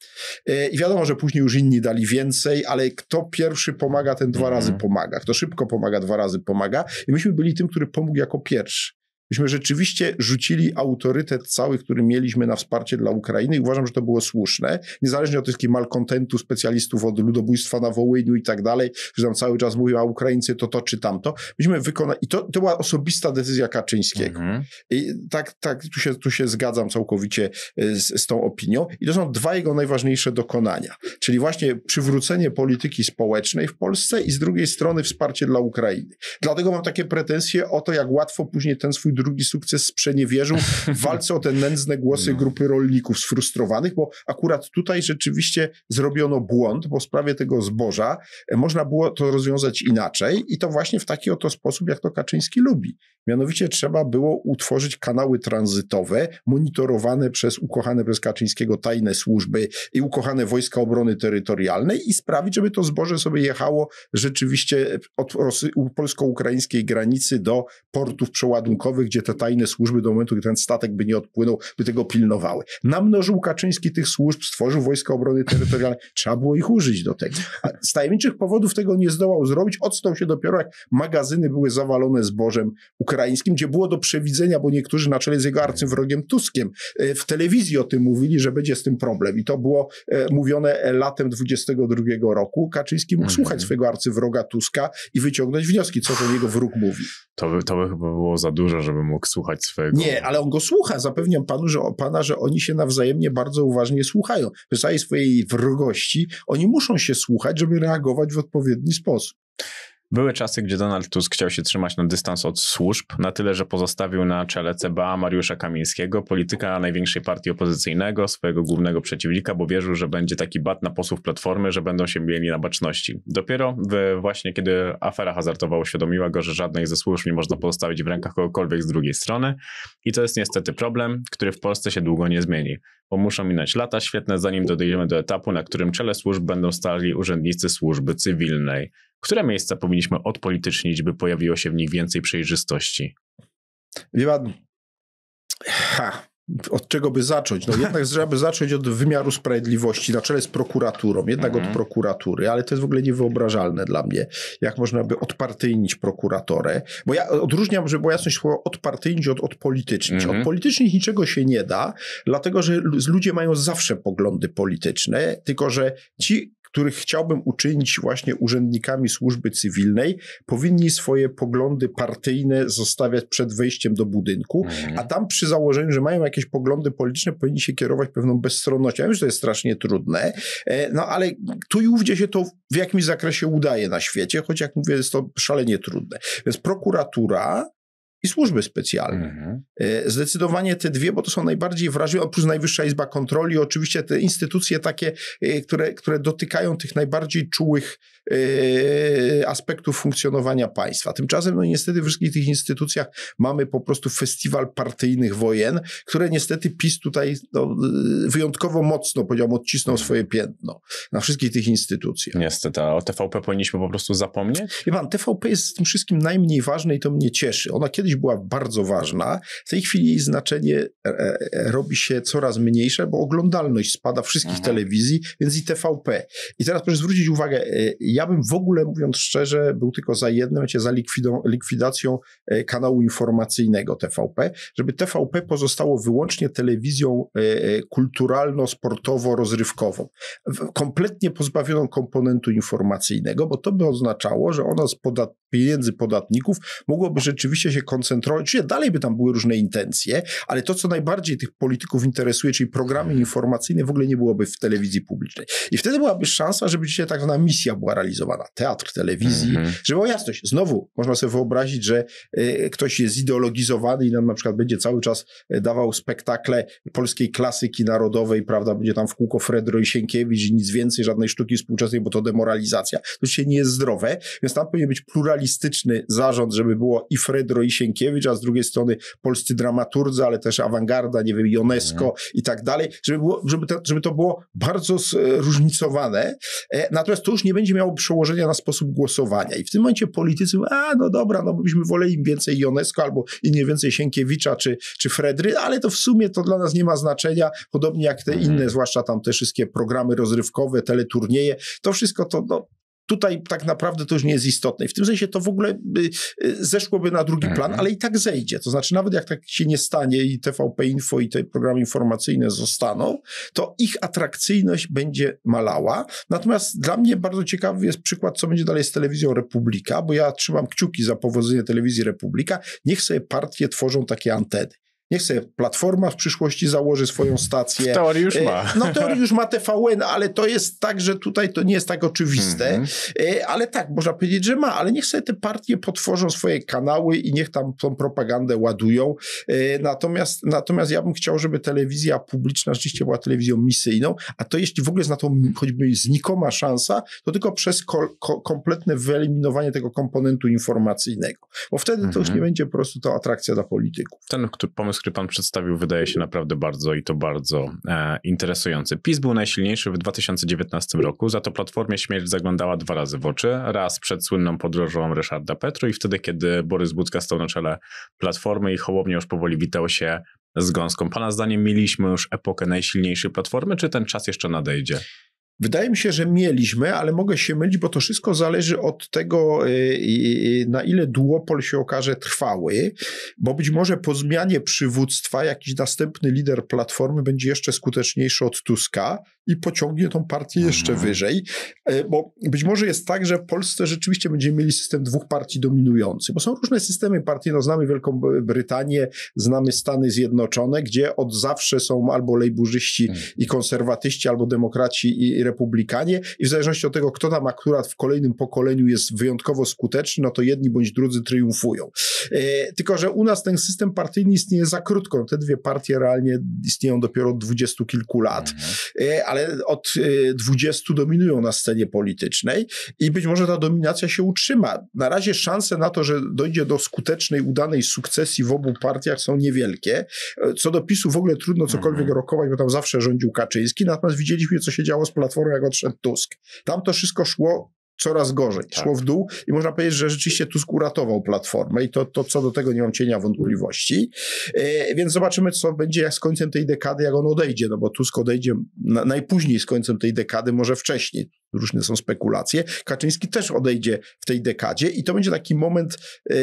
Speaker 4: I wiadomo, że później już inni dali więcej, ale kto pierwszy pomaga, ten dwa mhm. razy pomaga. Kto szybko pomaga, dwa razy pomaga. I myśmy byli tym, który pomógł jako pierwszy. Myśmy rzeczywiście rzucili autorytet cały, który mieliśmy na wsparcie dla Ukrainy i uważam, że to było słuszne. Niezależnie od tych malkontentu specjalistów od ludobójstwa na Wołyniu i tak dalej, że tam cały czas mówią, a Ukraińcy to to czy tamto. Myśmy wykonali, i to, to była osobista decyzja Kaczyńskiego. Mhm. I tak, tak tu, się, tu się zgadzam całkowicie e, z, z tą opinią. I to są dwa jego najważniejsze dokonania. Czyli właśnie przywrócenie polityki społecznej w Polsce i z drugiej strony wsparcie dla Ukrainy. Dlatego mam takie pretensje o to, jak łatwo później ten swój drugi sukces sprzeniewierzył w walce o te nędzne głosy no. grupy rolników sfrustrowanych, bo akurat tutaj rzeczywiście zrobiono błąd, bo w sprawie tego zboża e, można było to rozwiązać inaczej i to właśnie w taki oto sposób, jak to Kaczyński lubi. Mianowicie trzeba było utworzyć kanały tranzytowe, monitorowane przez ukochane przez Kaczyńskiego tajne służby i ukochane wojska obrony terytorialnej i sprawić, żeby to zboże sobie jechało rzeczywiście od polsko-ukraińskiej granicy do portów przeładunkowych, gdzie te tajne służby do momentu, gdy ten statek by nie odpłynął, by tego pilnowały. Namnożył Kaczyński tych służb, stworzył Wojska Obrony Terytorialnej. Trzeba było ich użyć do tego. A z tajemniczych powodów tego nie zdołał zrobić. Odstał się dopiero, jak magazyny były zawalone zbożem ukraińskim, gdzie było do przewidzenia, bo niektórzy na czele z jego arcywrogiem Tuskiem e, w telewizji o tym mówili, że będzie z tym problem. I to było e, mówione latem 22 roku. Kaczyński mógł mhm. słuchać swojego arcywroga Tuska i wyciągnąć wnioski, co do niego wróg mówi.
Speaker 5: To by, to by chyba było za dużo, żeby mógł słuchać swojego.
Speaker 4: Nie, ale on go słucha. Zapewniam panu, że, pana, że oni się nawzajemnie bardzo uważnie słuchają. Całej swojej wrogości oni muszą się słuchać, żeby reagować w odpowiedni sposób.
Speaker 5: Były czasy, gdzie Donald Tusk chciał się trzymać na dystans od służb, na tyle, że pozostawił na czele CBA Mariusza Kamińskiego, polityka największej partii opozycyjnego, swojego głównego przeciwnika, bo wierzył, że będzie taki bat na posłów Platformy, że będą się mieli na baczności. Dopiero właśnie kiedy afera hazardowa uświadomiła go, że żadnej ze służb nie można pozostawić w rękach kogokolwiek z drugiej strony i to jest niestety problem, który w Polsce się długo nie zmieni, bo muszą minąć lata świetne, zanim dojdziemy do etapu, na którym czele służb będą stali urzędnicy służby cywilnej. Które miejsca powinniśmy odpolitycznić, by pojawiło się w nich więcej przejrzystości?
Speaker 4: Wie pan, ha, od czego by zacząć? No jednak trzeba by zacząć od wymiaru sprawiedliwości na czele z prokuraturą, jednak mm od mhm. prokuratury, ale to jest w ogóle niewyobrażalne dla mnie, jak można by odpartyjnić prokuratorę, bo ja odróżniam, żeby była jasność słowa odpartyjnić od odpolitycznić. Mm. Odpolitycznić niczego się nie da, dlatego że ludzie mają zawsze poglądy polityczne, tylko że ci których chciałbym uczynić właśnie urzędnikami służby cywilnej, powinni swoje poglądy partyjne zostawiać przed wejściem do budynku,
Speaker 5: Mhm.
Speaker 4: a tam przy założeniu, że mają jakieś poglądy polityczne, powinni się kierować pewną bezstronnością. Ja wiem, że to jest strasznie trudne, e, no ale tu i ówdzie się to w jakimś zakresie udaje na świecie, choć jak mówię, jest to szalenie trudne. Więc prokuratura i służby specjalne.
Speaker 5: Mhm.
Speaker 4: E, Zdecydowanie te dwie, bo to są najbardziej wrażliwe, oprócz Najwyższa Izba Kontroli, oczywiście te instytucje takie, e, które, które dotykają tych najbardziej czułych e, aspektów funkcjonowania państwa. Tymczasem, no niestety, w wszystkich tych instytucjach mamy po prostu festiwal partyjnych wojen, które niestety PiS tutaj no, wyjątkowo mocno, powiedziałbym, odcisnął swoje piętno na wszystkich tych instytucjach.
Speaker 5: Niestety, a o TVP powinniśmy po prostu zapomnieć?
Speaker 4: Wie pan, TVP jest z tym wszystkim najmniej ważne i to mnie cieszy. Ona kiedyś była bardzo ważna, w tej chwili jej znaczenie e, e, robi się coraz mniejsze, bo oglądalność spada wszystkich
Speaker 5: Mhm.
Speaker 4: telewizji, więc i TVP. I teraz proszę zwrócić uwagę, e, ja bym w ogóle, mówiąc szczerze, był tylko za jednym, wiecie, za likwidą, likwidacją e, kanału informacyjnego TVP, żeby TVP pozostało wyłącznie telewizją e, e, kulturalno-sportowo-rozrywkową kompletnie pozbawioną komponentu informacyjnego, bo to by oznaczało, że ona z podat pieniędzy podatników mogłoby rzeczywiście się koncentrować, czyli dalej by tam były różne intencje, ale to, co najbardziej tych polityków interesuje, czyli programy informacyjne, w ogóle nie byłoby w telewizji publicznej. I wtedy byłaby szansa, żeby dzisiaj tak zwana misja była realizowana. Teatr, telewizji,
Speaker 5: Mhm.
Speaker 4: żeby była jasność. Znowu można sobie wyobrazić, że e, ktoś jest zideologizowany i nam na przykład będzie cały czas e, dawał spektakle polskiej klasyki narodowej, prawda, będzie tam w kółko Fredro i Sienkiewicz i nic więcej, żadnej sztuki współczesnej, bo to demoralizacja. To się nie jest zdrowe, więc tam powinien być pluralistyczny zarząd, żeby było i Fredro i Sienkiewicz, a z drugiej strony polscy dramaturdzy, ale też awangarda, nie wiem, UNESCO i tak dalej, żeby, było, żeby, to, żeby to było bardzo zróżnicowane. E, Natomiast to już nie będzie miało przełożenia na sposób głosowania. I w tym momencie politycy mówią, a no dobra, no byśmy woleli im więcej UNESCO albo inni więcej Sienkiewicza czy, czy Fredry, ale to w sumie to dla nas nie ma znaczenia, podobnie jak te
Speaker 5: Mhm.
Speaker 4: inne, zwłaszcza tam te wszystkie programy rozrywkowe, teleturnieje, to wszystko to no, Tutaj tak naprawdę to już nie jest istotne. I w tym sensie to w ogóle y, y, zeszłoby na drugi
Speaker 5: Mhm.
Speaker 4: plan, ale i tak zejdzie. To znaczy, nawet jak tak się nie stanie i TVP Info i te programy informacyjne zostaną, to ich atrakcyjność będzie malała. Natomiast dla mnie bardzo ciekawy jest przykład, co będzie dalej z telewizją Republika, bo ja trzymam kciuki za powodzenie telewizji Republika. Niech sobie partie tworzą takie anteny. Niech sobie Platforma w przyszłości założy swoją stację.
Speaker 5: W teorii już
Speaker 4: E,
Speaker 5: ma.
Speaker 4: No teorii już ma TVN, ale to jest tak, że tutaj to nie jest tak oczywiste.
Speaker 5: Mhm.
Speaker 4: E, Ale tak, można powiedzieć, że ma, ale niech sobie te partie potworzą swoje kanały i niech tam tą propagandę ładują. E, Natomiast, natomiast ja bym chciał, żeby telewizja publiczna rzeczywiście była telewizją misyjną, a to jeśli w ogóle jest na to choćby znikoma szansa, to tylko przez ko- ko- kompletne wyeliminowanie tego komponentu informacyjnego. Bo wtedy to już
Speaker 5: Mhm.
Speaker 4: nie będzie po prostu to atrakcja dla polityków.
Speaker 5: Ten który, pomysł, który pan przedstawił, wydaje się naprawdę bardzo i to bardzo e, interesujący. PiS był najsilniejszy w 2019 roku, za to Platformie śmierć zaglądała dwa razy w oczy. Raz przed słynną podróżą Ryszarda Petru i wtedy, kiedy Borys Budka stał na czele Platformy i Hołownia już powoli witał się z gąską. Pana zdaniem mieliśmy już epokę najsilniejszej Platformy, czy ten czas jeszcze nadejdzie?
Speaker 4: Wydaje mi się, że mieliśmy, ale mogę się mylić, bo to wszystko zależy od tego, y, na ile duopol się okaże trwały, bo być może po zmianie przywództwa jakiś następny lider Platformy będzie jeszcze skuteczniejszy od Tuska i pociągnie tą partię jeszcze
Speaker 5: Mhm.
Speaker 4: wyżej, y, bo być może jest tak, że w Polsce rzeczywiście będziemy mieli system dwóch partii dominujących, bo są różne systemy partyjne, no, znamy Wielką Brytanię, znamy Stany Zjednoczone, gdzie od zawsze są albo lejburzyści
Speaker 5: Mhm.
Speaker 4: i konserwatyści, albo demokraci i republikanie i w zależności od tego, kto tam akurat w kolejnym pokoleniu jest wyjątkowo skuteczny, no to jedni bądź drudzy triumfują. E, tylko, że u nas ten system partyjny istnieje za krótko. Te dwie partie realnie istnieją dopiero od dwudziestu kilku lat, e, ale od e, dwudziestu dominują na scenie politycznej i być może ta dominacja się utrzyma. Na razie szanse na to, że dojdzie do skutecznej, udanej sukcesji w obu partiach są niewielkie. E, Co do PiSu w ogóle trudno cokolwiek
Speaker 5: Mhm.
Speaker 4: rokować, bo tam zawsze rządził Kaczyński, natomiast widzieliśmy, co się działo z Platformą, jak odszedł Tusk. Tam to wszystko szło coraz gorzej.
Speaker 5: Tak.
Speaker 4: Szło w dół i można powiedzieć, że rzeczywiście Tusk uratował Platformę i to, to co do tego nie mam cienia wątpliwości. E, więc zobaczymy, co będzie jak z końcem tej dekady, jak on odejdzie, no bo Tusk odejdzie na, najpóźniej z końcem tej dekady, może wcześniej. Różne są spekulacje. Kaczyński też odejdzie w tej dekadzie i to będzie taki moment e,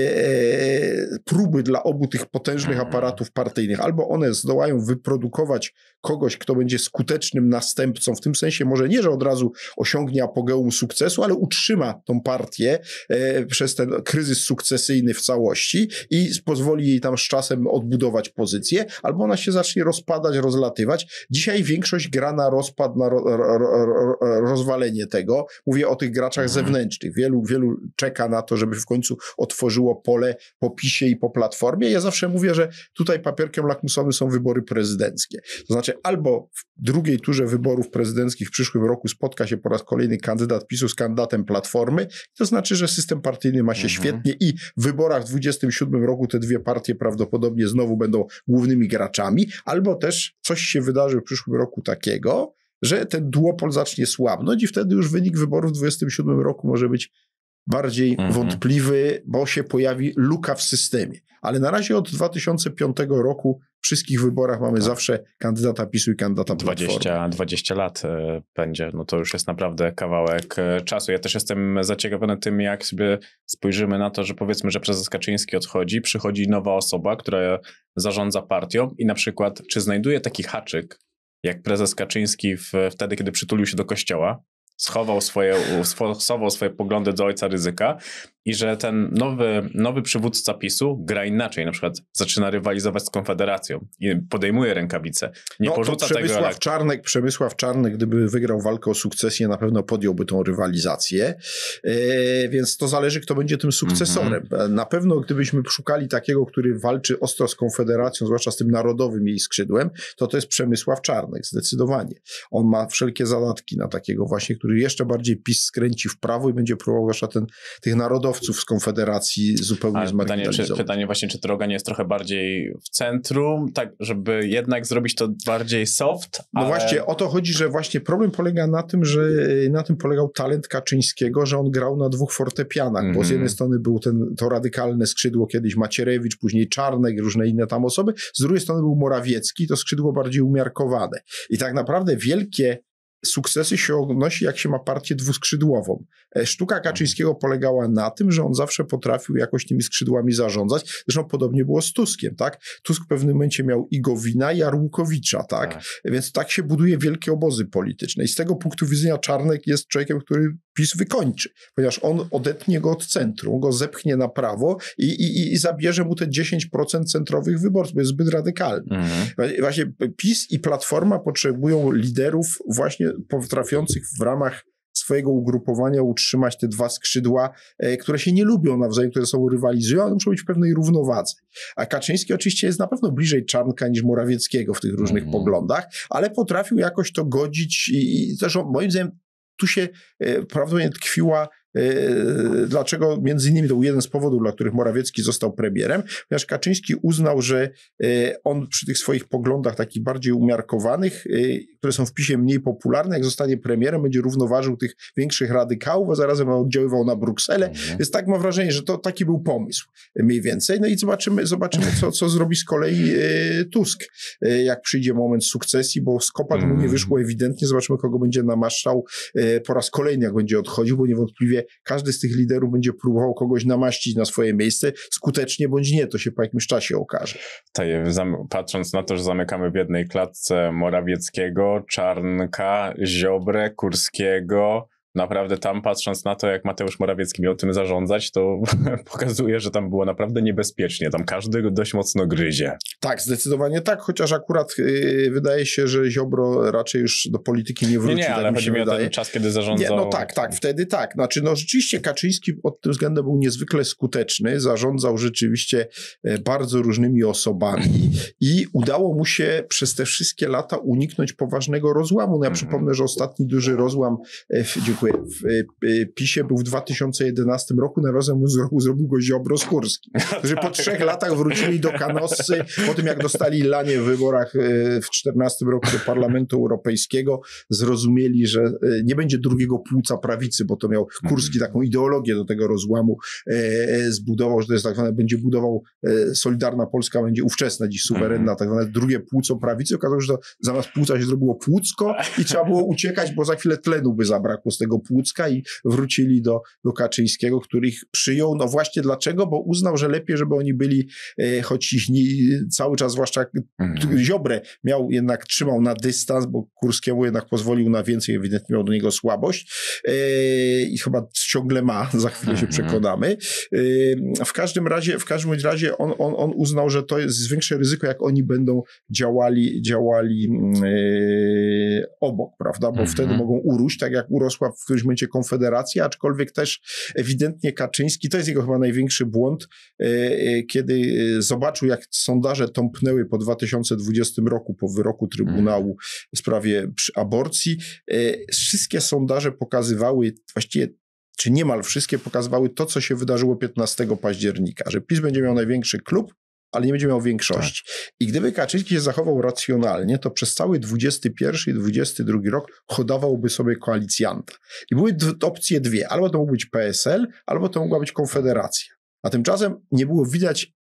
Speaker 4: próby dla obu tych potężnych
Speaker 5: Mhm.
Speaker 4: aparatów partyjnych. Albo one zdołają wyprodukować kogoś, kto będzie skutecznym następcą, w tym sensie może nie, że od razu osiągnie apogeum sukcesu, ale utrzyma tą partię e, przez ten kryzys sukcesyjny w całości i pozwoli jej tam z czasem odbudować pozycję, albo ona się zacznie rozpadać, rozlatywać. Dzisiaj większość gra na rozpad, na ro, ro, ro, ro, rozwalenie tego. Mówię o tych graczach
Speaker 5: Mhm.
Speaker 4: zewnętrznych. Wielu, wielu czeka na to, żeby w końcu otworzyło pole po PiSie i po Platformie. Ja zawsze mówię, że tutaj papierkiem lakmusowym są wybory prezydenckie. To znaczy albo w drugiej turze wyborów prezydenckich w przyszłym roku spotka się po raz kolejny kandydat PiSu z kandydatem Platformy. To znaczy, że system partyjny ma się
Speaker 5: Mhm.
Speaker 4: świetnie i w wyborach w 27 roku te dwie partie prawdopodobnie znowu będą głównymi graczami, albo też coś się wydarzy w przyszłym roku takiego, że ten duopol zacznie słabnąć i wtedy już wynik wyborów w 27 roku może być bardziej
Speaker 5: Mhm.
Speaker 4: wątpliwy, bo się pojawi luka w systemie. Ale na razie od 2005 roku w wszystkich wyborach mamy
Speaker 5: Tak.
Speaker 4: zawsze kandydata PiSu i kandydata Platformy.
Speaker 5: 20, 20 lat e, będzie, no to już jest naprawdę kawałek e, czasu. Ja też jestem zaciekawiony tym, jak sobie spojrzymy na to, że powiedzmy, że prezes Kaczyński odchodzi, przychodzi nowa osoba, która zarządza partią i na przykład, czy znajduje taki haczyk, jak prezes Kaczyński w, wtedy, kiedy przytulił się do kościoła, schował swoje, schował swoje poglądy do ojca ryzyka i że ten nowy, nowy przywódca PiSu gra inaczej, na przykład zaczyna rywalizować z Konfederacją i podejmuje rękawice. Nie
Speaker 4: no,
Speaker 5: porzuca
Speaker 4: to
Speaker 5: tego,
Speaker 4: Przemysław
Speaker 5: ale
Speaker 4: Czarnek, Przemysław Czarnek, gdyby wygrał walkę o sukcesję, na pewno podjąłby tą rywalizację. E, więc to zależy, kto będzie tym sukcesorem.
Speaker 5: Mhm.
Speaker 4: Na pewno, gdybyśmy szukali takiego, który walczy ostro z Konfederacją, zwłaszcza z tym narodowym jej skrzydłem, to to jest Przemysław Czarnek, zdecydowanie. On ma wszelkie zadatki na takiego właśnie, który jeszcze bardziej PiS skręci w prawo i będzie próbował zwłaszcza ten, tych z Konfederacji zupełnie
Speaker 5: Ale pytanie, czy, pytanie właśnie, czy droga nie jest trochę bardziej w centrum, tak, żeby jednak zrobić to bardziej soft,
Speaker 4: No
Speaker 5: ale...
Speaker 4: właśnie o to chodzi, że właśnie problem polega na tym, że y, na tym polegał talent Kaczyńskiego, że on grał na dwóch fortepianach, bo z
Speaker 5: Mhm.
Speaker 4: jednej strony był ten, to radykalne skrzydło kiedyś Macierewicz, później Czarnek, różne inne tam osoby, z drugiej strony był Morawiecki, to skrzydło bardziej umiarkowane. I tak naprawdę wielkie sukcesy się odnosi, jak się ma partię dwuskrzydłową. E, Sztuka Kaczyńskiego polegała na tym, że on zawsze potrafił jakoś tymi skrzydłami zarządzać. Zresztą podobnie było z Tuskiem, tak? Tusk w pewnym momencie miał i Gowina, i Arłukowicza, tak? Więc tak się buduje wielkie obozy polityczne. I z tego punktu widzenia Czarnek jest człowiekiem, który PiS wykończy, ponieważ on odetnie go od centrum, go zepchnie na prawo i, i, i zabierze mu te 10% centrowych wyborców, bo jest zbyt radykalny.
Speaker 5: Mhm.
Speaker 4: Właśnie PiS i Platforma potrzebują liderów właśnie potrafiących w ramach swojego ugrupowania utrzymać te dwa skrzydła, e, które się nie lubią nawzajem, które są rywalizują, ale muszą być w pewnej równowadze. A Kaczyński oczywiście jest na pewno bliżej Czarnka niż Morawieckiego w tych różnych
Speaker 5: Mhm.
Speaker 4: poglądach, ale potrafił jakoś to godzić i, i zresztą moim zdaniem tu się e, prawdopodobnie tkwiła dlaczego między innymi to był jeden z powodów, dla których Morawiecki został premierem, ponieważ Kaczyński uznał, że e, on przy tych swoich poglądach takich bardziej umiarkowanych, e, które są w PiSie mniej popularne, jak zostanie premierem, będzie równoważył tych większych radykałów, a zarazem oddziaływał na Brukselę.
Speaker 5: Mhm.
Speaker 4: Więc tak mam wrażenie, że to taki był pomysł mniej więcej. No i zobaczymy, zobaczymy co, co zrobi z kolei Tusk, jak przyjdzie moment sukcesji, bo z Kopacz mu nie
Speaker 5: Mhm.
Speaker 4: wyszło ewidentnie. Zobaczymy, kogo będzie namaszczał po raz kolejny, jak będzie odchodził, bo niewątpliwie każdy z tych liderów będzie próbował kogoś namaścić na swoje miejsce, skutecznie bądź nie, to się po jakimś czasie okaże.
Speaker 5: Tak, patrząc na to, że zamykamy w jednej klatce Morawieckiego, Czarnka, Ziobrę, Kurskiego, naprawdę tam patrząc na to, jak Mateusz Morawiecki miał tym zarządzać, to pokazuje, że tam było naprawdę niebezpiecznie. Tam każdy go dość mocno gryzie.
Speaker 4: Tak, zdecydowanie tak, chociaż akurat y, wydaje się, że Ziobro raczej już do polityki nie wróci.
Speaker 5: Nie, nie,
Speaker 4: tak
Speaker 5: ale
Speaker 4: mi
Speaker 5: chodzi mi o ten czas, kiedy
Speaker 4: Nie,
Speaker 5: zarządzał.
Speaker 4: no tak, tak, wtedy tak. Znaczy, no rzeczywiście Kaczyński pod tym względem był niezwykle skuteczny, zarządzał rzeczywiście e, bardzo różnymi osobami i udało mu się przez te wszystkie lata uniknąć poważnego rozłamu. No ja
Speaker 5: Mhm.
Speaker 4: przypomnę, że ostatni duży rozłam, e, w- W y, PiSie był w 2011 roku, nawiasem roku zrobił go Ziobro Skórski, którzy po trzech latach wrócili do Kanosy, po tym jak dostali lanie w wyborach y, w 2014 roku do Parlamentu Europejskiego, zrozumieli, że y, nie będzie drugiego płuca prawicy, bo to miał Kurski taką ideologię do tego rozłamu zbudował, że to jest tak zwane, będzie budował Solidarna Polska, będzie ówczesna, dziś suwerenna, mhm. tak zwane drugie płuco prawicy. Okazało się, że to zamiast płuca się zrobiło płucko i trzeba było uciekać, bo za chwilę tlenu by zabrakło z tego płucka i wrócili do, do Kaczyńskiego, który ich przyjął. No właśnie dlaczego? Bo uznał, że lepiej, żeby oni byli, e, choć ich nie, cały czas, zwłaszcza mhm. Ziobrę miał jednak, trzymał na dystans, bo Kurskiemu jednak pozwolił na więcej, ewidentnie miał do niego słabość e, i chyba ciągle ma, za chwilę się mhm. przekonamy. E, w każdym razie, w każdym razie on, on, on uznał, że to jest większe ryzyko, jak oni będą działali, działali yy, obok, prawda? Bo mm -hmm. wtedy mogą uróść, tak jak urosła w którymś momencie Konfederacja, aczkolwiek też ewidentnie Kaczyński, to jest jego chyba największy błąd, yy, kiedy zobaczył, jak sondaże tąpnęły po 2020 roku, po wyroku Trybunału w sprawie aborcji. Wszystkie sondaże pokazywały właściwie czy niemal wszystkie pokazywały to, co się wydarzyło 15 października, że PiS będzie miał największy klub, ale nie będzie miał większości. Tak. I gdyby Kaczyński się zachował racjonalnie, to przez cały 21 i 22 rok hodowałby sobie koalicjanta. I były opcje dwie. Albo to mógł być PSL, albo to mogła być Konfederacja. A tymczasem nie było widać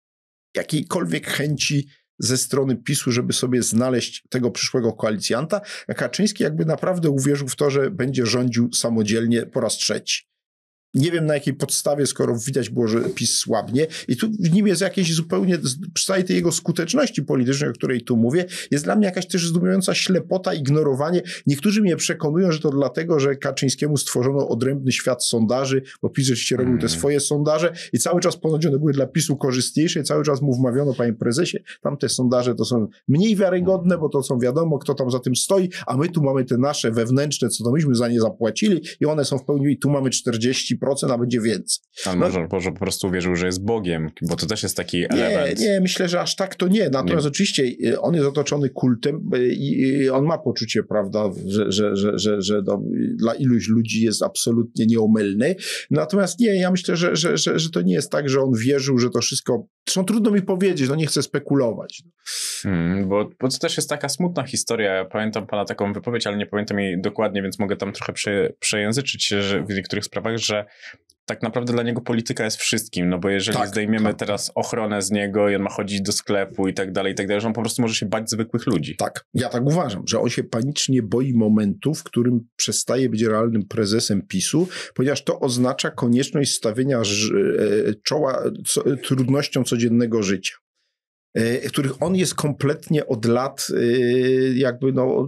Speaker 4: jakiejkolwiek chęci ze strony PiSu, żeby sobie znaleźć tego przyszłego koalicjanta. Kaczyński jakby naprawdę uwierzył w to, że będzie rządził samodzielnie po raz trzeci. Nie wiem na jakiej podstawie, skoro widać było, że PiS słabnie i tu w nim jest jakieś zupełnie, przy całej tej jego skuteczności politycznej, o której tu mówię, jest dla mnie jakaś też zdumiewająca ślepota, ignorowanie. Niektórzy mnie przekonują, że to dlatego, że Kaczyńskiemu stworzono odrębny świat sondaży, bo PiS rzeczywiście robił te mm. swoje sondaże i cały czas ponoć one były dla PiSu korzystniejsze i cały czas mu wmawiano, panie prezesie, tamte sondaże to są mniej wiarygodne, bo to są wiadomo, kto tam za tym stoi, a my tu mamy te nasze wewnętrzne, co to myśmy za nie zapłacili i one są w pełni, i tu mamy 40 a będzie więcej.
Speaker 5: Ale no, może, może po prostu uwierzył, że jest Bogiem, bo to też jest taki element.
Speaker 4: Nie, nie, myślę, że aż tak to nie. Natomiast nie. oczywiście y, on jest otoczony kultem y, i on ma poczucie, prawda, że, że, że, że, że dla iluś ludzi jest absolutnie nieomylny. Natomiast nie, ja myślę, że, że, że, że to nie jest tak, że on wierzył, że to wszystko. Zresztą trudno mi powiedzieć, no nie chcę spekulować.
Speaker 5: Hmm, bo, bo to też jest taka smutna historia. Ja pamiętam pana taką wypowiedź, ale nie pamiętam jej dokładnie, więc mogę tam trochę prze, przejęzyczyć się że w niektórych sprawach, że tak naprawdę dla niego polityka jest wszystkim, no bo jeżeli tak, zdejmiemy tak. teraz ochronę z niego i on ma chodzić do sklepu i tak dalej, i tak dalej, że on po prostu może się bać zwykłych ludzi.
Speaker 4: Tak, ja tak uważam, że on się panicznie boi momentu, w którym przestaje być realnym prezesem PiSu, ponieważ to oznacza konieczność stawienia e, czoła trudnościom codziennego życia. E, których on jest kompletnie od lat, e, jakby no,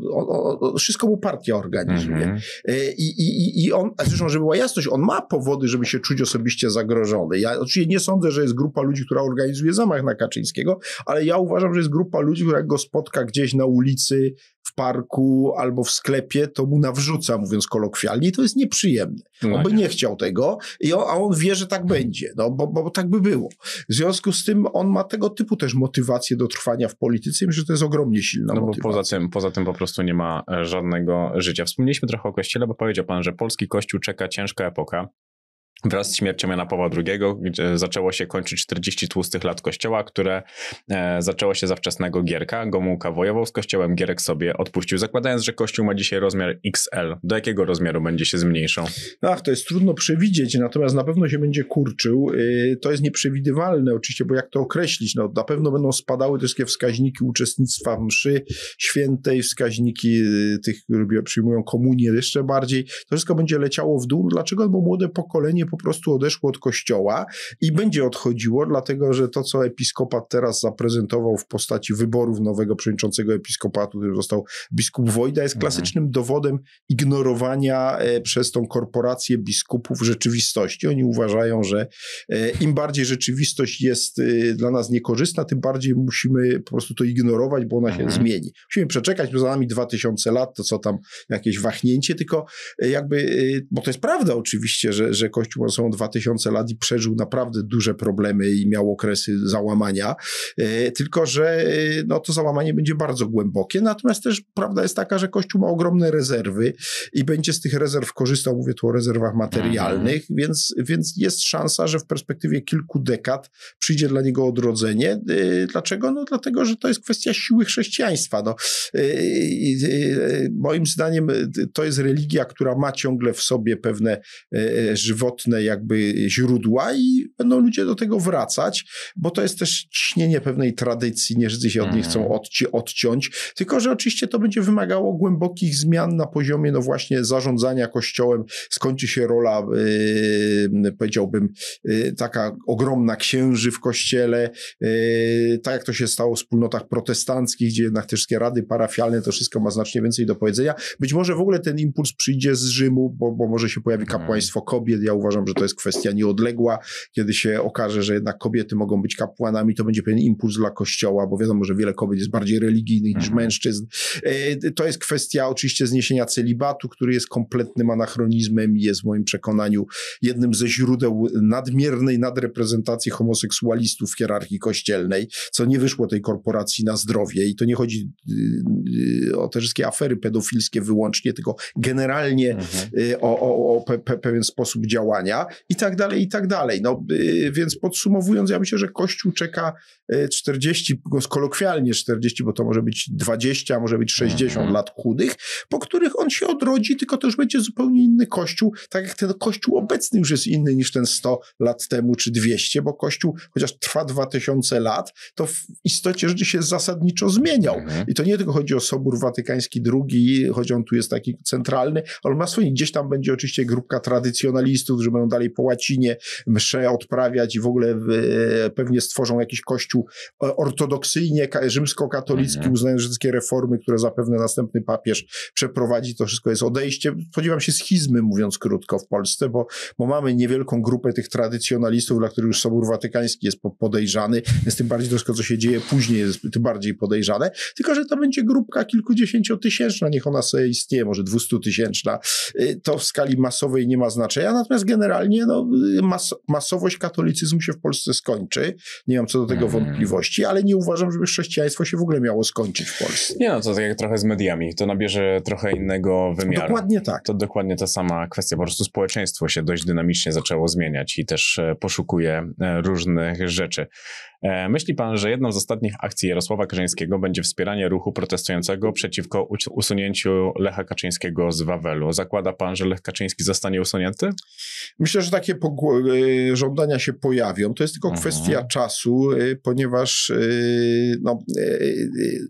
Speaker 4: wszystko mu partia organizuje. Mm -hmm. I, i, I on, a zresztą, żeby była jasność, on ma powody, żeby się czuć osobiście zagrożony. Ja oczywiście nie sądzę, że jest grupa ludzi, która organizuje zamach na Kaczyńskiego, ale ja uważam, że jest grupa ludzi, która jak go spotka gdzieś na ulicy, w parku albo w sklepie, to mu nawrzuca, mówiąc kolokwialnie, i to jest nieprzyjemne. On by nie chciał tego, i on, a on wie, że tak będzie, no, bo, bo, bo tak by było. W związku z tym on ma tego typu też motywację do trwania w polityce myślę, że to jest ogromnie silna no motywacja.
Speaker 5: Bo poza tym, poza tym po prostu nie ma e, żadnego życia. Wspomnieliśmy trochę o Kościele, bo powiedział pan, że polski Kościół czeka ciężka epoka. Wraz z śmiercią Jana Pawła II, zaczęło się kończyć 40 tłustych lat kościoła, które e, zaczęło się za wczesnego Gierka. Gomułka wojował z kościołem, Gierek sobie odpuścił, zakładając, że kościół ma dzisiaj rozmiar XL. Do jakiego rozmiaru będzie się zmniejszał?
Speaker 4: Ach, to jest trudno przewidzieć, natomiast na pewno się będzie kurczył. Y, to jest nieprzewidywalne oczywiście, bo jak to określić? No, na pewno będą spadały te wszystkie wskaźniki uczestnictwa w mszy świętej, wskaźniki y, tych, którzy przyjmują komunię jeszcze bardziej. To wszystko będzie leciało w dół. Dlaczego? Bo młode pokolenie po prostu odeszło od kościoła i będzie odchodziło, dlatego że to, co episkopat teraz zaprezentował w postaci wyborów nowego przewodniczącego episkopatu, który został biskup Wojda, jest mhm. klasycznym dowodem ignorowania e, przez tą korporację biskupów rzeczywistości. Oni uważają, że e, im bardziej rzeczywistość jest e, dla nas niekorzystna, tym bardziej musimy po prostu to ignorować, bo ona się mhm. zmieni. Musimy przeczekać, bo za nami 2000 lat, to co tam, jakieś wahnięcie, tylko jakby, bo to jest prawda oczywiście, że, że Kościół Kościół ma sobą 2000 lat i przeżył naprawdę duże problemy i miał okresy załamania, e, tylko że no, to załamanie będzie bardzo głębokie, natomiast też prawda jest taka, że Kościół ma ogromne rezerwy i będzie z tych rezerw korzystał, mówię tu o rezerwach materialnych, mhm. więc, więc jest szansa, że w perspektywie kilku dekad przyjdzie dla niego odrodzenie. Dlaczego? No dlatego, że to jest kwestia siły chrześcijaństwa. No, moim zdaniem to jest religia, która ma ciągle w sobie pewne żywotne jakby źródła i będą ludzie do tego wracać, bo to jest też ciśnienie pewnej tradycji, nie Żydzy się od niej chcą mhm. odci odciąć, tylko że oczywiście to będzie wymagało głębokich zmian na poziomie no właśnie zarządzania kościołem, skończy się rola yy, powiedziałbym yy, taka ogromna księży w kościele, yy, tak jak to się stało w wspólnotach protestanckich, gdzie jednak te wszystkie rady parafialne, to wszystko ma znacznie więcej do powiedzenia. Być może w ogóle ten impuls przyjdzie z Rzymu, bo, bo może się pojawi mhm. kapłaństwo kobiet. Ja uważam, że to jest kwestia nieodległa. Kiedy się okaże, że jednak kobiety mogą być kapłanami, to będzie pewien impuls dla kościoła, bo wiadomo, że wiele kobiet jest bardziej religijnych niż mhm. mężczyzn. To jest kwestia oczywiście zniesienia celibatu, który jest kompletnym anachronizmem i jest w moim przekonaniu jednym ze źródeł nadmiernej nadreprezentacji homoseksualistów w hierarchii kościelnej, co nie wyszło tej korporacji na zdrowie i to nie chodzi y, o te wszystkie afery pedofilskie wyłącznie, tylko generalnie mhm. Y, o, o, o pe, pe, pewien sposób działania i tak dalej, i tak dalej. No, y, więc podsumowując, ja myślę, że Kościół czeka 40, kolokwialnie 40, bo to może być 20, może być 60 mhm. lat chudych, po których on się odrodzi, tylko to już będzie zupełnie inny Kościół, tak jak ten Kościół obecny już jest inny niż ten 100 lat temu czy 200, bo Kościół, chociaż trwa 2000 lat, to w istocie rzeczy się zasadniczo zmieniał. Mhm. I to nie tylko chodzi o Sobór Watykański II, choć on tu jest taki centralny, ale ma swoje, gdzieś tam będzie oczywiście grupka tradycjonalistów, którzy będą dalej po łacinie msze odprawiać i w ogóle e, pewnie stworzą jakiś kościół e, ortodoksyjnie rzymskokatolicki, mhm. uznając wszystkie reformy, które zapewne następny papież przeprowadzi, to wszystko jest odejście. Spodziewam się schizmy, mówiąc krótko, w Polsce, bo, bo mamy niewielką grupę tych tradycjonalistów, dla których już Sobór Watykański jest podejrzany, więc tym bardziej to co się dzieje później jest tym bardziej podejrzane, tylko że to będzie grupka kilkudziesięciotysięczna, niech ona sobie istnieje, może dwustutysięczna. Y, to w skali masowej nie ma znaczenia, natomiast generalnie no, mas masowość katolicyzmu się w Polsce skończy. Nie mam co do tego hmm. wątpliwości, ale nie uważam, żeby chrześcijaństwo się w ogóle miało skończyć w Polsce.
Speaker 5: Nie no, to tak jak trochę z mediami. To nabierze trochę innego wymiaru.
Speaker 4: Dokładnie tak.
Speaker 5: To dokładnie ta sama kwestia. Po prostu społeczeństwo się dość dynamicznie zaczęło zmieniać i też e, poszukuje e, różnych rzeczy. E, myśli pan, że jedną z ostatnich akcji Jarosława Kaczyńskiego będzie wspieranie ruchu protestującego przeciwko usunięciu Lecha Kaczyńskiego z Wawelu? Zakłada pan, że Lech Kaczyński zostanie usunięty?
Speaker 4: Myślę, że takie e, żądania się pojawią. To jest tylko mhm. kwestia czasu, e, ponieważ no,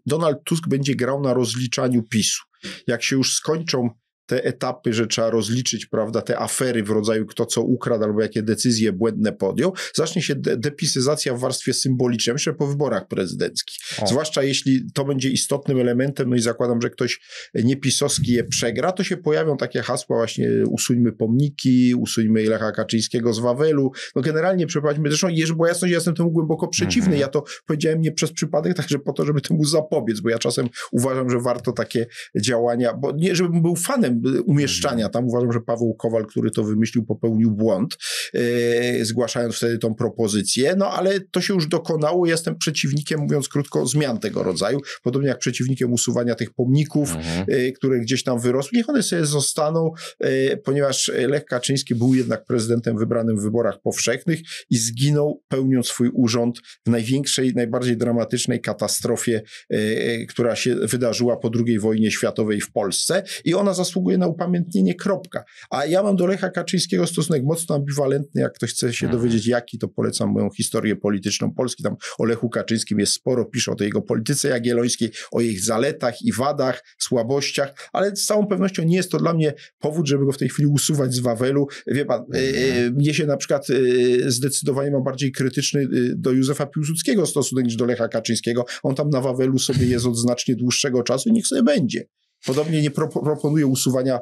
Speaker 4: Donald Tusk będzie grał na rozliczaniu PiSu. Jak się już skończą te etapy, że trzeba rozliczyć, prawda, te afery w rodzaju kto co ukradł albo jakie decyzje błędne podjął, zacznie się de depisyzacja w warstwie symbolicznej, myślę po wyborach prezydenckich. O. Zwłaszcza jeśli to będzie istotnym elementem, no i zakładam, że ktoś niepisowski je przegra, to się pojawią takie hasła właśnie usuńmy pomniki, usuńmy Lecha Kaczyńskiego z Wawelu. No generalnie przeprowadźmy, zresztą była jasność, ja jestem temu głęboko przeciwny. Mhm. Ja to powiedziałem nie przez przypadek, także po to, żeby temu zapobiec, bo ja czasem uważam, że warto takie działania, bo nie, żebym był fanem umieszczania tam. Uważam, że Paweł Kowal, który to wymyślił, popełnił błąd, e, zgłaszając wtedy tą propozycję, no ale to się już dokonało. Jestem przeciwnikiem, mówiąc krótko, zmian tego rodzaju, podobnie jak przeciwnikiem usuwania tych pomników, mhm. e, które gdzieś tam wyrosły. Niech one sobie zostaną, e, ponieważ Lech Kaczyński był jednak prezydentem wybranym w wyborach powszechnych i zginął pełniąc swój urząd w największej, najbardziej dramatycznej katastrofie, która się wydarzyła po II wojnie światowej w Polsce i ona zasługuje zasługuje na upamiętnienie, kropka. A ja mam do Lecha Kaczyńskiego stosunek mocno ambiwalentny. Jak ktoś chce się mhm. dowiedzieć, jaki, to polecam moją historię polityczną Polski. Tam o Lechu Kaczyńskim jest sporo, piszę o tej jego polityce jagiellońskiej, o jej zaletach i wadach, słabościach, ale z całą pewnością nie jest to dla mnie powód, żeby go w tej chwili usuwać z Wawelu. Wie pan, yy, mnie się na przykład yy, zdecydowanie ma bardziej krytyczny yy, do Józefa Piłsudskiego stosunek niż do Lecha Kaczyńskiego. On tam na Wawelu sobie jest od znacznie dłuższego czasu i niech sobie będzie. Podobnie nie pro, proponuję usuwania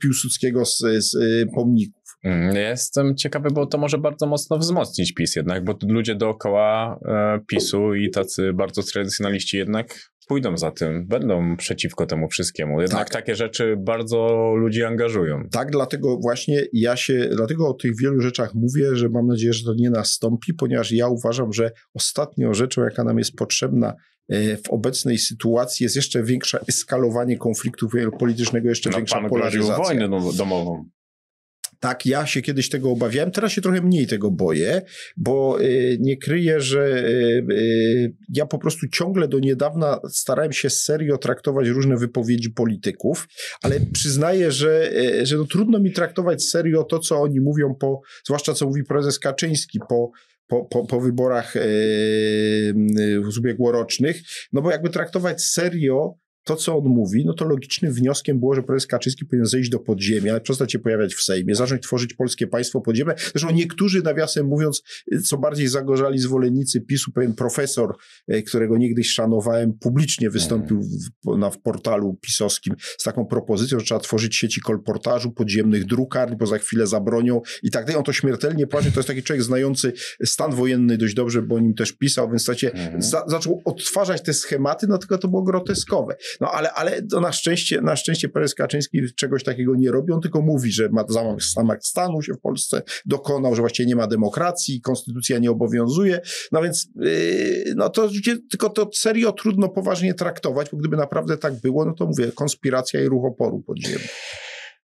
Speaker 4: Piłsudskiego z, z pomników.
Speaker 5: Mm, jestem ciekawy, bo to może bardzo mocno wzmocnić PiS jednak, bo ludzie dookoła e, PiSu i tacy bardzo tradycjonaliści jednak pójdą za tym, będą przeciwko temu wszystkiemu. Jednak tak. takie rzeczy bardzo ludzi angażują.
Speaker 4: Tak, dlatego właśnie ja się, dlatego o tych wielu rzeczach mówię, że mam nadzieję, że to nie nastąpi, ponieważ ja uważam, że ostatnią rzeczą, jaka nam jest potrzebna e, w obecnej sytuacji jest jeszcze większe eskalowanie konfliktu politycznego, jeszcze no, większa polaryzacja.
Speaker 5: wojnę domową.
Speaker 4: Tak, ja się kiedyś tego obawiałem, teraz się trochę mniej tego boję, bo y, nie kryję, że y, y, ja po prostu ciągle do niedawna starałem się serio traktować różne wypowiedzi polityków, ale przyznaję, że, że no trudno mi traktować serio to, co oni mówią po, zwłaszcza co mówi prezes Kaczyński po po, po, po wyborach yy, ubiegłorocznych, no bo jakby traktować serio to, co on mówi, no to logicznym wnioskiem było, że prezes Kaczyński powinien zejść do podziemia, przestać się pojawiać w Sejmie, zacząć tworzyć polskie państwo podziemne. Zresztą niektórzy, nawiasem mówiąc, co bardziej zagorzali zwolennicy PiSu, pewien profesor, e, którego niegdyś szanowałem, publicznie wystąpił w, na, w portalu pisowskim z taką propozycją, że trzeba tworzyć sieci kolportażu, podziemnych drukarni, bo za chwilę zabronią i tak dalej. On to śmiertelnie płaci. To jest taki człowiek znający stan wojenny dość dobrze, bo o nim też pisał, więc słuchajcie, mhm. za, zaczął odtwarzać te schematy, no tylko to było groteskowe. No ale, ale to na szczęście, na szczęście prezes Kaczyński czegoś takiego nie robi, on tylko mówi, że ma zamach, zamach stanu się w Polsce dokonał, że właściwie nie ma demokracji, konstytucja nie obowiązuje, no więc yy, no to tylko to serio trudno poważnie traktować, bo gdyby naprawdę tak było, no to mówię, konspiracja i ruch oporu podziemny.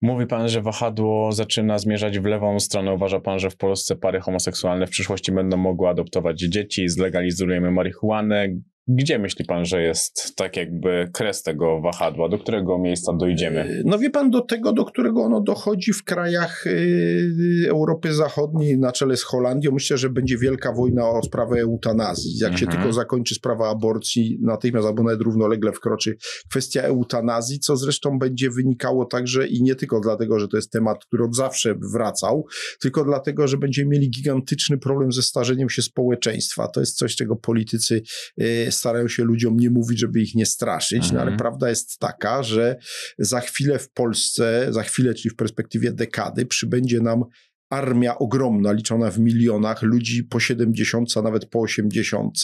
Speaker 5: Mówi pan, że wahadło zaczyna zmierzać w lewą stronę. Uważa pan, że w Polsce pary homoseksualne w przyszłości będą mogły adoptować dzieci, zlegalizujemy marihuanę. Gdzie myśli pan, że jest tak jakby kres tego wahadła? Do którego miejsca dojdziemy? E,
Speaker 4: no wie pan, do tego, do którego ono dochodzi w krajach yy, Europy Zachodniej na czele z Holandią. Myślę, że będzie wielka wojna o sprawę eutanazji. Jak mhm. się tylko zakończy sprawa aborcji, natychmiast albo nawet równolegle wkroczy kwestia eutanazji, co zresztą będzie wynikało także i nie tylko dlatego, że to jest temat, który od zawsze wracał, tylko dlatego, że będziemy mieli gigantyczny problem ze starzeniem się społeczeństwa. To jest coś, czego politycy yy, starają się ludziom nie mówić, żeby ich nie straszyć, mhm. no ale mhm. prawda jest taka, że za chwilę w Polsce, za chwilę, czyli w perspektywie dekady, przybędzie nam armia ogromna, liczona w milionach, ludzi po 70, a nawet po 80,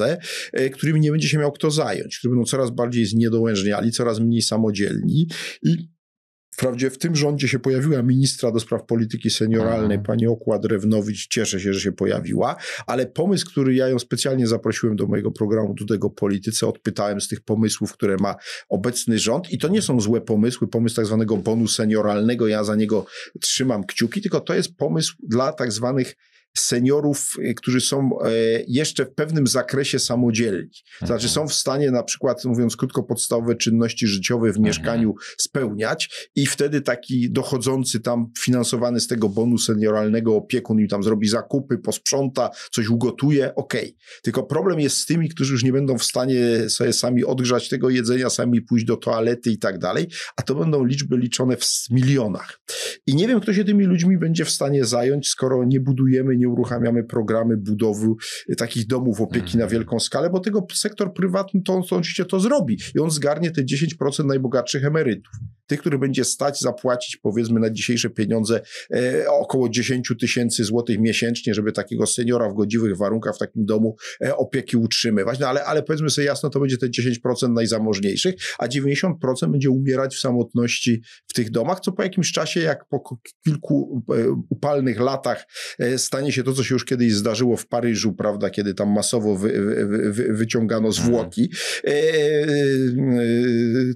Speaker 4: e, którymi nie będzie się miał kto zająć, którzy będą coraz bardziej zniedołężniali, coraz mniej samodzielni i Wprawdzie w tym rządzie się pojawiła ministra do spraw polityki senioralnej, Aha. pani Okład-Rewnowicz, cieszę się, że się pojawiła, ale pomysł, który ja ją specjalnie zaprosiłem do mojego programu, do tego polityce, odpytałem z tych pomysłów, które ma obecny rząd. I to nie są złe pomysły, pomysł tak zwanego bonu senioralnego, ja za niego trzymam kciuki, tylko to jest pomysł dla tak zwanych seniorów, y, którzy są e, jeszcze w pewnym zakresie samodzielni. Znaczy mhm. są w stanie na przykład, mówiąc krótko, podstawowe czynności życiowe w mhm. mieszkaniu spełniać i wtedy taki dochodzący tam finansowany z tego bonu senioralnego opiekun im tam zrobi zakupy, posprząta, coś ugotuje, okej. Okay. Tylko problem jest z tymi, którzy już nie będą w stanie sobie sami odgrzać tego jedzenia, sami pójść do toalety i tak dalej, a to będą liczby liczone w milionach. I nie wiem, kto się tymi ludźmi będzie w stanie zająć, skoro nie budujemy nie uruchamiamy programy budowy takich domów opieki na mhm. wielką skalę, bo tego sektor prywatny to, to oczywiście to zrobi i on zgarnie te 10% najbogatszych emerytów tych, których będzie stać zapłacić powiedzmy na dzisiejsze pieniądze e, około 10 tysięcy złotych miesięcznie, żeby takiego seniora w godziwych warunkach w takim domu e, opieki utrzymywać. No ale, ale powiedzmy sobie jasno, to będzie te 10% najzamożniejszych, a 90% będzie umierać w samotności w tych domach, co po jakimś czasie, jak po kilku e, upalnych latach e, stanie się to, co się już kiedyś zdarzyło w Paryżu, prawda, kiedy tam masowo wy, wy, wy, wyciągano zwłoki e, e,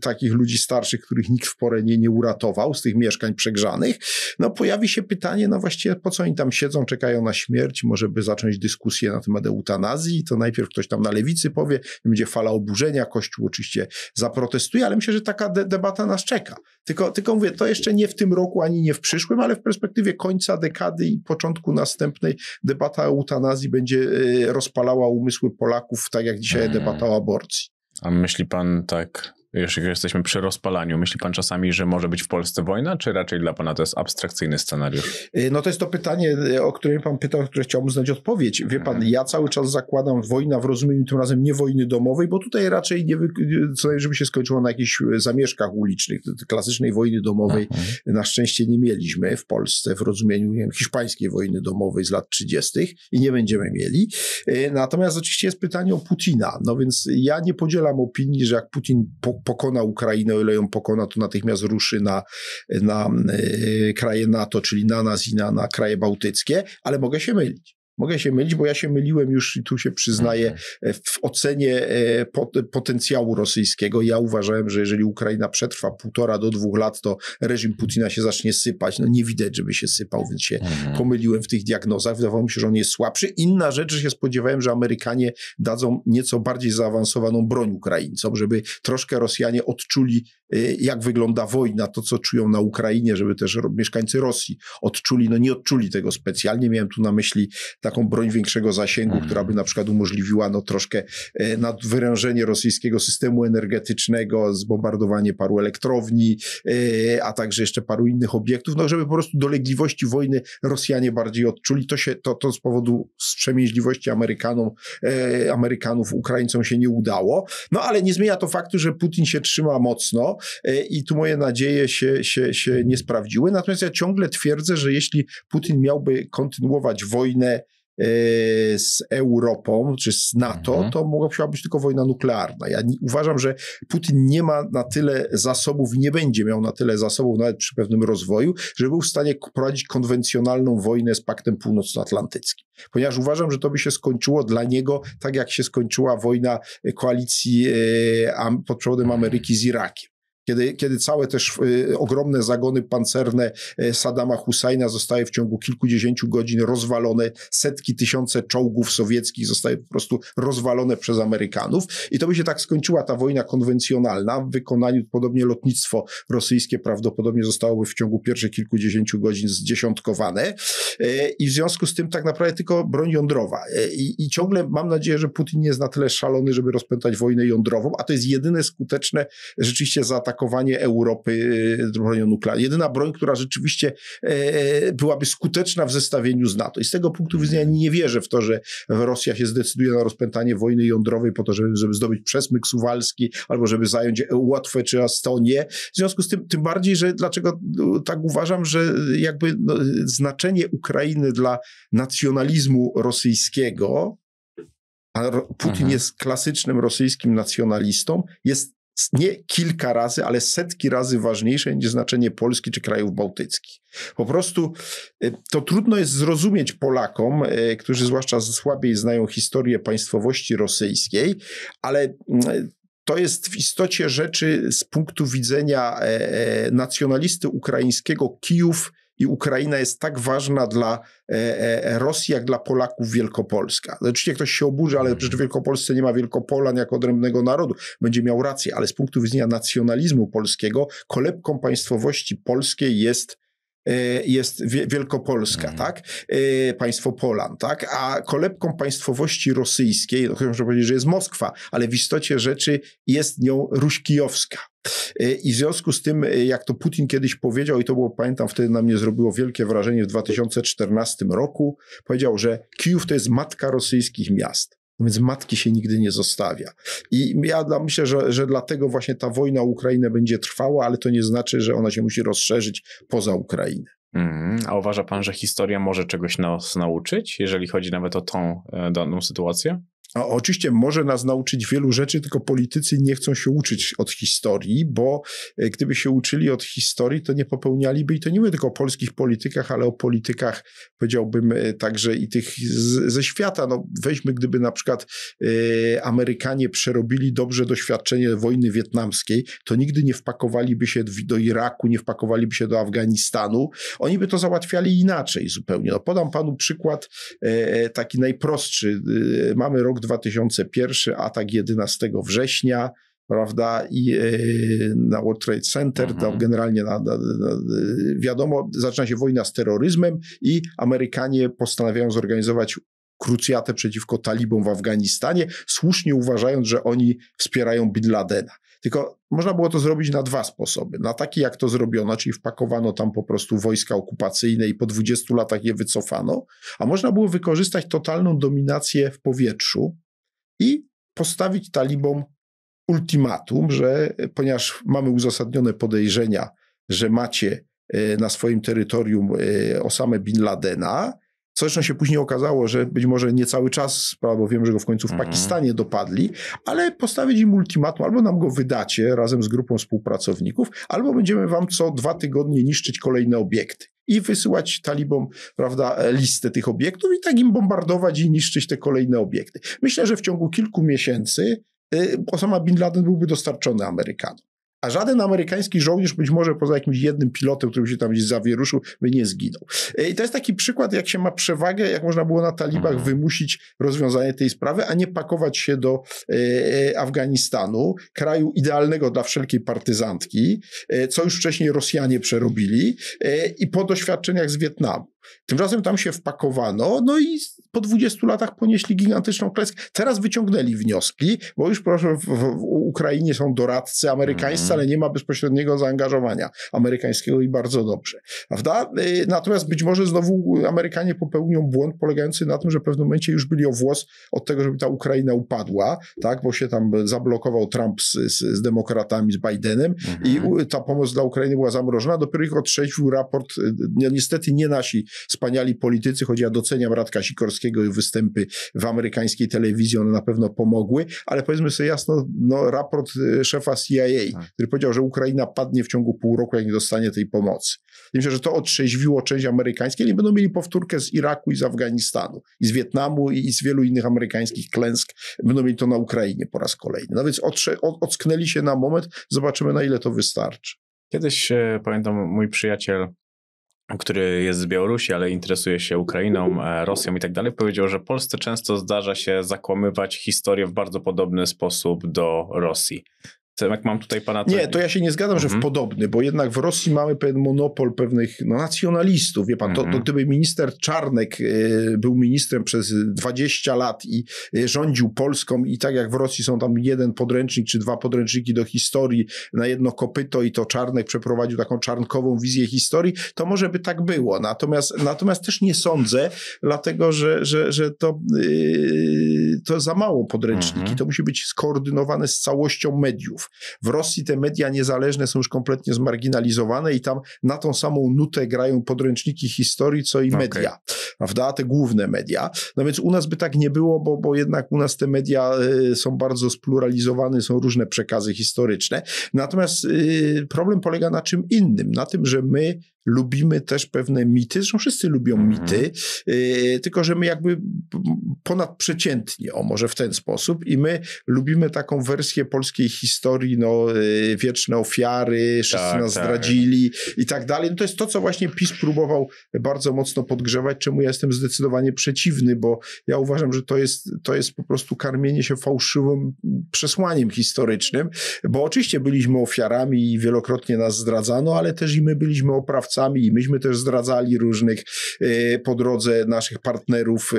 Speaker 4: takich ludzi starszych, których nikt w porę nie, nie uratował z tych mieszkań przegrzanych, no pojawi się pytanie, no właściwie po co oni tam siedzą, czekają na śmierć, może by zacząć dyskusję na temat eutanazji, to najpierw ktoś tam na lewicy powie, będzie fala oburzenia, Kościół oczywiście zaprotestuje, ale myślę, że taka de debata nas czeka. Tylko, tylko mówię, to jeszcze nie w tym roku, ani nie w przyszłym, ale w perspektywie końca dekady i początku następnej debata o eutanazji będzie e, rozpalała umysły Polaków, tak jak dzisiaj hmm. debata o aborcji.
Speaker 5: A myśli pan tak Jeśli jesteśmy przy rozpalaniu, myśli pan czasami, że może być w Polsce wojna, czy raczej dla pana to jest abstrakcyjny scenariusz?
Speaker 4: Y, no to jest to pytanie, y, o którym pan pytał, które chciałbym znać odpowiedź. Wie pan, mhm. ja cały czas zakładam wojna w rozumieniu tym razem nie wojny domowej, bo tutaj raczej nie, co żeby się skończyło na jakichś zamieszkach ulicznych. Klasycznej wojny domowej mhm. na szczęście nie mieliśmy w Polsce w rozumieniu nie wiem, hiszpańskiej wojny domowej z lat 30. i nie będziemy mieli. Y, natomiast oczywiście jest pytanie o Putina. No więc ja nie podzielam opinii, że jak Putin po, pokona Ukrainę, o ile ją pokona, to natychmiast ruszy na, na y, kraje NATO, czyli na nas i na, na kraje bałtyckie, ale mogę się mylić. Mogę się mylić, bo ja się myliłem już i tu się przyznaję mhm. e, w ocenie e, potencjału rosyjskiego. Ja uważałem, że jeżeli Ukraina przetrwa półtora do dwóch lat, to reżim Putina się zacznie sypać. No nie widać, żeby się sypał, więc się mhm. pomyliłem w tych diagnozach. Wydawało mi się, że on jest słabszy. Inna rzecz, że się spodziewałem, że Amerykanie dadzą nieco bardziej zaawansowaną broń Ukraińcom, żeby troszkę Rosjanie odczuli, jak wygląda wojna, to co czują na Ukrainie, żeby też mieszkańcy Rosji odczuli. No nie odczuli tego specjalnie. Miałem tu na myśli taką broń większego zasięgu, która by mhm. na przykład umożliwiła no, troszkę e, nadwyrężenie rosyjskiego systemu energetycznego, zbombardowanie paru elektrowni, e, a także jeszcze paru innych obiektów, no żeby po prostu dolegliwości wojny Rosjanie bardziej odczuli. To, się, to, to z powodu wstrzemięźliwości Amerykanom, Amerykanów Ukraińcom się nie udało. No ale nie zmienia to faktu, że Putin się trzyma mocno i tu moje nadzieje się, się, się nie sprawdziły. Natomiast ja ciągle twierdzę, że jeśli Putin miałby kontynuować wojnę E, z Europą czy z NATO, mhm. to mogła być tylko wojna nuklearna. Ja nie, uważam, że Putin nie ma na tyle zasobów i nie będzie miał na tyle zasobów, nawet przy pewnym rozwoju, żeby był w stanie prowadzić konwencjonalną wojnę z Paktem Północnoatlantyckim. Ponieważ uważam, że to by się skończyło dla niego tak, jak się skończyła wojna koalicji e, pod przewodem Ameryki z Irakiem kiedy, kiedy całe też y, ogromne zagony pancerne y, Saddama Husajna zostały w ciągu kilkudziesięciu godzin rozwalone, setki, tysiące czołgów sowieckich zostały po prostu rozwalone przez Amerykanów. I to by się tak skończyła ta wojna konwencjonalna. W wykonaniu, podobnie lotnictwo rosyjskie prawdopodobnie zostałoby w ciągu pierwszych kilkudziesięciu godzin zdziesiątkowane. Y, i w związku z tym tak naprawdę tylko broń jądrowa. I, i ciągle mam nadzieję, że Putin nie jest na tyle szalony, żeby rozpętać wojnę jądrową, a to jest jedyne skuteczne rzeczywiście zaatakowanie atakowanie Europy y, bronią nuklearną. Jedyna broń, która rzeczywiście e, byłaby skuteczna w zestawieniu z NATO. I z tego punktu widzenia nie wierzę w to, że Rosja się zdecyduje na rozpętanie wojny jądrowej po to, żeby, żeby zdobyć przesmyk suwalski albo żeby zająć Łotwę czy Estonię. W związku z tym, tym bardziej, że dlaczego no, tak uważam, że jakby no, znaczenie Ukrainy dla nacjonalizmu rosyjskiego a Putin mhm. jest klasycznym rosyjskim nacjonalistą, jest nie kilka razy, ale setki razy ważniejsze niż znaczenie Polski czy krajów bałtyckich. Po prostu y, to trudno jest zrozumieć Polakom, y, którzy zwłaszcza słabiej znają historię państwowości rosyjskiej, ale y, to jest w istocie rzeczy z punktu widzenia e, e, nacjonalisty ukraińskiego Kijów i Ukraina jest tak ważna dla e, e, Rosji, jak dla Polaków Wielkopolska. Oczywiście ktoś się oburzy, ale przecież w Wielkopolsce nie ma Wielkopolan jako odrębnego narodu. Będzie miał rację, ale z punktu widzenia nacjonalizmu polskiego, kolebką państwowości polskiej jest e, jest Wielkopolska, mm. tak? Państwo Polan, tak? A kolebką państwowości rosyjskiej, no, można powiedzieć, że jest Moskwa, ale w istocie rzeczy jest nią Ruś Kijowska. E, I w związku z tym, jak to Putin kiedyś powiedział, i to było, pamiętam, wtedy na mnie zrobiło wielkie wrażenie w 2014 roku, powiedział, że Kijów to jest matka rosyjskich miast. No więc matki się nigdy nie zostawia. I ja myślę, że, że dlatego właśnie ta wojna Ukrainę będzie trwała, ale to nie znaczy, że ona się musi rozszerzyć poza Ukrainę.
Speaker 5: Mm, a uważa pan, że historia może czegoś nas nauczyć, jeżeli chodzi nawet o tą e, daną sytuację?
Speaker 4: A oczywiście może nas nauczyć wielu rzeczy, tylko politycy nie chcą się uczyć od historii, bo e, gdyby się uczyli od historii, to nie popełnialiby, i to nie mówię tylko o polskich politykach, ale o politykach, powiedziałbym, e, także i tych z, ze świata. No, weźmy, gdyby na przykład e, Amerykanie przerobili dobrze doświadczenie wojny wietnamskiej, to nigdy nie wpakowaliby się do Iraku, nie wpakowaliby się do Afganistanu. Oni by to załatwiali inaczej zupełnie. No, podam panu przykład e, taki najprostszy. E, mamy rok 2001, atak 11 września, prawda, i yy, na World Trade Center, mhm. tam generalnie na, na, na, wiadomo, zaczyna się wojna z terroryzmem i Amerykanie postanawiają zorganizować krucjatę przeciwko talibom w Afganistanie, słusznie uważając, że oni wspierają Bin Ladena. Tylko można było to zrobić na dwa sposoby. Na taki, jak to zrobiono, czyli wpakowano tam po prostu wojska okupacyjne i po 20 latach je wycofano, a można było wykorzystać totalną dominację w powietrzu i postawić talibom ultimatum, że ponieważ mamy uzasadnione podejrzenia, że macie e, na swoim terytorium e, Osamę Bin Ladena, zresztą się później okazało, że być może nie cały czas, bo wiem, że go w końcu w mhm. Pakistanie dopadli, ale postawić im ultimatum, albo nam go wydacie razem z grupą współpracowników, albo będziemy wam co dwa tygodnie niszczyć kolejne obiekty i wysyłać talibom prawda, listę tych obiektów i tak im bombardować i niszczyć te kolejne obiekty. Myślę, że w ciągu kilku miesięcy y, Osama Bin Laden byłby dostarczony Amerykanom a żaden amerykański żołnierz, być może poza jakimś jednym pilotem, który się tam gdzieś zawieruszył, by nie zginął. E, I to jest taki przykład, jak się ma przewagę, jak można było na talibach mhm. wymusić rozwiązanie tej sprawy, a nie pakować się do e, e, Afganistanu, kraju idealnego dla wszelkiej partyzantki, co już wcześniej Rosjanie przerobili i po doświadczeniach z Wietnamu. Tymczasem tam się wpakowano, no i po 20 latach ponieśli gigantyczną klęskę. Teraz wyciągnęli wnioski, bo już proszę, w, w Ukrainie są doradcy amerykańscy, mm. ale nie ma bezpośredniego zaangażowania amerykańskiego i bardzo dobrze. Prawda? Y, natomiast być może znowu Amerykanie popełnią błąd polegający na tym, że w pewnym momencie już byli o włos od tego, żeby ta Ukraina upadła, tak? bo się tam zablokował Trump z, z, z demokratami, z Bidenem mm. i mhm. ta pomoc dla Ukrainy była zamrożona. Dopiero ich otrzeźwił raport, y, niestety nie nasi wspaniali politycy, choć ja doceniam Radka Sikorskiego i występy w amerykańskiej telewizji, one na pewno pomogły, ale powiedzmy sobie jasno, no, raport y, szefa CIA, tak. który powiedział, że Ukraina padnie w ciągu pół roku, jak nie dostanie tej pomocy. I myślę, że to otrzeźwiło część amerykańskiej, nie będą mieli powtórkę z Iraku i z Afganistanu, i z Wietnamu, i z wielu innych amerykańskich klęsk. Będą mieli to na Ukrainie po raz kolejny. No więc otrze, ocknęli się na moment, zobaczymy na ile to wystarczy.
Speaker 5: Kiedyś, e, pamiętam, mój przyjaciel który jest z Białorusi, ale interesuje się Ukrainą, e, Rosją i tak dalej, powiedział, że Polsce często zdarza się zakłamywać historię w bardzo podobny sposób do Rosji jak mam tutaj pana...
Speaker 4: Nie, to ja się nie zgadzam, że w mhm. podobny, bo jednak w Rosji mamy pewien monopol pewnych no, nacjonalistów. Wie pan, to, to mhm. gdyby minister Czarnek y, był ministrem przez 20 lat i y, rządził Polską i tak jak w Rosji są tam jeden podręcznik czy dwa podręczniki do historii na jedno kopyto i to Czarnek przeprowadził taką czarnkową wizję historii, to może by tak było. Natomiast, natomiast też nie sądzę, dlatego że, że, że to, yy, to za mało podręczniki. Mhm. To musi być skoordynowane z całością mediów. W Rosji te media niezależne są już kompletnie zmarginalizowane i tam na tą samą nutę grają podręczniki historii, co i media, okay. prawda? Te główne media. No więc u nas by tak nie było, bo, bo jednak u nas te media y, są bardzo spluralizowane, są różne przekazy historyczne. Natomiast y, problem polega na czym innym, na tym, że my lubimy też pewne mity, zresztą wszyscy lubią mm. mity, yy, tylko że my jakby ponadprzeciętnie, o może w ten sposób i my lubimy taką wersję polskiej historii, no yy, wieczne ofiary, wszyscy tak, nas tak. zdradzili i tak dalej. No to jest to, co właśnie PiS próbował bardzo mocno podgrzewać, czemu ja jestem zdecydowanie przeciwny, bo ja uważam, że to jest, to jest po prostu karmienie się fałszywym przesłaniem historycznym, bo oczywiście byliśmy ofiarami i wielokrotnie nas zdradzano, ale też i my byliśmy oprawcami i myśmy też zdradzali różnych e, po drodze naszych partnerów. E,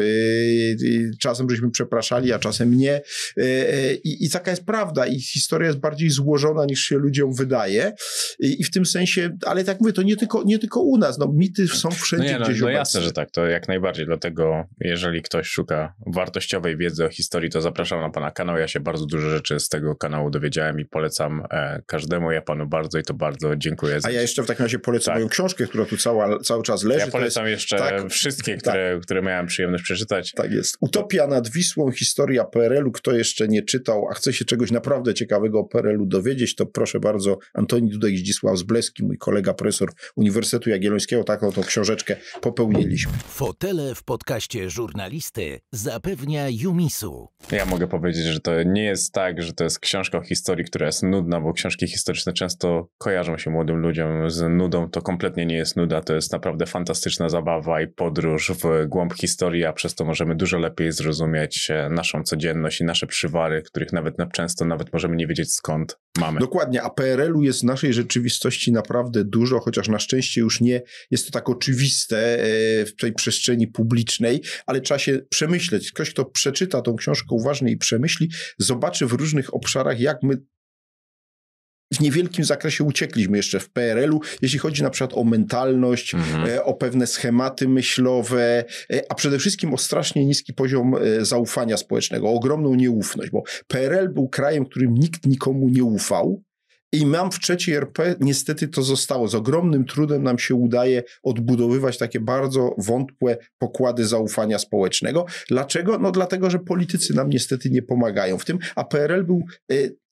Speaker 4: czasem żeśmy przepraszali, a czasem nie. E, I, I taka jest prawda. I historia jest bardziej złożona niż się ludziom wydaje. I, i w tym sensie, ale tak mówię, to nie tylko, nie tylko u nas. No, mity są wszędzie
Speaker 5: no nie, no,
Speaker 4: gdzieś
Speaker 5: no jasne, że tak. To jak najbardziej. Dlatego jeżeli ktoś szuka wartościowej wiedzy o historii, to zapraszam na pana kanał. Ja się bardzo dużo rzeczy z tego kanału dowiedziałem i polecam e, każdemu. Ja panu bardzo i to bardzo dziękuję.
Speaker 4: A ja jeszcze w takim razie polecam tak. moją książkę która tu cała, cały czas leży.
Speaker 5: Ja polecam jest, jeszcze tak, wszystkie, które, tak, które miałem przyjemność przeczytać.
Speaker 4: Tak jest. Utopia nad Wisłą, historia PRL-u. Kto jeszcze nie czytał, a chce się czegoś naprawdę ciekawego PRL-u dowiedzieć, to proszę bardzo, Antoni Dudek Zdzisław Zbleski, mój kolega profesor Uniwersytetu Jagiellońskiego, taką tą książeczkę popełniliśmy.
Speaker 3: Fotele w podcaście żurnalisty zapewnia Jumisu.
Speaker 5: Ja mogę powiedzieć, że to nie jest tak, że to jest książka o historii, która jest nudna, bo książki historyczne często kojarzą się młodym ludziom z nudą. To kompletnie nie jest nuda, to jest naprawdę fantastyczna zabawa i podróż w głąb historii, a przez to możemy dużo lepiej zrozumieć e, naszą codzienność i nasze przywary, których nawet często nawet możemy nie wiedzieć skąd mamy.
Speaker 4: Dokładnie, a PRL-u jest w naszej rzeczywistości naprawdę dużo, chociaż na szczęście już nie jest to tak oczywiste e, w tej przestrzeni publicznej, ale trzeba się przemyśleć. Ktoś, kto przeczyta tą książkę uważnie i przemyśli, zobaczy w różnych obszarach, jak my w niewielkim zakresie uciekliśmy jeszcze w PRL-u, jeśli chodzi na przykład o mentalność, mhm. E, o pewne schematy myślowe, e, a przede wszystkim o strasznie niski poziom e, zaufania społecznego, o ogromną nieufność, bo PRL był krajem, którym nikt nikomu nie ufał. I mam w trzeciej RP, niestety to zostało. Z ogromnym trudem nam się udaje odbudowywać takie bardzo wątłe pokłady zaufania społecznego. Dlaczego? No dlatego, że politycy nam niestety nie pomagają w tym, a PRL był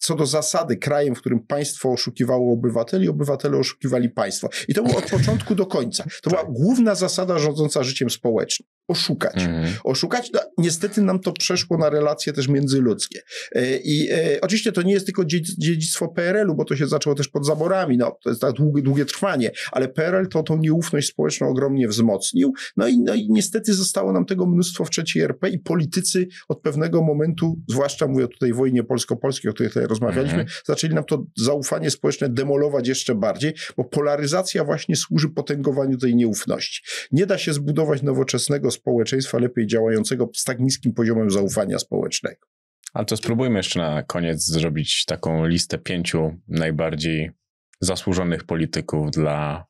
Speaker 4: co do zasady krajem, w którym państwo oszukiwało obywateli, obywatele oszukiwali państwo. I to było od początku do końca. To była główna zasada rządząca życiem społecznym. Oszukać. Mhm. Oszukać. No, niestety nam to przeszło na relacje też międzyludzkie. E, I e, oczywiście to nie jest tylko dziedzictwo PRL-u, bo to się zaczęło też pod zaborami. No, to jest tak długie, długie trwanie, ale PRL to tą nieufność społeczną ogromnie wzmocnił. No i, no i niestety zostało nam tego mnóstwo w trzeciej RP i politycy od pewnego momentu, zwłaszcza mówię tutaj o wojnie polsko-polskiej, o której tutaj rozmawialiśmy, mm -hmm. zaczęli nam to zaufanie społeczne demolować jeszcze bardziej, bo polaryzacja właśnie służy potęgowaniu tej nieufności. Nie da się zbudować nowoczesnego społeczeństwa lepiej działającego z tak niskim poziomem zaufania społecznego.
Speaker 5: Ale to spróbujmy jeszcze na koniec zrobić taką listę pięciu najbardziej zasłużonych polityków dla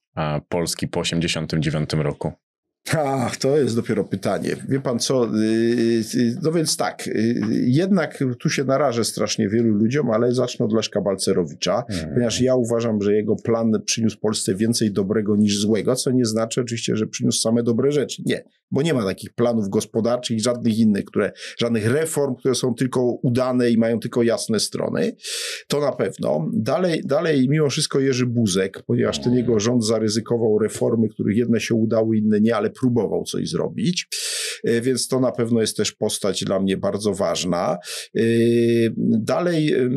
Speaker 5: Polski po 1989 roku.
Speaker 4: Ach, to jest dopiero pytanie. Wie pan co, y, y, no więc tak, y, jednak tu się narażę strasznie wielu ludziom, ale zacznę od Leszka Balcerowicza, mm. ponieważ ja uważam, że jego plan przyniósł Polsce więcej dobrego niż złego, co nie znaczy oczywiście, że przyniósł same dobre rzeczy. Nie, bo nie ma takich planów gospodarczych i żadnych innych, które, żadnych reform, które są tylko udane i mają tylko jasne strony. To na pewno. Dalej, dalej mimo wszystko Jerzy Buzek, ponieważ ten jego rząd zaryzykował reformy, których jedne się udały, inne nie, ale próbował coś zrobić. E, więc to na pewno jest też postać dla mnie bardzo ważna. E, dalej e,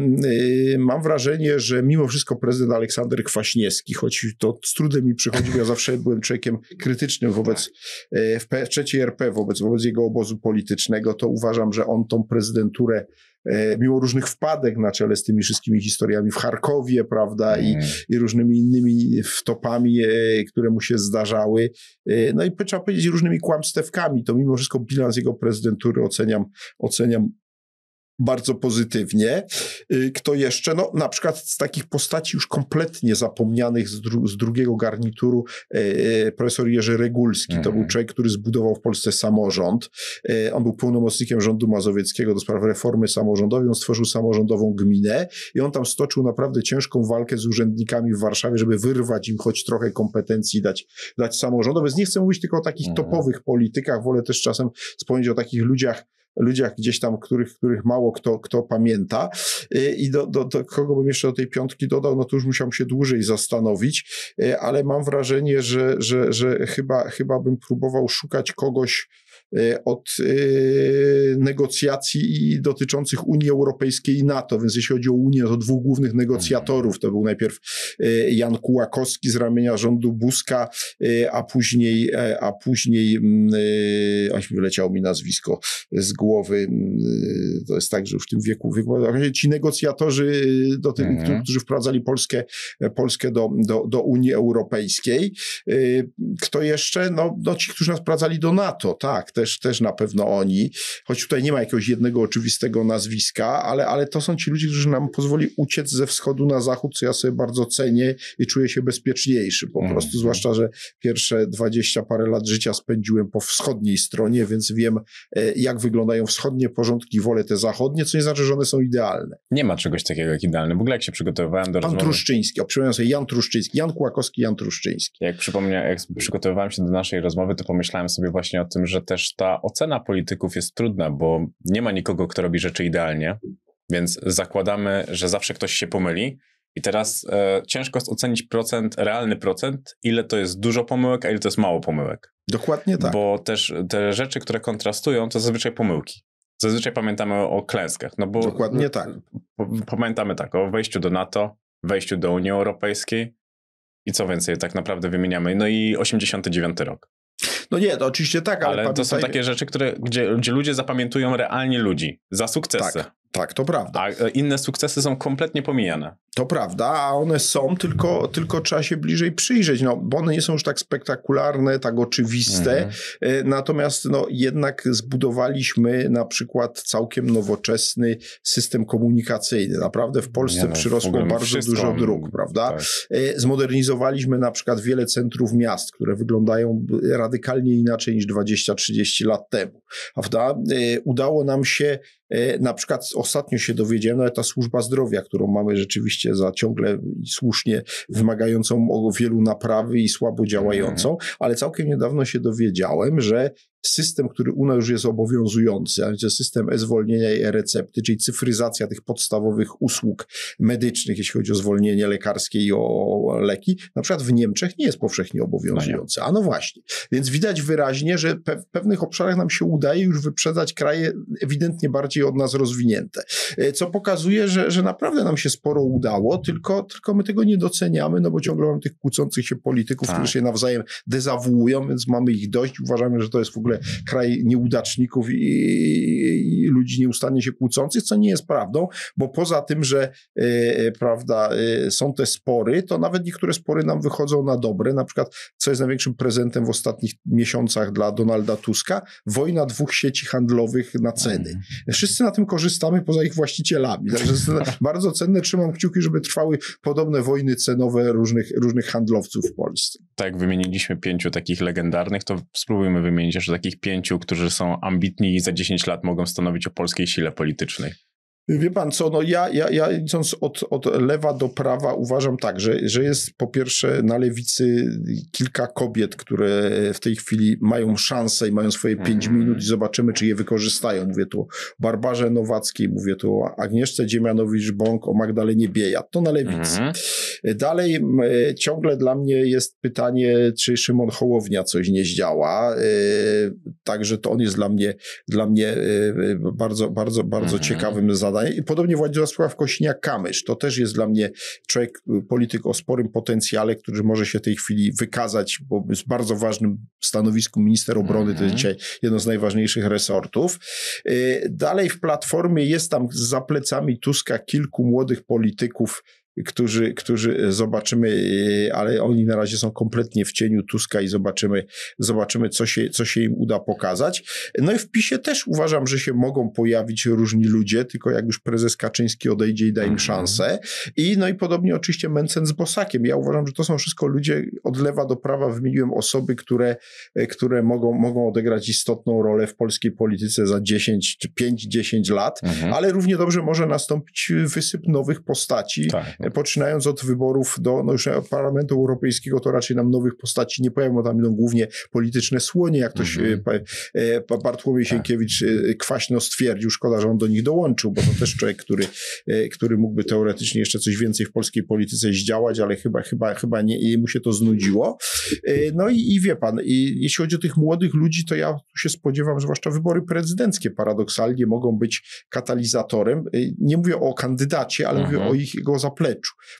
Speaker 4: mam wrażenie, że mimo wszystko prezydent Aleksander Kwaśniewski, choć to z trudem mi przychodzi, bo ja zawsze byłem człowiekiem krytycznym wobec w trzeciej RP, wobec, wobec jego obozu politycznego, to uważam, że on tą prezydenturę mimo różnych wpadek na czele z tymi wszystkimi historiami w Charkowie, prawda, i, mm. i różnymi innymi wtopami, które mu się zdarzały, no i trzeba powiedzieć różnymi kłamstewkami, to mimo wszystko bilans jego prezydentury oceniam, oceniam bardzo pozytywnie. Y, kto jeszcze? No, na przykład z takich postaci już kompletnie zapomnianych z, dru z drugiego garnituru e, e, profesor Jerzy Regulski. Mm. To był mhm. człowiek, który zbudował w Polsce samorząd. E, on był pełnomocnikiem rządu mazowieckiego do spraw reformy samorządowej. On stworzył samorządową gminę i on tam stoczył naprawdę ciężką walkę z urzędnikami w Warszawie, żeby wyrwać im choć trochę kompetencji dać, dać samorządowi. Więc nie chcę mówić tylko o takich mm. topowych politykach, wolę też czasem wspomnieć o takich ludziach, ludziach gdzieś tam, których, których mało kto, kto pamięta. Y, I do, do, do kogo bym jeszcze do tej piątki dodał, no to już musiałem się dłużej zastanowić, y, ale mam wrażenie, że, że, że chyba, chyba bym próbował szukać kogoś, od y, negocjacji dotyczących Unii Europejskiej i NATO. Więc jeśli chodzi o Unię, to dwóch głównych negocjatorów to był najpierw y, Jan Kułakowski z ramienia rządu Buzka, a później, e, a później, mm, oś wyleciało mi nazwisko z głowy. Mm, to jest tak, że już w tym wieku, wieku ci negocjatorzy, do tych, mhm. którzy wprowadzali Polskę, Polskę do, do, do Unii Europejskiej. Kto jeszcze? No, no ci, którzy nas wprowadzali do NATO, tak też, też na pewno oni, choć tutaj nie ma jakiegoś jednego oczywistego nazwiska, ale, ale to są ci ludzie, którzy nam pozwoli uciec ze wschodu na zachód, co ja sobie bardzo cenię i czuję się bezpieczniejszy po mm. prostu, zwłaszcza, że pierwsze dwadzieścia parę lat życia spędziłem po wschodniej stronie, więc wiem, e, jak wyglądają wschodnie porządki, wolę te zachodnie, co nie znaczy, że one są idealne.
Speaker 5: Nie ma czegoś takiego jak idealne. W ogóle jak się przygotowywałem do
Speaker 4: Pan
Speaker 5: rozmowy...
Speaker 4: Truszczyński, o, przypomniałem sobie Jan Truszczyński, Jan Kłakowski, Jan Truszczyński.
Speaker 5: Jak przypomniałem, jak przygotowywałem się do naszej rozmowy, to pomyślałem sobie właśnie o tym, że też ta ocena polityków jest trudna, bo nie ma nikogo, kto robi rzeczy idealnie, więc zakładamy, że zawsze ktoś się pomyli. I teraz e, ciężko jest ocenić procent, realny procent, ile to jest dużo pomyłek, a ile to jest mało pomyłek.
Speaker 4: Dokładnie tak.
Speaker 5: Bo też te rzeczy, które kontrastują, to zazwyczaj pomyłki. Zazwyczaj pamiętamy o klęskach. No bo
Speaker 4: Dokładnie tak.
Speaker 5: Pamiętamy tak o wejściu do NATO, wejściu do Unii Europejskiej i co więcej, tak naprawdę wymieniamy. No i 89 rok.
Speaker 4: No nie, to oczywiście tak, ale,
Speaker 5: ale to są takie rzeczy, które, gdzie, gdzie ludzie zapamiętują realnie ludzi za sukcesy.
Speaker 4: Tak. Tak, to prawda.
Speaker 5: A e, inne sukcesy są kompletnie pomijane.
Speaker 4: To prawda, a one są, tylko, tylko trzeba się bliżej przyjrzeć, no, bo one nie są już tak spektakularne, tak oczywiste. Mhm. Natomiast no, jednak zbudowaliśmy na przykład całkiem nowoczesny system komunikacyjny. Naprawdę w Polsce no, przyrosło bardzo wszystko. dużo dróg, prawda? Tak. Zmodernizowaliśmy na przykład wiele centrów miast, które wyglądają radykalnie inaczej niż 20-30 lat temu. Prawda? Udało nam się E, na przykład ostatnio się dowiedziałem, ale ta służba zdrowia, którą mamy rzeczywiście za ciągle i słusznie wymagającą wielu naprawy i słabo działającą, mhm. ale całkiem niedawno się dowiedziałem, że system, który u nas już jest obowiązujący, a więc system e-zwolnienia i e-recepty, czyli cyfryzacja tych podstawowych usług medycznych, jeśli chodzi o zwolnienie lekarskie i o leki, na przykład w Niemczech nie jest powszechnie obowiązujący. A no właśnie. Więc widać wyraźnie, że pe w pewnych obszarach nam się udaje już wyprzedzać kraje ewidentnie bardziej od nas rozwinięte. E, co pokazuje, że, że naprawdę nam się sporo udało, tylko, tylko my tego nie doceniamy, no bo ciągle mamy tych kłócących się polityków, tak. którzy się nawzajem dezawuują, więc mamy ich dość. Uważamy, że to jest w ogóle kraj nieudaczników i, i ludzi nieustannie się kłócących, co nie jest prawdą, bo poza tym, że e, prawda, e, są te spory, to nawet niektóre spory nam wychodzą na dobre. Na przykład, co jest największym prezentem w ostatnich miesiącach dla Donalda Tuska? Wojna dwóch sieci handlowych na ceny. Mhm. Wszyscy na tym korzystamy poza ich właścicielami. Także bardzo cenne. Trzymam kciuki, żeby trwały podobne wojny cenowe różnych, różnych handlowców w Polsce.
Speaker 5: Tak, wymieniliśmy pięciu takich legendarnych, to spróbujmy wymienić jeszcze takich pięciu, którzy są ambitni i za 10 lat mogą stanowić o polskiej sile politycznej.
Speaker 4: Wie pan co, no ja, ja, ja idąc od, od lewa do prawa uważam tak, że, że jest po pierwsze na lewicy kilka kobiet, które w tej chwili mają szansę i mają swoje pięć mm. minut i zobaczymy, czy je wykorzystają. Mówię tu o Barbarze Nowackiej, mówię tu o Agnieszce Dziemianowicz-Bąk, o Magdalenie Biejat. To na lewicy. Mm. Dalej ciągle dla mnie jest pytanie, czy Szymon Hołownia coś nie zdziała. E, także to on jest dla mnie, dla mnie e, bardzo, bardzo, bardzo mm. ciekawym zadaniem i podobnie Władysław Kośniak-Kamysz. To też jest dla mnie człowiek, polityk o sporym potencjale, który może się w tej chwili wykazać, bo jest bardzo ważnym stanowisku minister obrony, to jest mhm. dzisiaj jedno z najważniejszych resortów. Y, dalej w Platformie jest tam za plecami Tuska kilku młodych polityków, którzy, którzy zobaczymy, e, ale oni na razie są kompletnie w cieniu Tuska i zobaczymy, zobaczymy co, się, co się im uda pokazać. No i w PiSie też uważam, że się mogą pojawić różni ludzie, tylko jak już prezes Kaczyński odejdzie i da im mhm. szansę. I no i podobnie oczywiście Mencen z Bosakiem. Ja uważam, że to są wszystko ludzie od lewa do prawa, wymieniłem osoby, które, e, które mogą, mogą odegrać istotną rolę w polskiej polityce za 10 czy 5-10 lat, mhm. ale równie dobrze może nastąpić wysyp nowych postaci. Tak poczynając od wyborów do no już Parlamentu Europejskiego, to raczej nam nowych postaci nie pojawią, tam idą głównie polityczne słonie, jak ktoś mm -hmm. Bartłomiej tak. Sienkiewicz kwaśno stwierdził, szkoda, że on do nich dołączył, bo to też człowiek, który, który mógłby teoretycznie jeszcze coś więcej w polskiej polityce zdziałać, ale chyba, chyba, chyba nie, mu się to znudziło. No i, i wie pan, i jeśli chodzi o tych młodych ludzi, to ja się spodziewam, że zwłaszcza wybory prezydenckie paradoksalnie mogą być katalizatorem. Nie mówię o kandydacie, ale mówię mhm. o ich, jego zapleczu.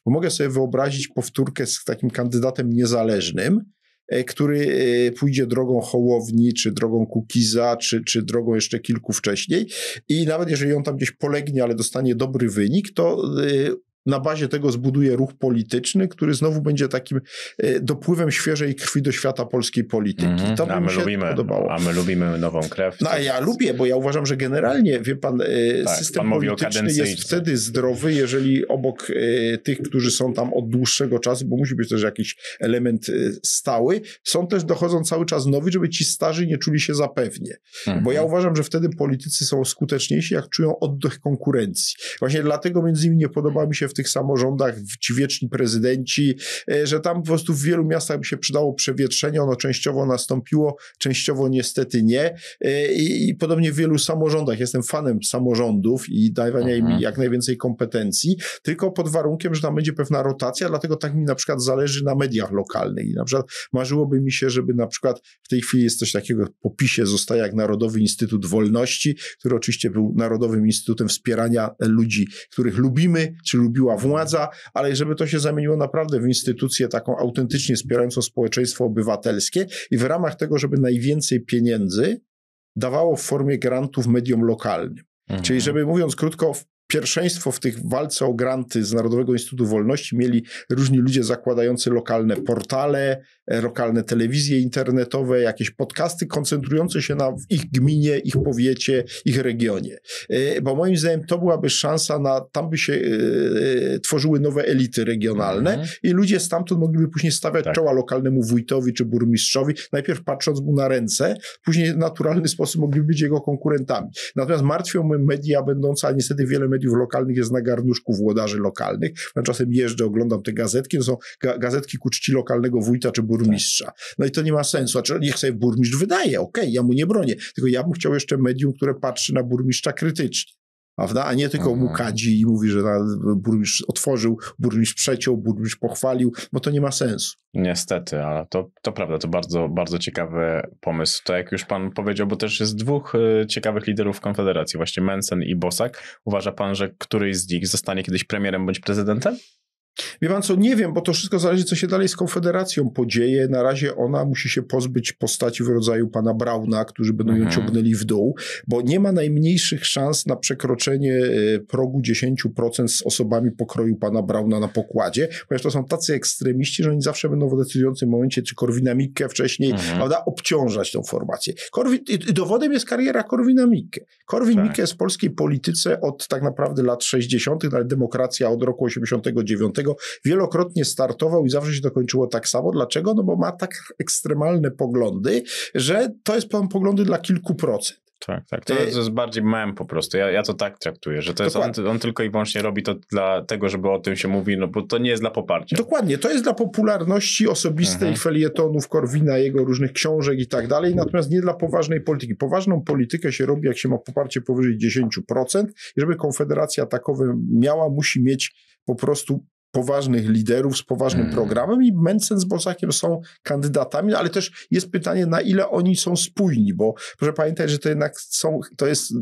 Speaker 4: Bo mogę sobie wyobrazić powtórkę z takim kandydatem niezależnym, e, który e, pójdzie drogą Hołowni, czy drogą Kukiza, czy, czy drogą jeszcze kilku wcześniej. I nawet jeżeli on tam gdzieś polegnie, ale dostanie dobry wynik, to e, na bazie tego zbuduje ruch polityczny, który znowu będzie takim e, dopływem świeżej krwi do świata polskiej polityki. Mm,
Speaker 5: to by a my mi się lubimy, podobało. A my lubimy nową krew.
Speaker 4: No a ja lubię, bo ja uważam, że generalnie, wie pan, e, tak, system pan polityczny jest wtedy zdrowy, jeżeli obok e, tych, którzy są tam od dłuższego czasu, bo musi być też jakiś element stały, są też dochodzą cały czas nowi, żeby ci starzy nie czuli się zapewnie. Mm. Bo ja uważam, że wtedy politycy są skuteczniejsi, jak czują oddech konkurencji. Właśnie dlatego między innymi nie podoba mi się w tych samorządach, ci wieczni prezydenci, e, że tam po prostu w wielu miastach by się przydało przewietrzenie, ono częściowo nastąpiło, częściowo niestety nie e, i, i podobnie w wielu samorządach. Jestem fanem samorządów i dawania im mhm. jak najwięcej kompetencji, tylko pod warunkiem, że tam będzie pewna rotacja, dlatego tak mi na przykład zależy na mediach lokalnych i na przykład marzyłoby mi się, żeby na przykład w tej chwili jest coś takiego po PiSie zostaje jak Narodowy Instytut Wolności, który oczywiście był Narodowym Instytutem Wspierania ludzi, których lubimy, czy lubiła była władza, ale żeby to się zamieniło naprawdę w instytucję taką autentycznie wspierającą społeczeństwo obywatelskie i w ramach tego, żeby najwięcej pieniędzy dawało w formie grantów mediom lokalnym. Mhm. Czyli żeby mówiąc krótko, pierwszeństwo w tych walce o granty z Narodowego Instytutu Wolności mieli różni ludzie zakładający lokalne portale, lokalne telewizje internetowe, jakieś podcasty koncentrujące się na ich gminie, ich powiecie, ich regionie. E, bo moim zdaniem to byłaby szansa na, tam by się e, tworzyły nowe elity regionalne mhm. i ludzie stamtąd mogliby później stawiać tak. czoła lokalnemu wójtowi czy burmistrzowi, najpierw patrząc mu na ręce, później w naturalny sposób mogliby być jego konkurentami. Natomiast martwią mnie media będące, a niestety wiele mediów lokalnych jest na garnuszku włodarzy lokalnych. Ja czasem jeżdżę, oglądam te gazetki, to są ga gazetki ku czci lokalnego wójta czy burmistrza. No i to nie ma sensu. Znaczy, niech sobie burmistrz wydaje, okej, okay, ja mu nie bronię, tylko ja bym chciał jeszcze medium, które patrzy na burmistrza krytycznie prawda? A nie tylko mu kadzi i mówi, że burmistrz otworzył, burmistrz przeciął, burmistrz pochwalił, bo to nie ma sensu.
Speaker 5: Niestety, ale to, to prawda, to bardzo, bardzo ciekawy pomysł. To jak już pan powiedział, bo też jest dwóch y, ciekawych liderów Konfederacji, właśnie Mensen i Bosak. Uważa pan, że któryś z nich zostanie kiedyś premierem bądź prezydentem?
Speaker 4: Wie pan co, nie wiem, bo to wszystko zależy, co się dalej z Konfederacją podzieje. Na razie ona musi się pozbyć postaci w rodzaju pana Brauna, którzy będą mhm. ją ciągnęli w dół, bo nie ma najmniejszych szans na przekroczenie e, progu 10% z osobami pokroju pana Brauna na pokładzie, ponieważ to są tacy ekstremiści, że oni zawsze będą w decydującym momencie, czy Korwina Mikke wcześniej, mhm. prawda, obciążać tą formację. Korwin, dowodem jest kariera Korwina Mikke. Korwin tak. Mikke jest w polskiej polityce od tak naprawdę lat 60., ale demokracja od roku 89 wielokrotnie startował i zawsze się to kończyło tak samo. Dlaczego? No bo ma tak ekstremalne poglądy, że to jest poglądy dla kilku procent.
Speaker 5: Tak, tak. To, jest, jest bardziej mem po prostu. Ja, ja to tak traktuję, że to jest on, on, tylko i wyłącznie robi to dla tego, żeby o tym się mówi, no bo to nie jest dla poparcia.
Speaker 4: Dokładnie, to jest dla popularności osobistej mhm. felietonów Korwina, jego różnych książek i tak dalej, natomiast nie dla poważnej polityki. Poważną politykę się robi, jak się ma poparcie powyżej 10% i żeby Konfederacja takowe miała, musi mieć po prostu poważnych liderów z poważnym mm. programem i Mencen z Bosakiem są kandydatami, ale też jest pytanie, na ile oni są spójni, bo proszę pamiętać, że to jednak są, to jest,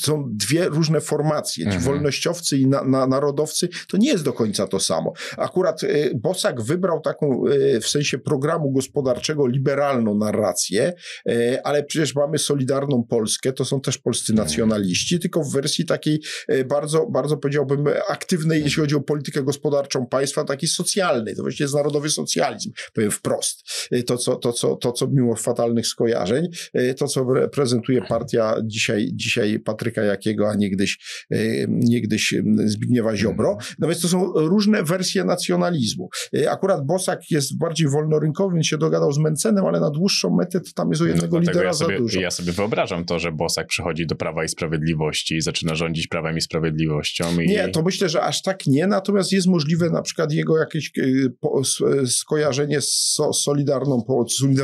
Speaker 4: są dwie różne formacje. Ci mm. wolnościowcy i na, na, narodowcy to nie jest do końca to samo. Akurat y, Bosak wybrał taką y, w sensie programu gospodarczego liberalną narrację, y, ale przecież mamy Solidarną Polskę, to są też polscy mhm. nacjonaliści, tylko w wersji takiej y, bardzo, bardzo powiedziałbym aktywnej, jeśli chodzi o politykę gospodarczą gospodarczą państwa, taki socjalny. To właściwie jest narodowy socjalizm, powiem wprost. Y, to, co, to, co, to, co mimo fatalnych skojarzeń, y, to, co prezentuje partia dzisiaj, dzisiaj Patryka Jakiego, a niegdyś, y, niegdyś Zbigniewa Ziobro. No więc to są różne wersje nacjonalizmu. Akurat Bosak jest bardziej wolnorynkowy, więc się dogadał z Mencenem, ale na dłuższą metę to tam jest u jednego no, lidera ja
Speaker 5: sobie,
Speaker 4: za dużo.
Speaker 5: Ja sobie wyobrażam to, że Bosak przychodzi do Prawa i Sprawiedliwości i zaczyna rządzić Prawem i Sprawiedliwością. I...
Speaker 4: Nie, to myślę, że aż tak nie, natomiast jest możliwe możliwe na przykład jego jakieś e, skojarzenie z Solidarną,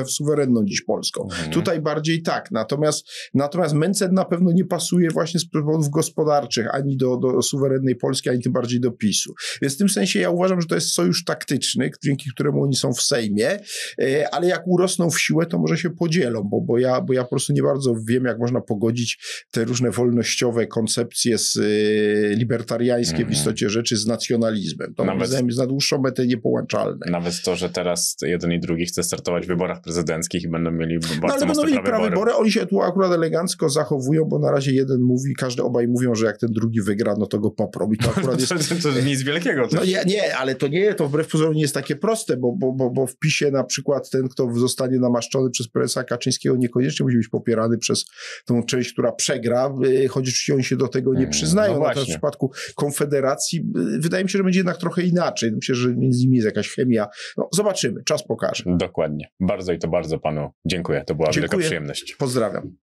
Speaker 4: suwerenną dziś Polską. Mhm. Tutaj bardziej tak. Natomiast, natomiast Mencen na pewno nie pasuje właśnie z powodów gospodarczych ani do, do suwerennej Polski, ani tym bardziej do PiSu. Więc w tym sensie ja uważam, że to jest sojusz taktyczny, dzięki któremu oni są w Sejmie, e, ale jak urosną w siłę, to może się podzielą, bo, bo, ja, bo ja po prostu nie bardzo wiem, jak można pogodzić te różne wolnościowe koncepcje z e, libertariańskie w mhm. istocie rzeczy z nacjonalizmem. To nawet, zdaniem jest na dłuższą metę niepołączalne.
Speaker 5: Nawet to, że teraz jeden i drugi chce startować w wyborach prezydenckich i będą mieli bardzo no, ale
Speaker 4: będą
Speaker 5: mieli
Speaker 4: prawe wybory. Oni się tu akurat elegancko zachowują, bo na razie jeden mówi, każdy obaj mówią, że jak ten drugi wygra, no to go poprą. I to akurat jest...
Speaker 5: to, to nic wielkiego.
Speaker 4: No nie, nie, ale to nie, to wbrew pozorom nie jest takie proste, bo, bo, bo, bo w PiSie na przykład ten, kto zostanie namaszczony przez prezesa Kaczyńskiego, niekoniecznie musi być popierany przez tą część, która przegra, y, choć oczywiście oni się do tego nie mm, przyznają. No Natomiast w przypadku Konfederacji y, wydaje mi się, że będzie jednak trochę inaczej. Myślę, że między nimi jest jakaś chemia. No, zobaczymy, czas pokaże.
Speaker 5: Dokładnie. Bardzo i to bardzo panu dziękuję. To była dziękuję. wielka przyjemność.
Speaker 4: Pozdrawiam.